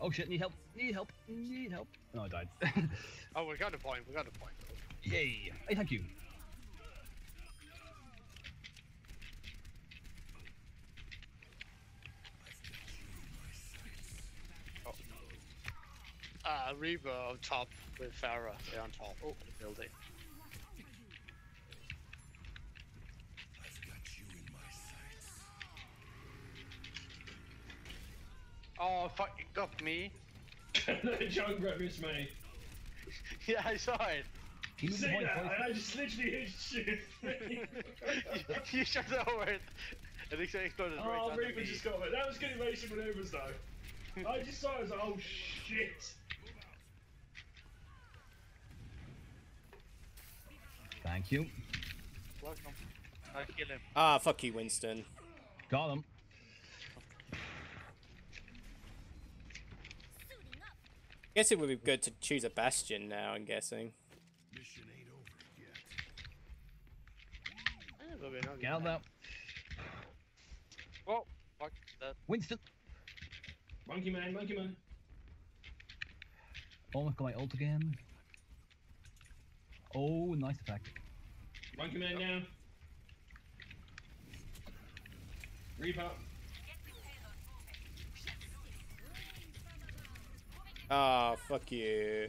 Oh shit, need help. Need help. Need help. Oh, I died. Oh, we got a point. We got a point. Yay. Hey, thank you. Uh, Reaper on top with Pharah. They're on top of the building. Oh, fuck, you got me. Junkrat missed me. yeah, I saw it. You see that? And I just literally hit shit. you shot over it. And it exploded right Oh, under Reaper just got me. That was good evasive maneuvers though. I just saw it, I was like, oh shit. Thank you. Welcome. I'll kill him. Ah, fuck you, Winston. Got him. Guess it would be good to choose a bastion now. I'm guessing. Eh, but we're not Get out there. Oh, fuck that. Winston. Monkey man, monkey man. Almost got my ult again. Oh, nice attack. One command now. Reaper. Ah, fuck you.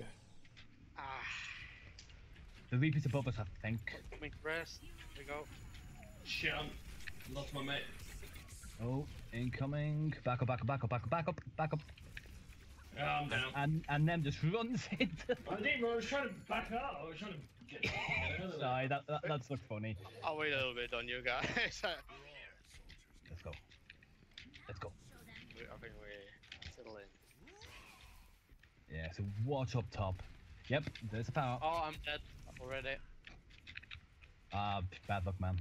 Ah. The Reaper's above us, I think. Coming rest. There we go. Shit, I'm lost my mate. Oh, incoming. Back up, back up, back up, back up, back up, back up. Yeah, I'm down. And and then just runs into. I didn't, I was trying to back up. I was trying to get, get out. Sorry, that, that that's not funny. I'll wait a little bit on you guys. Let's go. Let's go. We- I think we're still in. Yeah, so watch up top. Yep, there's a power. Oh, I'm dead already. Ah, bad luck, man.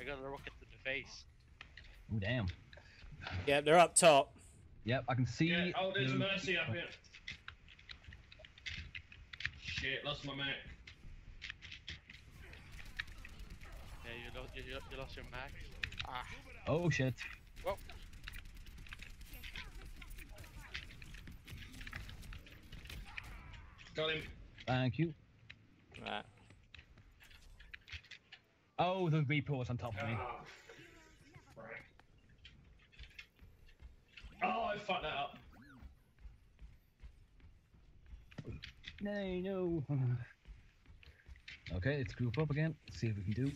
I got a rocket to the face. Oh damn. Yeah, they're up top. Yep, I can see. Yeah, oh, there's the- mercy up here. Shit, lost my mate. Yeah, you, lo- you, you, you lost your max. Ah. Oh shit. Well, Got him. Thank you. Right. Oh, the Reaper was on top of me. Ah, right. Oh, I fucked that up. No, no. Okay, let's group up again. See if we can do.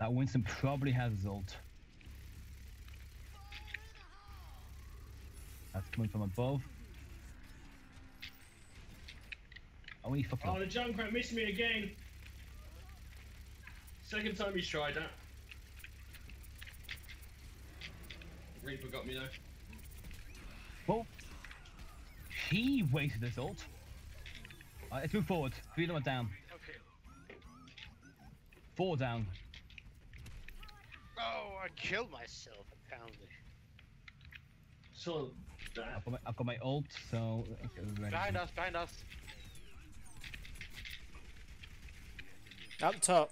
That Winston probably has his ult. That's coming from above. Oh, he fucking. Oh, the Junkrat missed me again. Second time he's tried that. Reaper got me though. Well, he wasted his ult. Let's move forward. Three of them are down. Okay. Four down. Oh, I killed myself apparently. So I've got my, I've got my ult, so. let's get behind us, behind us. Up top.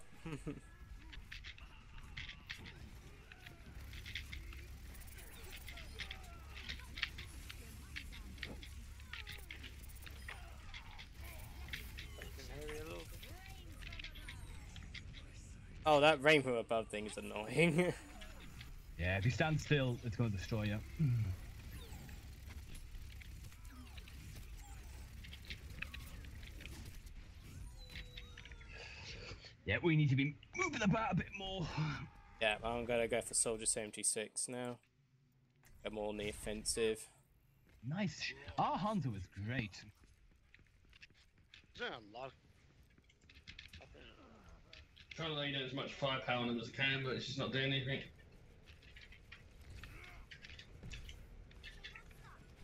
Oh, that rainbow above thing is annoying. Yeah, if you stand still, it's going to destroy you. We need to be moving about a bit more. Yeah, I'm gonna go for Soldier 76 now. Go more on the offensive. Nice. Our hunter was great. Is there a lot? Trying to lay down as much firepower on him as I can, but it's just not doing anything.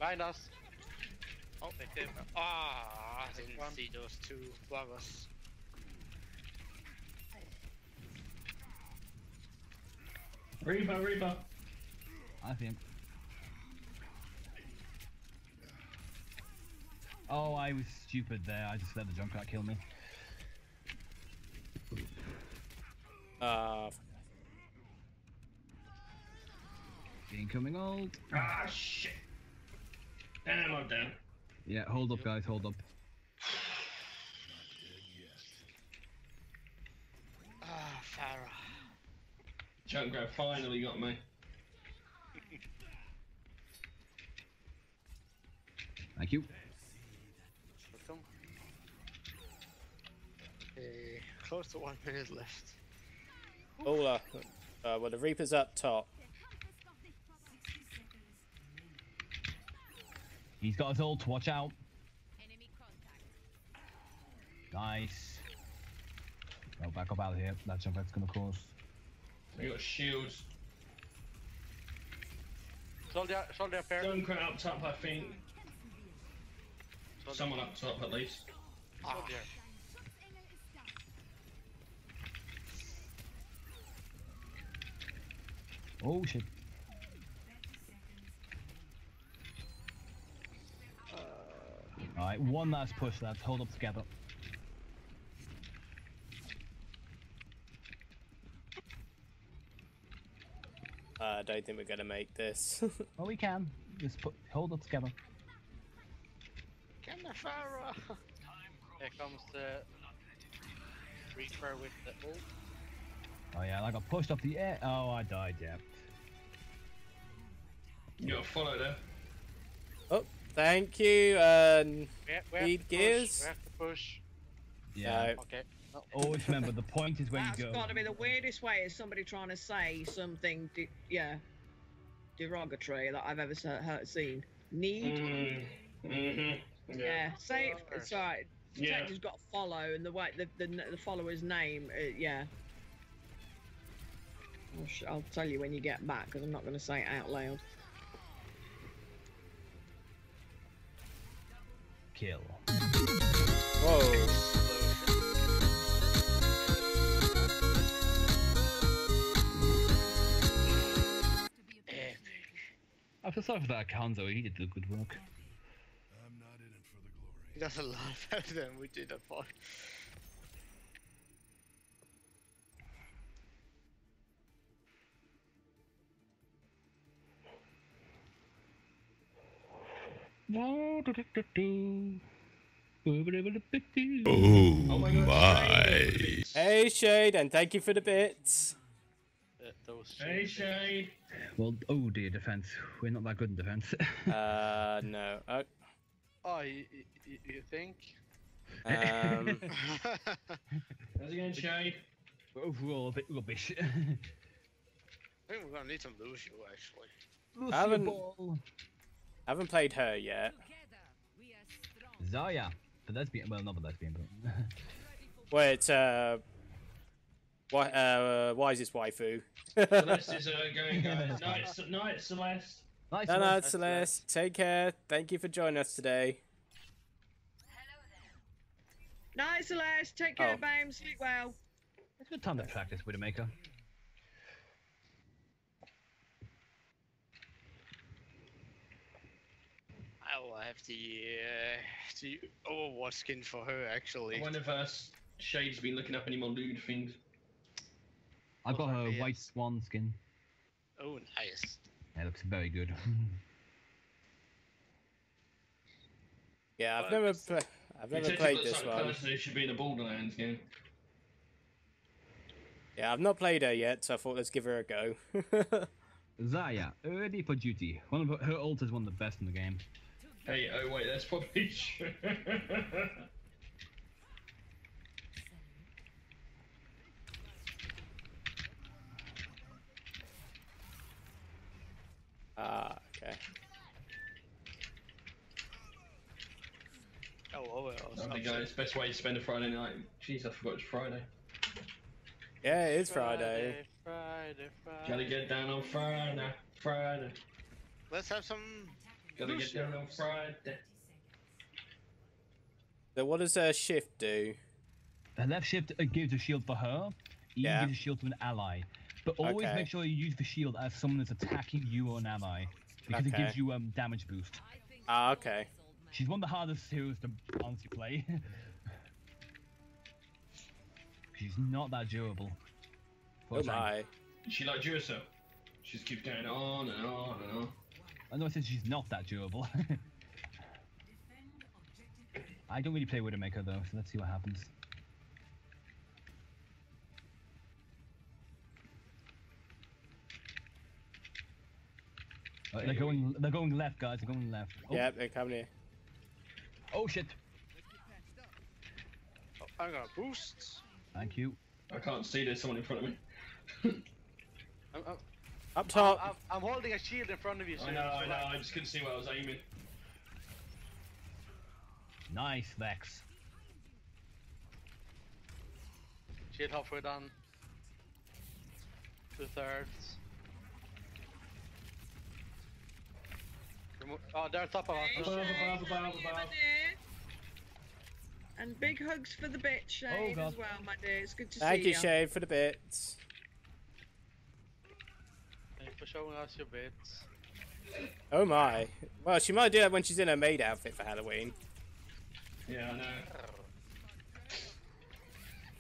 Behind us. Oh, they came. Ah, I didn't see those two buggers. Reaper, Reaper. I think. Oh, I was stupid there. I just let the Junkrat kill me. Uh, Incoming ult. Ah, shit. Damn, I'm down. Yeah, hold up, guys. Hold up. Ah, Pharah. Junkrat finally got me. Thank you. Welcome. Okay, close to one minute left. all uh, well, the Reaper's up top. He's got his ult. Watch out. Nice. Go back up out of here. That Junkrat's gonna cause. They got shields. Soldier, soldier up here. Junkrat up top, I think. Someone up top at least. Ah. Soldier. Oh shit. Uh. Alright, one last push, lads. Hold up together. I don't think we're gonna make this. Oh, we can. Just put, hold up together. Can the Pharah? Here comes the Reaper with the ult. Oh yeah, like I got pushed up the air. Oh, I died. Yeah. You got to follow there. oh, thank you. Um, We ha- we have Lead push, gears? We have to push. Yeah. No. Okay. No. Always remember the point is where That's you go. That's got to be the weirdest way is somebody trying to say something, de- yeah, derogatory that I've ever se- heard, seen. Need, Mm. Mm-hmm. yeah. Say it. Course. Sorry, Yeah. detective's got to follow, and the way the the, the follower's name, uh, yeah. I'll, I'll tell you when you get back because I'm not going to say it out loud. Kill. whoa. I feel sorry for that Hanzo. He did the good work. I'm not in it for the glory. He does a lot better than we did at point. Oh my. Hey Shade, and thank you for the bits. Uh, Hey, shades. Shay. Well, oh dear, defense. We're not that good in defense. Uh, no. Oh, Oh, you, you, you think? um, How's it going, Shay? Overall, a bit rubbish. I think we're gonna need to lose you, actually. Lucio haven't- Ball. haven't played her yet. Zarya. The lesbian. Well, not the lesbian, but. Well, it's uh, why is this waifu. Celeste is uh, going. Uh, night, night, Celeste. nice No, one. no, Celeste. Take care. Thank you for joining us today. Hello there. Night, Celeste. Take care, Oh. babe. Sleep well. It's a good time to practice Widowmaker. I will have to uh, the Overwatch skin for her actually. I wonder if uh, Shade's been looking up any more lewd things. I've got her Yes. white swan skin. Oh, nice. It looks very good. Yeah, I've never, pla I've never played this one. a person who should be in a Borderlands game. Yeah, I've not played her yet, so I thought let's give her a go. Zarya, ready for duty. One of her, her ult is one of the best in the game. Hey, oh wait, that's probably true. Ah, okay. Oh, oh, well. There we go. It's the best way to spend a Friday night. Jeez, I forgot it's Friday. Yeah, it is Friday. Friday, Friday. Gotta get down on Friday. Friday. Let's have some. Gotta get down on Friday. So what does uh, shift do? The left shift uh, gives a shield for her. E Yeah. gives a shield to an ally. But always Okay. make sure you use the shield as someone that's attacking you or an ally. Because it gives you um damage boost. Ah, okay. She's one of the hardest heroes to honestly play. She's not that durable. For Oh a tank. my. She like Duracell. She just keeps going on and on and on. I know I said she's not that durable. I don't really play Widowmaker though, so let's see what happens. Uh, they're going. They're going left, guys. They're going left. Oh, Yeah, they're coming here. Oh shit! Oh, I'm gonna boost. Thank you. I can't see there's someone in front of me. I'm, I'm, Up top. I'm, I'm holding a shield in front of you. So I know, I know. like- I just couldn't see where I was aiming. Nice, Vex. Shield halfway done. Two thirds. Oh, they're top of us. Hey, Above, above, above, how are you, my above. And big hugs for the bit, Shane, oh, God. as well, my dear. It's good to Thank see you, Thank you, Shade, for the bits. Thanks for showing us your bits. Oh my. Well, she might do that when she's in her maid outfit for Halloween. Yeah, I know.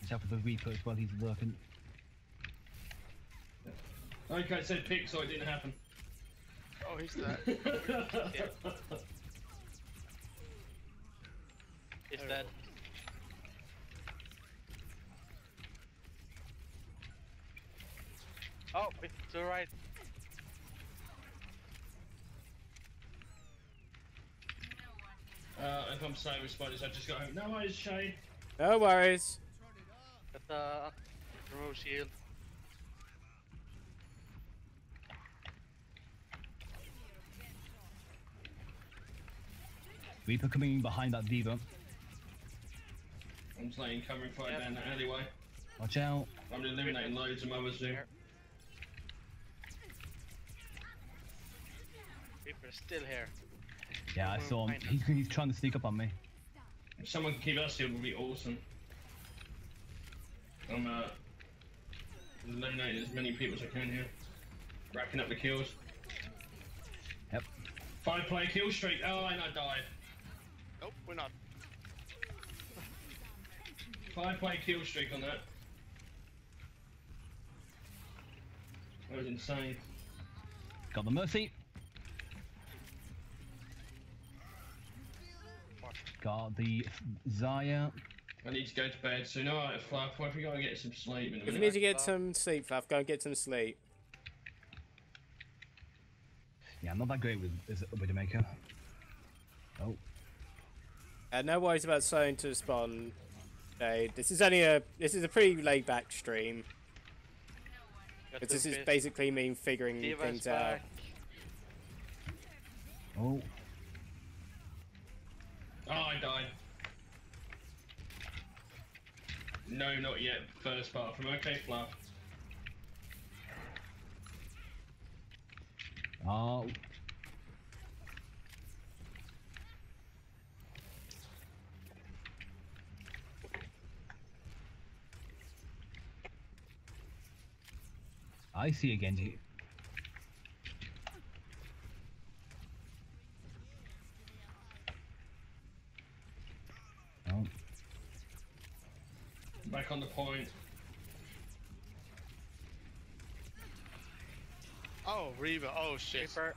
Watch out for the Reaper as well. He's working. Okay, I said pick, so it didn't happen. Oh, he's dead. He's dead. Oh, it's to the right. Uh, if I'm saying with spiders, I just got home. No worries, Shade. No worries. At the remove shield. Reaper coming in behind that D.Va. I'm playing covering fire Yep. down the alleyway. Watch out. I'm eliminating loads of mothers do. Reaper's still here. Yeah, I saw him. He's, he's trying to sneak up on me. If someone can keep us here, it would be awesome. I'm uh, eliminating as many people as I can here. Racking up the kills. Yep. Five player kill streak. Oh, and I died. Nope, we're not. Five player kill streak on that. That was insane. Got the Mercy. Got the Zarya. I need to go to bed soon. Alright, Fluff, what if we gotta get some sleep in a If you need to get some sleep, Fluff, go and get some sleep. Yeah, I'm not that great with as a Widowmaker. Oh, Uh, no worries about slowing to spawn. Shade. This is only a this is a pretty laid back stream. But this is basically me figuring D.Va's things out. oh. Oh, I died. No, not yet. First part from OK Fluff. Oh. I see a Genji. Oh, Back on the point. Oh, Reba. Oh, shit. Reaper.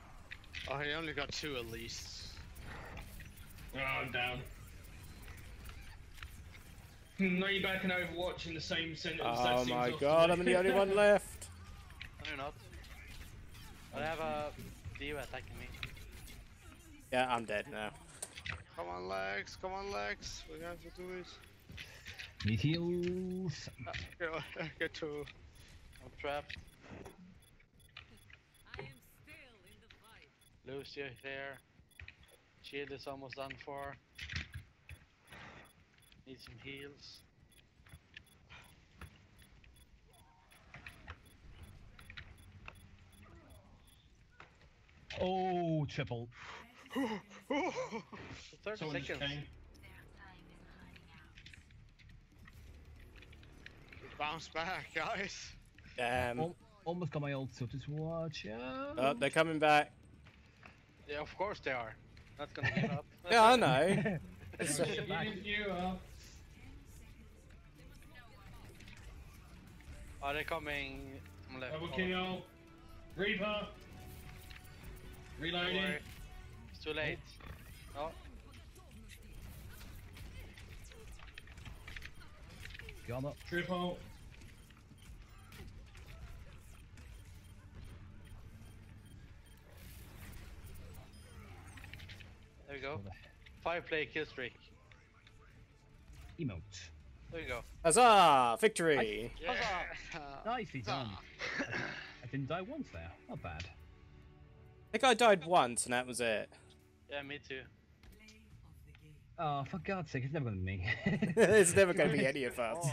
Oh, he only got two at least. Oh, I'm down. Hmm, no, you're back in Overwatch in the same sentence. Oh seems my off god. I'm the only one left. No, you're not. I have a D.Va attacking me. Yeah, I'm dead now. Come on, Lex. Come on, Lex. We have to do it. need heals. Uh, Go, get to. I'm trapped. Lucio here. Shield is almost done for. Need some heals. Oh, triple. 30 Someone just seconds. came. Bounce back, guys. Damn. Al- almost got my ult, so just watch out. Oh, they're coming back. Yeah, of course they are. Not gonna give up. Yeah, I know. It's- You are. Are they coming from left? Double kill. Reaper. Don't Reloading. It's too late. Oh, Got up. Triple. there we go. Five play kill streak. Emote. There you go. Huzzah! Victory! Huzzah! Nicely done. I didn't die once there. Not bad. I think I died once and that was it. Yeah, me too. Oh, for God's sake, it's never gonna be me. it's never going to be any of us.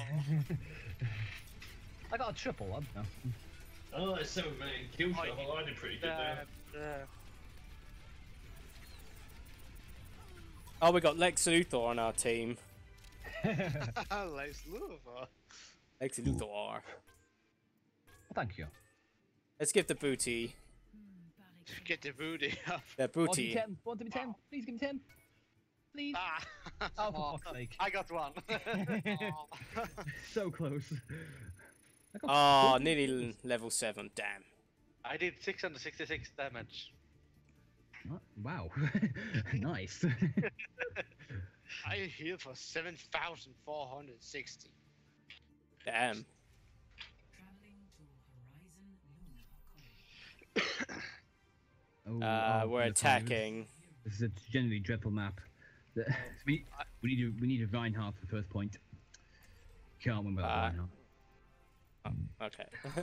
I got a triple. I don't know. Oh, it's seven man kill shot. Well, I did pretty good there. Oh, we got Lex Luthor on our team. Lex Luthor. Lex Luthor. Thank you. Let's give the booty. Get the booty up. The Want to be booty. 10? Want to be 10? Please give me 10. Please. Ah. Oh, for fuck's sake. I got one. so close. I got Oh, four. nearly level 7. Damn. I did 666 damage. Wow. nice. I healed for 7,460. Damn. Oh, Uh, oh, we're attacking. This is a generally dreadful map. The- we, we need to we need a Reinhardt for the first point. Can't win without Uh, Reinhardt. Okay.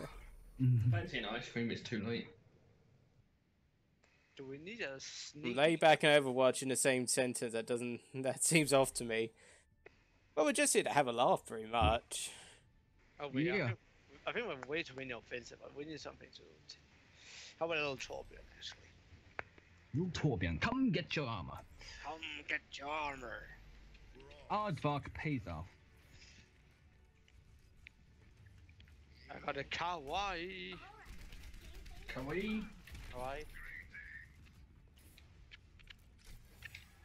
Fancy an ice cream, it's too late. Do we need a sneak? Lay back and Overwatch in the same sentence. That doesn't. That seems off to me. Well, we're just here to have a laugh, pretty much. Oh, we, I, Yeah. think, I think we're way too many offensive, we need something to. How about a little Torbjorn, actually? You Torbjorn, come get your armor. Come get your armor. Aardvark pays off. I got a kawaii. Kawaii. Kawaii.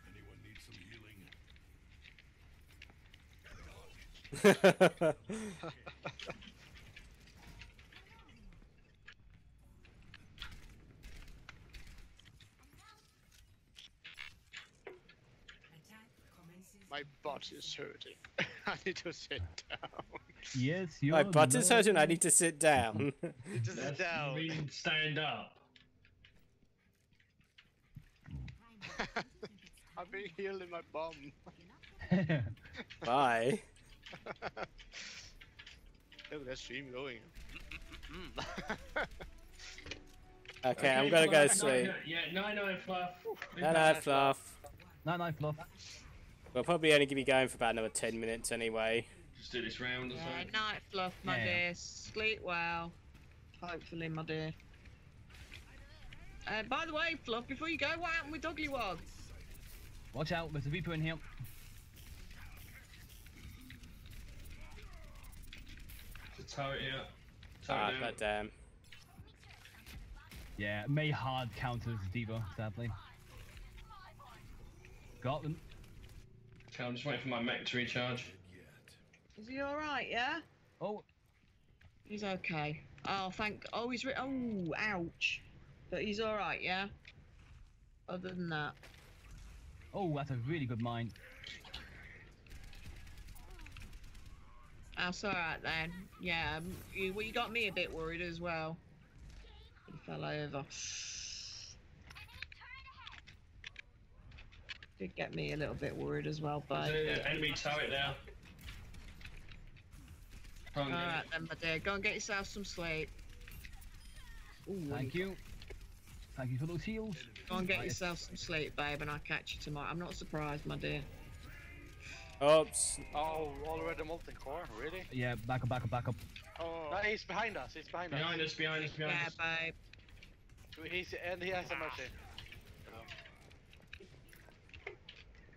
Anyone need some healing? My butt is hurting. I need to sit down. Yes, you're My butt is hurting. I need to sit down. Need to sit down. you mean stand up. I've been healing my bum. Bye. Look at that stream going. Okay, I'm gonna go to sleep. night, Yeah, night night fluff. No, no, fluff. Night night fluff. We'll probably only be going for about another 10 minutes anyway. Just do this round or Yeah, something. night fluff, my Yeah. dear. Sleep well. Hopefully, my dear. Uh, by the way, Fluff, before you go, what happened with Doggy Wog? Watch out, there's a Reaper in here. Just tow it out. Tow Ah, it down. god damn. Yeah, Mei hard counters D.Va, sadly. Got them. Okay, I'm just waiting for my mech to recharge. Is he alright, yeah? Oh. He's okay. Oh, thank. Oh, he's. Re- oh, ouch. But he's alright, yeah? Other than that. Oh, that's a really good mine. That's alright then. Yeah, um, you, well, you got me a bit worried as well. He fell over. Did get me a little bit worried as well, but. There's an enemy turret there. Alright then, my dear. Go and get yourself some sleep. Ooh, Thank you. Thank you for those heals. Go and get Right. yourself some sleep, babe, and I'll catch you tomorrow. I'm not surprised, my dear. Oops. Oh, already molten core, really? Yeah, back up, back up, back up. Oh. No, he's behind us. He's behind, Behind us. Behind us, behind us, behind Yeah, us. babe. He's and he has a ah. mercy.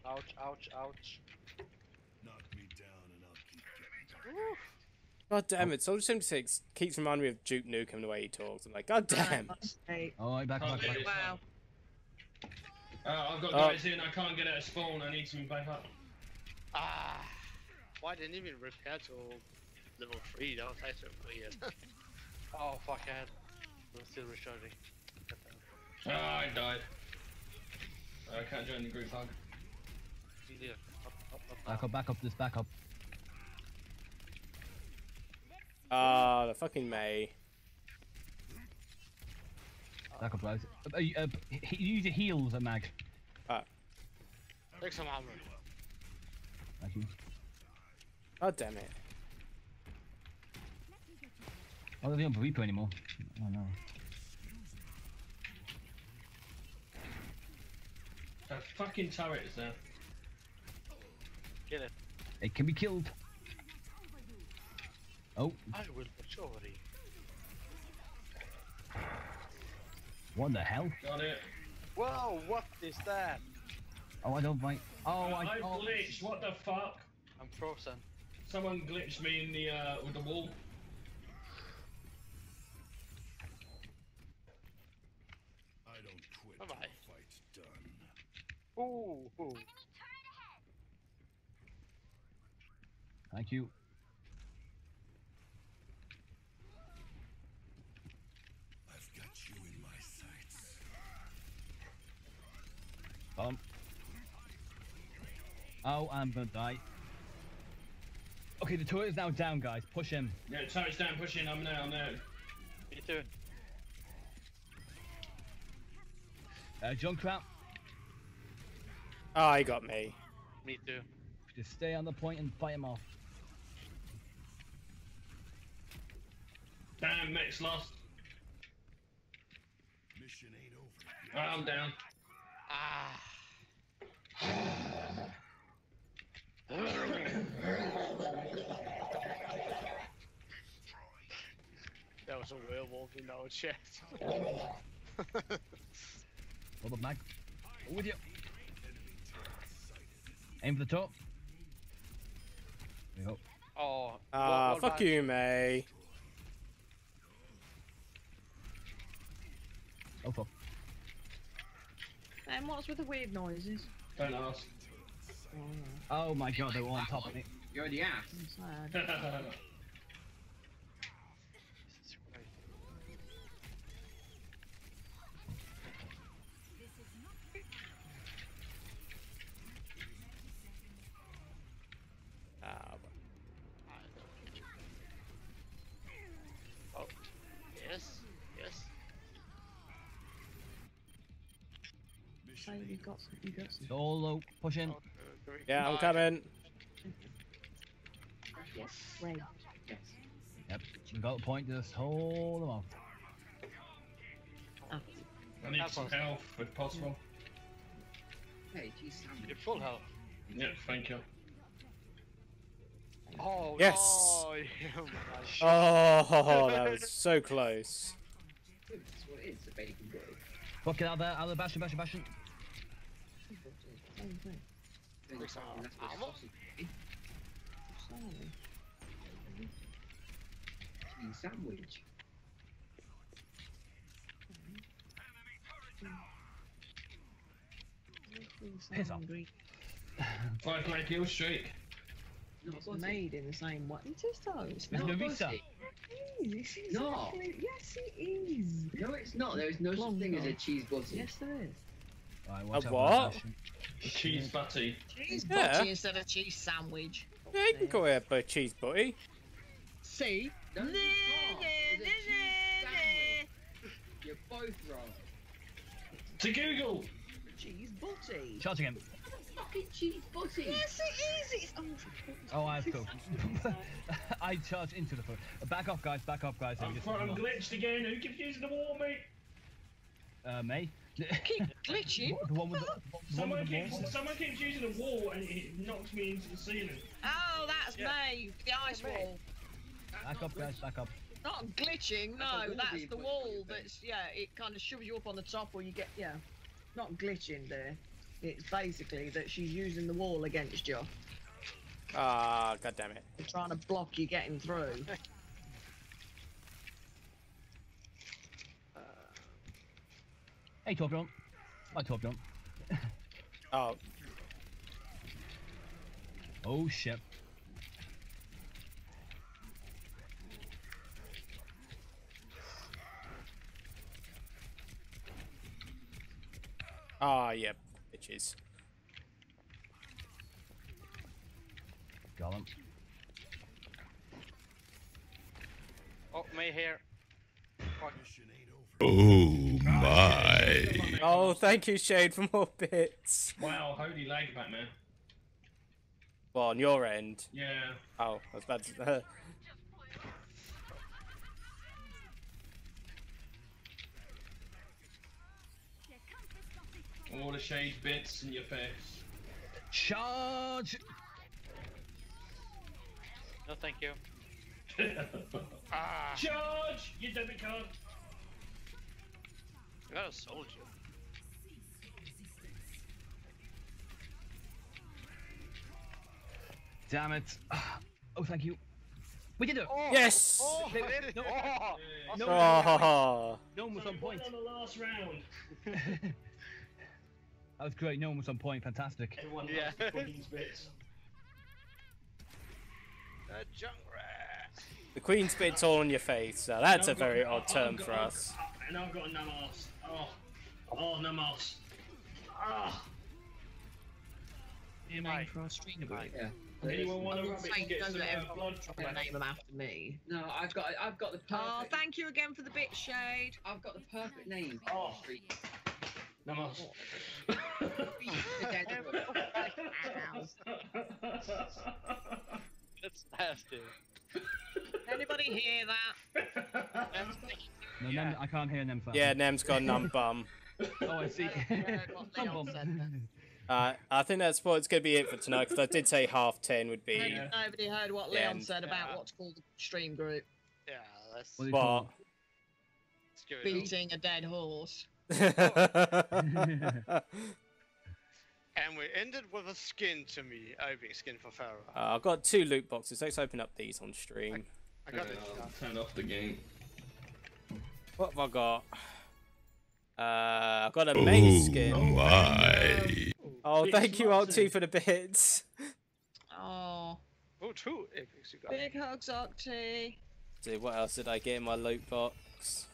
Ouch! Ouch! Ouch! Knock me down and I'll keep getting back. God damn it. Soldier 76 keeps reminding me of Duke Nukem the way he talks. I'm like, God damn. Oh, back up, back up. Okay. Back. Wow. Uh, I've got Oh. guys in, I can't get out of spawn, I need some back up. Ah, why didn't even repair to level three? That was actually weird. Oh fuck! I had. I'm still recharging. Oh, I died. I can't join the group hug. Yeah. Up, up, up, Back up, back up, this back up. Ah, the fucking Mei. Back up, guys. Uh, uh, uh, he- use your heals, uh, Mag. Ah. Take some armor. Thank you. God damn it. Oh, they don't Reaper anymore. Oh no. A fucking turret is there. Get it. It can be killed. Oh, I will watch over what the hell? Got it. Whoa! What is that? Oh, I don't fight. Oh, Uh, I. I Oh, glitched, what the fuck? I'm frozen. Someone glitched me in the, uh, with the wall. I don't quit Bye bye. fight's done. Ooh, ooh. Thank you. I've got you in my sights. Um. Oh, I'm gonna die. Okay, the turret is now down, guys. Push him. Yeah, turret's down, pushing, I'm there, I'm there. Me too. Uh, Junkrat, Oh, he got me. Me too. just stay on the point and fight him off. Damn, mech's lost. Mission ain't over. Right, I'm down. Ah. That was a werewolf in our chest. Hold up, Mag. Over with you. Aim for the top. There you go. Oh. Ah, what- what fuck about- you, Mei. Oh fuck. And what's with the weird noises? Don't ask. Oh my god, they were on top of me. You're the ass. some, you got push in. yeah, I'm coming. Yes, Ray. Yes. Yep, we got a point. Just hold them off. I need some us. health, if possible. Hey, geez, Sam. You're full health. Yeah, thank you. Oh, oh Yes. no! Oh, Oh, that was so close. That's what it is, a bacon butty. Fuck it out there, out of the bastion, bastion, bastion. Same thing. Then Sam, that's what sausage. Sorry. Cheese sandwich. Piss off. Hungry. Five play kill streak. Not It's made in the same way. It is though. It's There's not. no Not It's No. Yes, it is. No, it's not. There is no such Long thing as a gone. cheese butty. Yes, there is. Right, watch A out what? Cheese butty. Cheese Yeah. butty instead of cheese sandwich. Yeah, you can call it a cheese butty. See? No, you can't. It's a cheese sandwich. You're both wrong. To Google! Cheese butty. Charging him. Fucking cheese butty. Yes, it is. It's. Oh, Oh, I have sake. to. I charge into the foot. Back off, guys. Back off, guys. I'm, Just- I'm glitched again, who keeps using the wall, mate? uh, Mei. Keep glitching. The one with the, the one Someone with the keeps, wall. someone keeps using a wall and it knocks me into the ceiling. Oh, that's Yeah. me. The ice wall. Back up, guys. Back up. Not glitching, no. wall That's the wall. isn't? That's yeah. It kind of shoves you up on the top, or you get yeah. Not glitching there. It's basically that she's using the wall against you. Ah, god damn it. They're trying to block you getting through. Hey, Torbjorn. Hi, Torbjorn. Oh, Oh shit. ah, yeah, bitches. Got him. Oh, Mei here. Fuck. Oh my. Oh, thank you, Shade, for more bits. Wow, holy lag, Batman. Well, on your end. Yeah. Oh, I was about to. All the shade bits in your face. Charge! No, thank you. ah. Charge! Your debit card. I got a soldier. Damn it. Oh, thank you. We did it. Oh. Yes! Oh, They- I did it. no, Oh, no, Oh, no one was on point. on the last round. That was great. No one was on point. Fantastic. Everyone Yeah. loves the Queen's bits. A junk rat. the Queen's bit's all on your face, so that's a very got- odd I've term got- for I've- us. And I've got a numb ass. Oh. Oh, numb ass. Ah. Your name for our stream group. Yeah. Anyone want to would rub it say and get don't some let uh, everyone blood try from name them after me. No, I've got I've got the perfect. Oh, thank you again for the bit, Shade. I've got the perfect name. for Oh. our street. Numb ass. The dead That's nasty. Anybody hear that? No, Nem, I can't hear them. Yeah, Nem's got numb bum. Oh, I see. heard Bum, Leon bum. said then. Uh, I think that's what's going to be it for tonight, because I did say half ten would be. Yeah. Nobody heard what Leon and- said about Yeah. what's called the stream group. Yeah, let's, What do you But. call let's give it Beating a dead horse. uh, And we ended with a skin to me, opening skin for Pharah. I've got two loot boxes. Let's open up these on stream. I got it. Turn off the game. What have I got? Uh, I've got a Mei's skin. my. Oh, Big thank you, Martin. Alti, for the bits. Oh, Oh, two epics you got. big hugs, Octy. See, what else did I get in my loot box?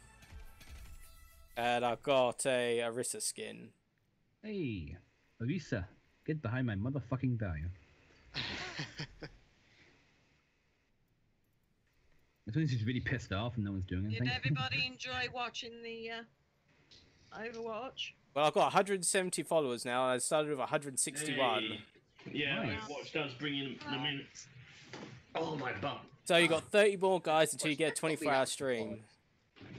And I got a Orisa skin. Hey, Orisa, get behind my motherfucking barrier. I think she's really pissed off and no one's doing anything. Did everybody enjoy watching the uh, Overwatch? Well, I've got 170 followers now. I started with 161. Hey. Yeah, Nice. watch does bring in them in. Oh, my bum. So you got 30 more guys until you get a 24 hour stream.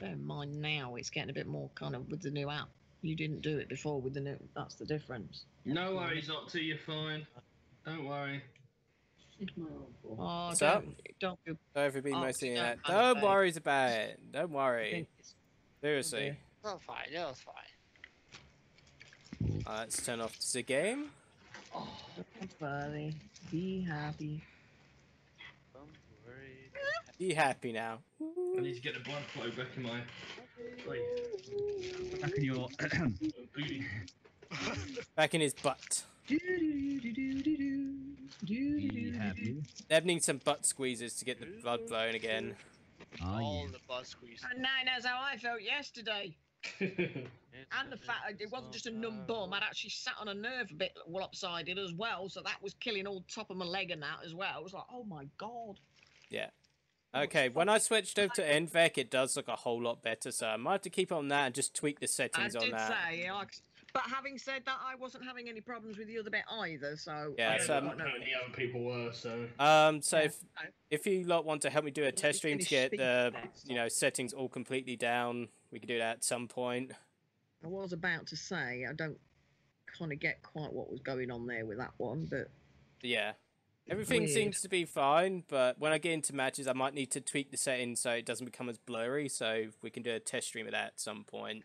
Bear in mind now it's getting a bit more kind of with the new app. You didn't do it before with the new. That's the difference. No worries, Octy, you're fine. Don't worry. Oh, What's don't, up? don't be. So everybody Oh, mostly in don't that. Don't babe. worry about it. Don't worry. Seriously. That's fine, yeah, that's fine. Uh, let's turn off the game. Don't worry. Be happy. Don't worry. Be happy now. I need to get the blood flow back in my. Wait. Back in your. booty. Back in his butt. Be happy. Deb needs some butt squeezes to get the blood flowing again. Ah, All yeah. the buzz squeeze. And now knows how I felt yesterday. And the fact that it wasn't just a numb bum, I'd actually sat on a nerve a bit lopsided as well, so that was killing all top of my leg and that as well. It was like, oh my god. Yeah. Okay, when I switched over to NVENC, it does look a whole lot better, so I might have to keep on that and just tweak the I settings on did that. say, yeah, I- but having said that, I wasn't having any problems with the other bit either, so. Yeah, I so, don't um, know the other people were, so. Um, so Yeah, if, no. if you lot want to help me do a Let me test stream to get the next. you know settings all completely down, we could do that at some point. I was about to say I don't kind of get quite what was going on there with that one, but Yeah. Everything Weird. seems to be fine, but when I get into matches, I might need to tweak the settings so it doesn't become as blurry. So we can do a test stream of that at some point.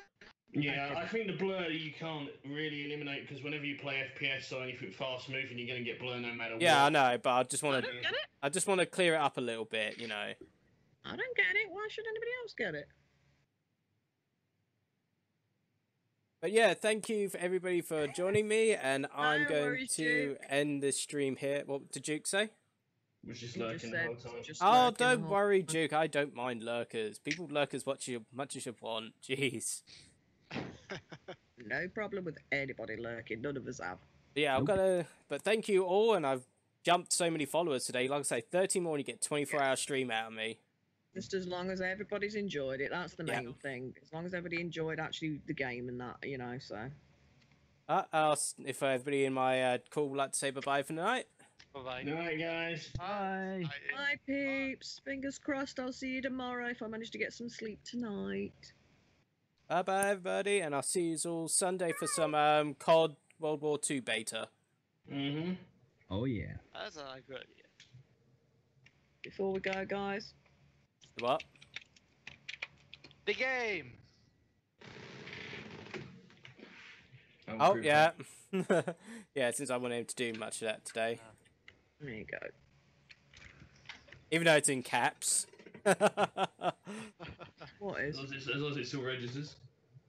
Yeah, I think the blur you can't really eliminate because whenever you play FPS or anything fast moving, you're going to get blur no matter Yeah, I know, but I just want to. don't get it. I just want to clear it up a little bit, you know. I don't get it. Why should anybody else get it? But yeah, thank you for everybody for joining me, and I'm going worries, to Duke. end this stream here. What did Duke say? Was just He just lurking the whole time. Oh, don't worry. Duke. I don't mind lurkers. People lurkers watch you much as you want. Jeez. No problem with anybody lurking. None of us have. Yeah, I'm Nope. gonna. But thank you all, and I've jumped so many followers today. Like I say, 30 more, and you get 24 hour stream out of me. Just as long as everybody's enjoyed it, that's the Yeah. main thing. As long as everybody enjoyed actually the game and that, you know. So Uh, I'll if everybody in my uh, call would like to say bye bye for the night. Bye bye. Night, guys. Bye. bye, peeps. Fingers crossed. I'll see you tomorrow if I manage to get some sleep tonight. Bye bye, everybody, and I'll see you all Sunday for some um, COD World War II beta. Mm-hmm. Oh yeah. That's a good idea. Before we go, guys. What? The game. Oh yeah, yeah. Since I wasn't able to do much of that today, There you go. even though it's in caps. What As is? long as, it's, as long as it still registers.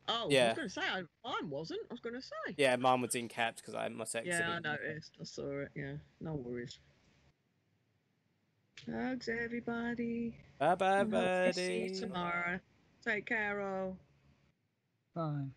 Oh, I was going to say I, mine wasn't. I was going to say. yeah, mine was in caps because I had my sex. Yeah, I noticed. I saw it. Yeah, no worries. Hugs, everybody. Bye bye, and hopefully See buddy. you tomorrow. Take care, all. Bye.